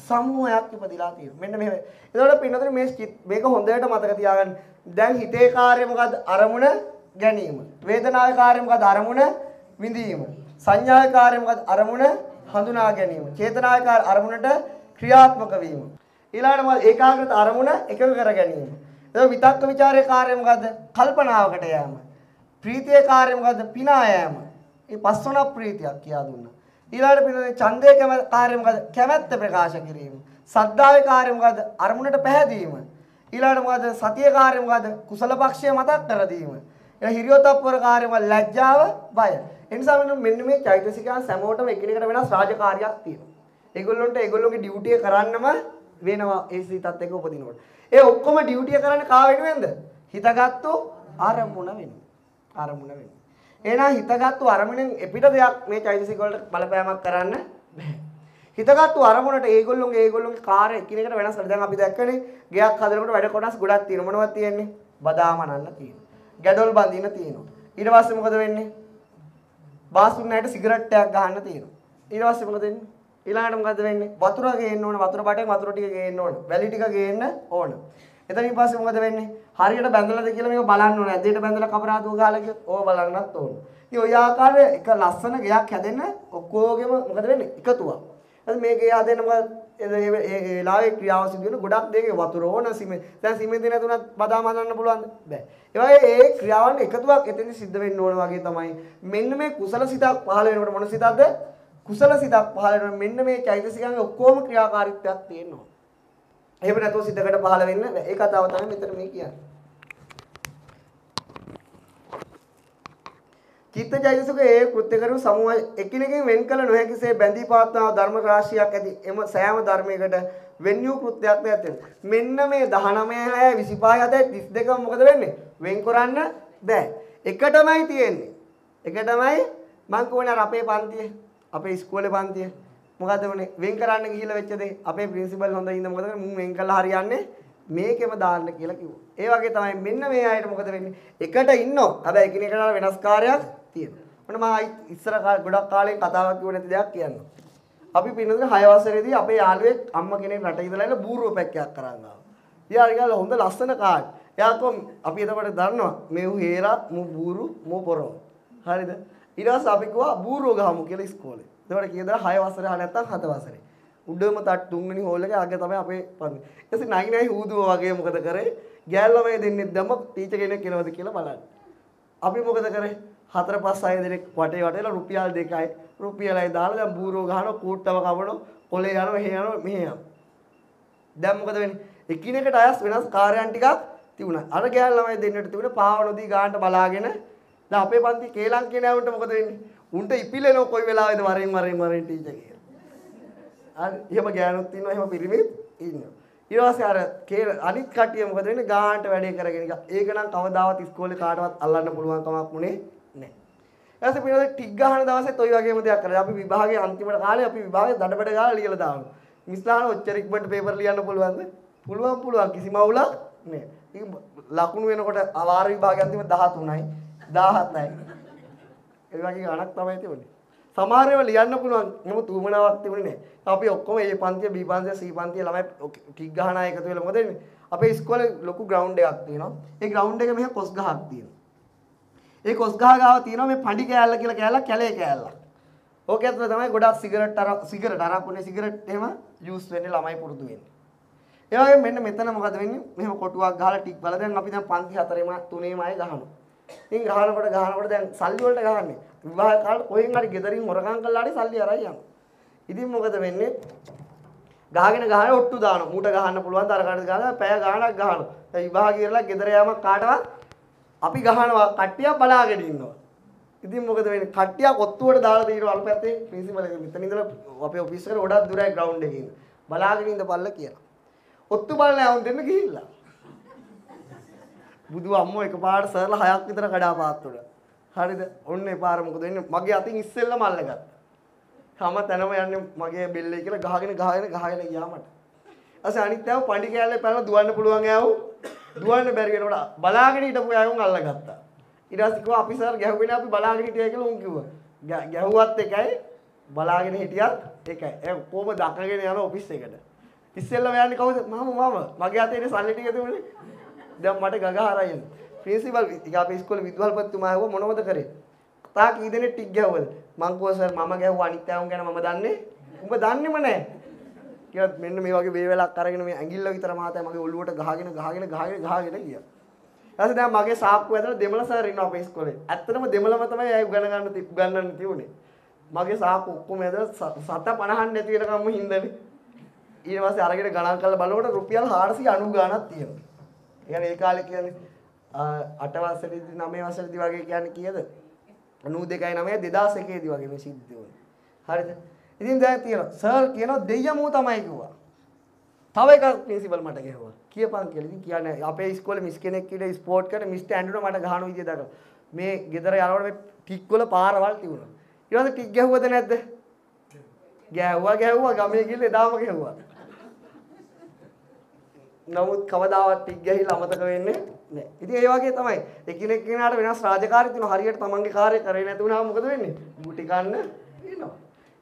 සමූහයක් ඉපදිලා තියෙනවා. මෙන්න මෙහෙම. එතකොට පින්නතුනේ මේ චිත්- මේක හොඳට මතක තියාගන්න. දැන් හිතේ කාර්යය මොකද්ද? අරමුණ ගැනීම. වේදනාවේ කාර්යය මොකද්ද? අරමුණ විඳීම. සංඥාවේ කාර්යය මොකද්ද? අරමුණ හඳුනා ගැනීම. චේතනාවේ කාර්ය අරමුණට ක්‍රියාත්මක වීම. ඊළඟට මොකද? ඒකාග්‍රත අරමුණ එකඟ කර ගැනීම. එතකොට විතක්ක ਵਿਚාරයේ කාර්යය මොකද්ද? කල්පනාවකට යෑම. ප්‍රීතියේ කාර්යය මොකද්ද? පිනා යෑම. ඒ පස්වන ප්‍රීතියක් කියා දුන්නා. ඊළඟට පිළිවෙල ඡන්දයේ කැම- කාර්යය මොකද්ද? කැමැත්ත ප්‍රකාශ කිරීම. සද්ධාවේ කාර්යය මොකද්ද? අරමුණට පැහැදීම. ඊළඟට මොකද්ද? සතියේ කාර්යය මොකද්ද? කුසල පක්ෂය මතක් කර දීම. ඒ හිරියොතප්පර කාර්යය මොකද්ද? ලැජ්ජාව, බය. ඒ නිසා මෙන්න මෙන්න මේ චෛතසිකයන් සෑමෝටම එකිනෙකට වෙනස් රාජකාරියක් තියෙනවා. ඒගොල්ලොන්ට ඒගොල්ලොන්ගේ ඩියුටිය කරන්නම වෙනවා ඒ සිතත් එක්ක උපදිනකොට. ඒ ඔක්කොම ඩියුටිය කරන්නේ කා වෙනුවෙන්ද? හිතගත්තු අරමුණ වෙනුවෙන්. අරමුණ වෙනුවෙන්. එහෙනම් හිතගත්තු අරමුණෙන් එපිට දෙයක් මේ චෛතසික වලට බලපෑමක් කරන්න බෑ. හිතගත්තු අරමුණට ඒගොල්ලොන්ගේ ඒගොල්ලොන්ගේ කාර්ය එකිනෙකට වෙනස් කරලා දැන් අපි දැක්කනේ ගෙයක් හදනකොට වැඩ කොටස් ගොඩක් තියෙනවා. මොනවද තියෙන්නේ? බදාම අනන්න තියෙනවා. ගැඩොල් බඳින්න තියෙනවා. ඊට පස්සේ මොකද වෙන්නේ? බාස්තුන් නැට සිගරට් එකක් ගහන්න තියෙනවා. ඊට පස්සේ මොකද වෙන්නේ? ඊළඟට මොකද වෙන්නේ? වතුර ගේන්න ඕන, වතුර බටෙන් වතුර ටික ගේන්න ඕන. වැලි ටික ගේන්න ඕන. එතනින් පස්සේ මොකද වෙන්නේ? හරියට බැඳලාද කියලා මේක බලන්න ඕන. ඇදේට බැඳලා කපරාදුව ගහලා කියොත් ඕව බලන්නත් ඕන. ඉතින් ඔය ආකාරයේ එක ලස්සන ගයක් හැදෙන්න ඔක්කොගෙම මොකද වෙන්නේ? එකතුවක්. ඊට මේ ගේ හදෙන්න මොකද? ඒ ඒ වෙලාවේ ක්‍රියාව සිදු වෙන ගොඩක් දෙයක වතුර ඕන සිමෙන්ති. දැන් සිමෙන්ති නැතුණත් බදාම හදන්න පුළුවන්ද? බෑ. ඒ වගේ ඒ ක්‍රියාවන් එකතුවක් එතෙන්දි සිද්ධ වෙන්න ඕන වගේ තමයි. මෙන්න මේ කුසල සිතක් පහළ වෙනකොට මොන සිතක්ද? කුසල සිතක් පහළ වෙනකොට මෙන්න මේ චෛතසිකයන්ගේ ඔක්කොම ක්‍රියාකාරීත්වයක් තියෙනවා. එහෙම නැතුව සිතකට පහළ වෙන්නේ නැහැ. ඒ කතාව තමයි මෙතන මේ කියන්නේ. චිත්තචෛතසික ඒ කෘත්‍ය කරු සමූහ එකිනෙකින් වෙන් කළ නොහැකිසේ බැඳී පවත්නා ධර්ම රාශියක් ඇති එම සෑම ධර්මයකට වෙන් වූ කෘත්‍යයක් නැත්තේ. මෙන්න මේ 19 6 25 7 32 මොකද වෙන්නේ? වෙන් කරන්න බෑ. එකටමයි තියෙන්නේ. එකටමයි මං කියවනේ අර අපේ පන්තියේ අපේ ඉස්කෝලේ පන්තියේ මොකද වුනේ? වෙන් කරන්න ගිහිල්ලා වෙච්ච දේ අපේ ප්‍රින්සිපල් හොඳින්ද මොකද කරන්නේ? මුන් වෙන් කළා හරියන්නේ මේකෙම දාන්න කියලා කිව්වා. ඒ වගේ තමයි මෙන්න මේ අයට මොකද වෙන්නේ? එකට ඉන්නෝ. හැබැයි එකිනෙකට වෙනස් කාර්යයක් තියෙනවා. මොන මම ඉස්සර කාලේ ගොඩක් කාලෙක කතාවක් කිව්ව නැති දෙයක් කියන්නම්. අපි පින්නද 6 වසරේදී අපේ යාළුවෙක් අම්මා කෙනෙක් රට ඉඳලා එලා බූරුව පැක්කයක් කරන් ආවා. ඉතින් අර හොඳ ලස්සන කාඩ්. එයා කොම් අපි එතකොට දන්නවා මේ උ හේරා මු බූරු මු පොරව. හරිද? ඊට පස්සේ අපි කිව්වා බූරුව ගහමු කියලා ඉස්කෝලේ. එතකොට කීයද 6 වසරේ හා නැත්තම් 7 වසරේ. උඩම තට් තුන්වෙනි හෝල් එකේ අග තමයි අපේ පන්ති. ඊට පස්සේ නයි නයි හූදුව වගේ මොකද කරේ? ගෑල් ළමයි දෙන්නේ දැම්ම ටීචර් කෙනෙක් එනවද කියලා බලන්න. අපි මොකද කරේ? හතර පහ හය දෙනෙක් වටේ වටේලා රුපියල් දෙකයි රුපියලයි දාලා දැන් බූරෝ ගහනවා කූට්ටව කවනවා කොලේ යනවා මෙහෙ යනවා මෙහෙ යනවා. දැන් මොකද වෙන්නේ? එකිනෙකට අයස් වෙනස් කාර්යයන් ටිකක් තිබුණා. අර ගෑල් ළමයි දෙන්නට තිබුණේ පාවනොදී ගානට බලාගෙන දැන් අපේ පන්ති කේලම් කියන ඇවුන්ට මොකද වෙන්නේ? උන්ට ඉපිලෙනව කොයි වෙලාවෙද වරෙන් වරෙන් වරෙන් ටීචර් කියලා. හරි එහෙම ගෑනුත් ඉන්නවා එහෙම පිරිමිත් ඉන්නවා. ඊට පස්සේ අර කේල අනිත් කට්ටිය මොකද වෙන්නේ ගානට වැඩේ කරගෙන ගියා. ඒක නම් කවදාවත් ඉස්කෝලේ කාටවත් අල්ලන්න පුළුවන් කමක් උනේ නැහැ. ඊට පස්සේ පිනවල ටික් ගහන දවසෙත් ওই වගේම දෙයක් කරා. අපි විභාගයේ අන්තිමට කාලේ අපි විභාගයේ දඩබඩ ගාලා ලියලා දානවා. මිස්ලාන ඔච්චර ඉක්මනට පේපර් ලියන්න පුළුවන්ද? පුළුවන් පුළුවන් කිසිම අවුලක් නෑ. ඉතින් ලකුණු වෙනකොට අවාර විභාගය අන්තිම 13යි 17යි. ඒ වගේ ගණක් තමයි තිබුණේ. සමහර ඒවා ලියන්න පුළුවන්. නමුත් උමනාවක් තිබුණේ නෑ. අපි ඔක්කොම A පන්තිය B පන්තිය C පන්තිය ළමයි ටික් ගහන අය එකතු වෙලා මොකද වෙන්නේ? අපේ ඉස්කෝලේ ලොකු ග්‍රවුන්ඩ් එකක් තියෙනවා. ඒ ග්‍රවුන්ඩ් එකේ මෙහෙ කොස් ගහක් තියෙනවා. ඒ කොස් ගහ ගාව තියෙනවා මේ පඩි කෑල්ල කියලා කෑල්ල කැලේ කෑල්ල. ඕක ඇතුළේ තමයි ගොඩක් සිගරට් අර සිගරට් අරක්ුනේ සිගරට් එහෙම යූස් වෙන්නේ ළමයි පුරුදු වෙන්නේ. ඒ වගේ මෙන්න මෙතන මොකද වෙන්නේ? මෙහෙම කොටුවක් ගහලා ටික් බල දැන් අපි දැන් පන්ති හතරේම තුනේම අය ගහනවා. ඉතින් ගහනකොට ගහනකොට දැන් සල්ලි වලට ගහන්නේ. විවාහ කාලේ කොහෙන් හරි ගෙදරින් හොරකම් කළා හරි සල්ලි අරයි යනවා. ඉතින් මොකද වෙන්නේ? ගහගෙන ගහන ඔට්ටු දානවා. මූට ගහන්න පුළුවන් තරකට ගහලා පැය ගාණක් ගහනවා. දැන් විවාහ කියලා ගෙදර යාමක් කාටවත් අපි ගහනවා කට්ටියක් බලාගෙන ඉන්නවා. ඉතින් මොකද වෙන්නේ? කට්ටියක් ඔත්තුවට දාලා තියෙනවා අර පැත්තේ ප්‍රින්සිපල් එක. මෙතන ඉඳලා අපේ ඔෆිස් එකට ගොඩක් දුරයි ග්‍රවුන්ඩ් එකේ ඉන්න. බලාගෙන ඉඳපල්ලා කියලා. ඔත්තු බලන ඇවුන් දෙන්න ගිහිල්ලා. බුදු අම්මෝ එකපාරට සර්ලා හයක් විතර කඩා පාත්තුඩ. හරිද? ඔන්න එපාර මොකද වෙන්නේ? මගේ අතින් ඉස්සෙල්ලම අල්ලගත්තා. හැම තැනම යන්නේ මගේ බෙල්ලේ කියලා ගහගෙන ගහගෙන ගහගෙන ගියා මට. ඊපස්සේ අනිත් ඇව පඩි කෑල්ලේ පැනලා දුවන්න පුළුවන් ඇව දුවන්න බැරි වෙනකොට බලාගෙන හිටපු ඇවුන් අල්ලගත්තා. ඊට පස්සේ කිව්වා අපි සර් ගැහුවේ අපි බලාගෙන හිටියයි කියලා උන් කිව්වා. ගැහුවත් එකයි බලාගෙන හිටියත් එකයි. ඒ කොහොම දකගෙන යන ඔෆිස් එකට. ඉස්සෙල්ලම යන්නේ කවුද? මම මම. මගේ අතේ ඉන්නේ සල්ලි ටික තිබුණේ. දැන් මට ගග හරයි එන්නේ. ප්‍රින්සිපල් ඉතින් අපේ ඉස්කෝලේ විදුහල්පතිතුමා ඇහුවා මොනවද කරේ? තා කී දෙනෙක් ටික් ගැහුවද? මං කිව්වා සර් මම ගැහුවා අනිත් අයුන් ගැන මම දන්නේ. උඹ දන්නේම නැහැ. කියලා මෙන්න මේ වගේ වේවැලක් අරගෙන මේ ඇඟිල්ල විතර මහතයි මගේ ඔළුවට ගහගෙන ගහගෙන ගහගෙන ගහගෙන ගියා. ඊට දැන් මගේ සාක්කුව ඇතුළේ දෙමළ සර් ඉන්නවා අපේ ඉස්කෝලේ. ඇත්තටම දෙමළම තමයි අය උගන ගන්න තිබ් ගන්නන්න තියුනේ. මගේ සාක්කුව ඔක්කොම ඇතුළේ සත 50ක් නැති වෙනකම්ම හින්දානේ. ඊට පස්සේ අරගෙන ගණන් කරලා බලනකොට රුපියල් 490 ගාණක් තියෙනවා. ඒ කියන්නේ ඒ කාලේ කියන්නේ අට වසරේදී 9 වසරේදී වගේ කියන්නේ කීයද? 92යි 9 2001 දී වගේ මේ සිද්ධ වුණේ. හරිද? ඉතින් දැන් තියෙනවා සර් කියනවා දෙයියමෝ තමයි කිව්වා. තව එකක් ප්‍රින්සිපල් මට ගැහුවා. කියපන් කියලා. ඉතින් කියන්නේ අපේ ඉස්කෝලේ මිස් කෙනෙක් කියලා ස්පෝර්ට් කරන මිස්ටර් ඇන්ඩ්‍රු මට ගහන විදිය දකලා. මේ ගෙදර යනකොට මේ ටික් වල පාරවල් තිබුණා. ඊට පස්සේ ටික් ගැහුවද නැද්ද? ගැහුවා ගැහුවා ගමේ ගිහලා එදාම ගැහුවා. නමුත් කවදාවත් ටික් ගැහිලා අමතක වෙන්නේ නැහැ. ඉතින් ඒ වගේ තමයි. එකිනෙක කෙනාට වෙනස් රාජකාරී තියෙනවා. හරියට තමන්ගේ කාර්යය කරේ නැති වුණාම මොකද වෙන්නේ? ගුටි ගන්න වෙනවා.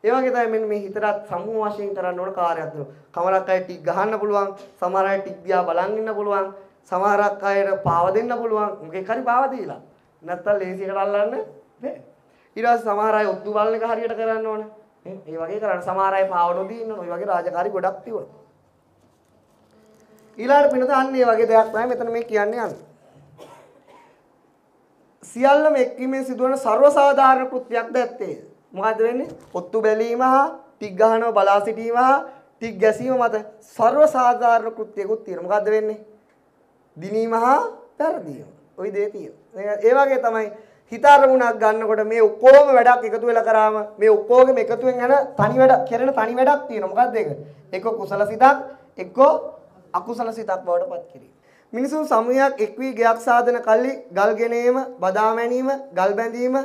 ඒ වගේ තමයි මෙන්න මේ හිතට සමූහ වශයෙන් කරන්න ඕන කාර්යයක් දෙනවා. කමලක් අය ටික් ගහන්න පුළුවන්. සමහර අය ටික් දිහා බලන් ඉන්න පුළුවන්. සමහරක් අයට පාව දෙන්න පුළුවන්. මොකෙක් හරි පාව දීලා. නැත්තම් ලේසියකට අල්ලන්න බෑ. ඊට පස්සේ සමහර අය ඔත්තු බලන එක හරියට කරන්න ඕනේ. ඒ වගේ කරන්න සමහර අය පාව නොදී ඉන්න ඕන. ඔය වගේ රාජකාරී ගොඩක් තිබුණා. ඊළාට පිනත අන්න ඒ වගේ දෙයක් තමයි මෙතන මේ කියන්නේ යන්නේ. සියල්ලම එක්වීමෙන් සිදුවන ਸਰවසාධාරණ කෘත්‍යයක් දැත්තේ. මොකද වෙන්නේ? ඔත්තු බැලීම හා ටික් ගහනවා බලා සිටීම හා ටික් ගැසීම මත ਸਰව සාධාරණ කෘත්‍යකුත් තියෙනවා. මොකද වෙන්නේ? දිනීම හා පෙරදීම. ওই දේ තියෙනවා. ඒ වගේ තමයි හිත අරමුණක් ගන්නකොට මේ ඔක්කොම වැඩක් එකතු වෙලා කරාම මේ ඔක්කොගෙම එකතුෙන් යන තනි වැඩ කරන තනි වැඩක් තියෙනවා. මොකද්ද ඒක? එක්ක කුසල සිතක්, එක්ක අකුසල සිතක් බවට පත් කිරීම. මිනිසුන් සමූහයක් එක් වී ගයක් සාදන කල්ලි ගල් ගෙනීම, බදා මැනීම, ගල් බැඳීම,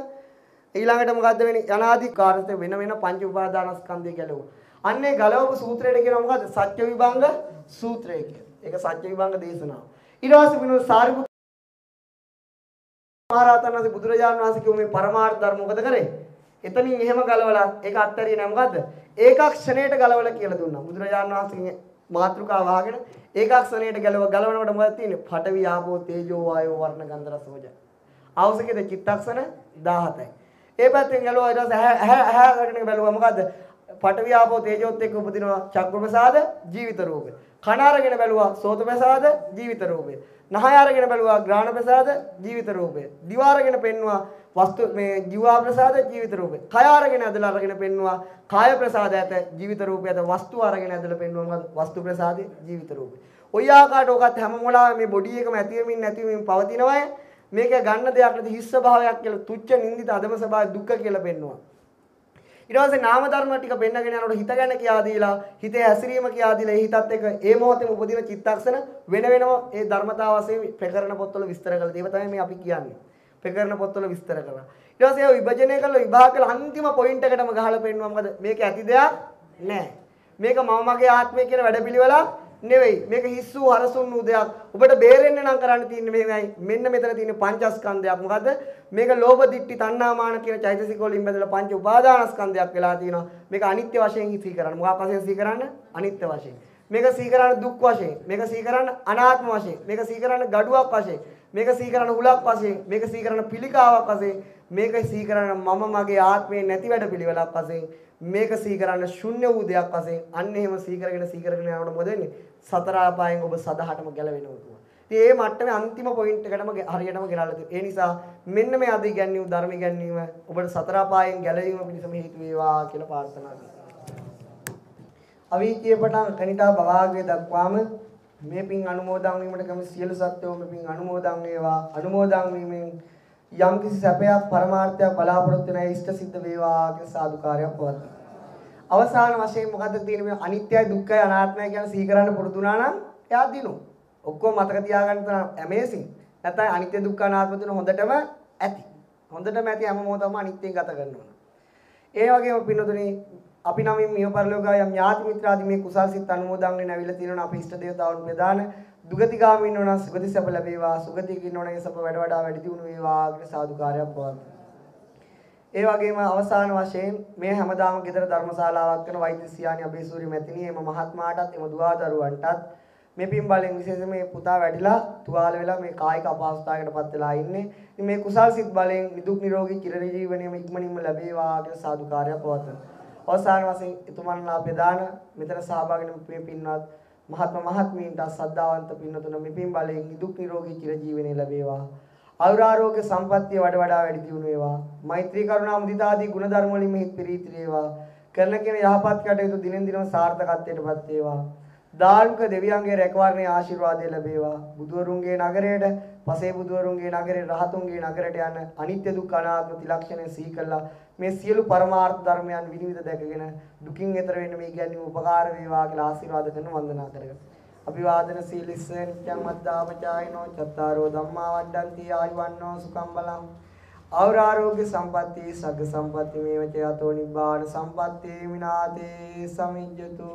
ඊළඟට මොකද්ද වෙන්නේ? අනාදි කාර්යත වෙන වෙන පංච උපාදානස්කන්ධය ගැලවුවා. අන්නේ ගලවපු සූත්‍රයට කියනවා මොකද්ද? සත්‍ය විභංග සූත්‍රය කියලා. ඒක සත්‍ය විභංග දේශනාව. ඊට පස්සේ වෙන සාරිපුත් මහරහතන් වහන්සේ බුදුරජාණන් වහන්සේ කිව්ව මේ පරමාර්ථ ධර්ම මොකද කරේ? එතනින් එහෙම ගලවලා ඒක අත්තරිය නෑ මොකද්ද? ඒකක්ෂණයට ගලවලා කියලා දුන්නා. බුදුරජාණන් වහන්සේගේ මාතෘකාව වහගෙන ඒකක්ෂණයට ගලව ගලවනකොට මොකද තියෙන්නේ? පඨවි ආපෝ තේජෝ වායෝ වර්ණ ගන්ධ රස ඕජා. අවශ්‍යකද චිත්තක්ෂණ 17යි. ඒ පැත්තෙන් ගලුවා ඊට පස්සේ ඇහැ ඇහැ කරගෙන බැලුවා මොකද්ද? පඨවි ආපෝ තේජෝත් එක්ක උපදිනවා චක්කු ප්‍රසාද ජීවිත රූපේ. කන අරගෙන බැලුවා සෝත ප්‍රසාද ජීවිත රූපේ. නහය අරගෙන බැලුවා ග්‍රාණ ප්‍රසාද ජීවිත රූපේ. දිව අරගෙන පෙන්නවා වස්තු මේ ජීවා ප්‍රසාද ජීවිත රූපේ. කය අරගෙන ඇදලා අරගෙන පෙන්නවා කාය ප්‍රසාද ඇත ජීවිත රූපේ ඇත වස්තු අරගෙන ඇදලා පෙන්නවා මොකද වස්තු ප්‍රසාදේ ජීවිත රූපේ. ඔය ආකාරයට ඔකත් හැම මොලාවෙම මේ බොඩි එකම ඇතිවෙමින් නැතිවෙමින් පවතිනවයි මේක ගන්න දෙයක් නැති හිස්ස භාවයක් කියලා තුච්ච නින්දිත අදම ස්වභාවය දුක්ඛ කියලා පෙන්නවා. ඊට පස්සේ නාම ධර්ම ටික පෙන්නගෙන යනකොට හිත ගැන කියා දීලා හිතේ හැසිරීම කියා දීලා ඒ හිතත් එක්ක ඒ මොහොතේම උපදින චිත්තක්ෂණ වෙන වෙනම ඒ ධර්මතාව වශයෙන් ප්‍රකරණ පොත්වල විස්තර කරලා තියෙනවා තමයි මේ අපි කියන්නේ. ප්‍රකරණ පොත්වල විස්තර කරලා. ඊට පස්සේ ඒ විභජනය කරලා විභාග කරලා අන්තිම පොයින්ට් එකටම ගහලා පෙන්නුවා මොකද මේක ඇති දෙයක් නෑ. මේක මම මගේ ආත්මය කියන වැඩපිළිවෙලක් නෙවෙයි. මේක හිස් වූ හරසුන් වූ දෙයක්. ඔබට බේරෙන්න නම් කරන්න තියෙන්නේ මෙහෙමයි. මෙන්න මෙතන තියෙන පංචස්කන්ධයක්. මොකද්ද? මේක ලෝභ දිට්ඨි තණ්හා මාන කියන චෛතසික වලින් බෙදලා පංච උපාදානස්කන්ධයක් වෙලා තියෙනවා. මේක අනිත්‍ය වශයෙන් සිහි කරන්න. මොකක් වශයෙන් සිහි කරන්න? අනිත්‍ය වශයෙන්. මේක සිහි කරන්න දුක් වශයෙන්. මේක සිහි කරන්න අනාත්ම වශයෙන්. මේක සිහි කරන්න ගඩුවක් වශයෙන්. මේක සිහි කරන්න හුලක් වශයෙන්. මේක සිහි කරන්න පිළිකාවක් වශයෙන්. මේක සිහි කරන්න මම මගේ ආත්මේ නැති වැඩ පිළිවෙලක් වශයෙන්. මේක සිහි කරන්න ශුන්‍ය වූ දෙයක් වශයෙන්. අන්න එහෙම සිහි කරගෙන සිහි කරගෙන යනකොට මොකද වෙන්නේ? සතර ආපායෙන් ඔබ සදහටම ගැලවෙනවා කිව්වා. ඉතින් ඒ මට්ටමේ අන්තිම පොයින්ට් එකටම හරියටම ගෙනල්ලා තියෙනවා. ඒ නිසා මෙන්න මේ අද ඉගැන්වීම ධර්ම ඉගැන්වීම ඔබට සතර ආපායෙන් ගැලවීම පිණිසම හේතු වේවා කියලා ප්‍රාර්ථනා කරනවා. අවීචිය පටන් කනිටා භාගයේ දක්වාම මේ පින් අනුමෝදන් වීමට කැමති සියලු සත්වෝ මේ පින් අනුමෝදන් වේවා. අනුමෝදන් වීමෙන් යම් කිසි සැපයක් පරමාර්ථයක් බලාපොරොත්තු වෙන ඉෂ්ට සිද්ධ වේවා කියලා සාදුකාරයක් පවත්වනවා. අවසාන වශයෙන් මොකද්ද තියෙන්නේ මේ අනිත්‍යයි දුක්ඛයි අනාත්මයි කියන සිහි කරන්න පුරුදු වුණා නම් එයා දිනු. ඔක්කොම මතක තියාගන්න තමයි ඇමේසින්. නැත්නම් අනිත්‍ය දුක්ඛ අනාත්ම තුන හොඳටම ඇති. හොඳටම ඇති හැම මොහොතම අනිත්‍යයෙන් ගත කරනවා. ඒ වගේම පින්නතුනි අපි නම් මිය පරලෝකය යම් ඥාති මිත්‍රාදී මේ කුසල් සිත් අනුමෝදන් වෙන ඇවිල්ලා තියෙනවා අපි ඉෂ්ට දේවතාවුන් ප්‍රදාන දුගතිගාමී ඉන්නවනම් සුගති සැප ලැබේවා සුගතියක ඉන්නවනම් ඒ සැප වැඩ වඩා වැඩි දියුණු වේවා කියලා සාදුකාරයක් පවත්වනවා ඒ වගේම අවසාන වශයෙන් මේ හැමදාම ගෙදර ධර්මශාලාවක් කරන වෛද්‍ය සියානි අබේසූරි මැතිණිය එම මහත්මයාටත් එම දුවා දරුවන්ටත් මේ පින් බලෙන් විශේෂයෙන් මේ පුතා වැඩිලා තුවාල වෙලා මේ කායික අපහසුතාවයකටපත් වෙලා ඉන්නේ. ඉතින් මේ කුසල් සිත් බලෙන් නිදුක් නිරෝගී චිරජීවනයේම ඉක්මනින්ම ලැබේවා කියලා සාදුකාරය පවත්වන. අවසාන වශයෙන් එතුමන්ලා ප්‍රදාන මෙතන සහභාගී වෙන මේ පින්වත් මහත්ම මහත්මීන්ට සද්ධාවන්ත පින්නතුන මේ පින් බලෙන් නිදුක් නිරෝගී චිරජීවනයේ ලැබේවා. ආයුරාරෝග්‍ය සම්පන්නිය වඩ වඩා වැඩි දියුණු වේවා. මෛත්‍රී කරුණා මුදිතා ආදී ගුණධර්ම වලින් මෙහි පිරීති වේවා. කරන කෙන යහපත් කටයුතු දිනෙන් දිනම සාර්ථකත්වයටපත් වේවා. ධාර්මික දෙවියන්ගේ රැකවරණයේ ආශිර්වාදය ලැබේවා. බුදුවරුන්ගේ නගරයට, පසේ බුදුවරුන්ගේ නගරයට, රහතුන්ගේ නගරයට යන අනිත්‍ය දුක්ඛ අනාත්ම ත්‍රිලක්ෂණය සිහි කළා. මේ සියලු පරමාර්ථ ධර්මයන් විනිවිද දැකගෙන දුකින් එතර වෙන්න මේ කියන්නේ උපකාර වේවා කියලා ආශිර්වාද කරන වන්දනා කරගන්න. අභිවාදන සීලිස්ස නිත්‍යං මද්දාපචායිනෝ චත්තාරෝ ධම්මා වඩ්ඩಂತಿ ආයුවන්නෝ සුඛං බලං ආරෝග්‍ය සම්පatti සග්ග සම්පatti මේවච යතෝ නිබ්බාන සම්පatti විනාතේ සමිජ්ජතු.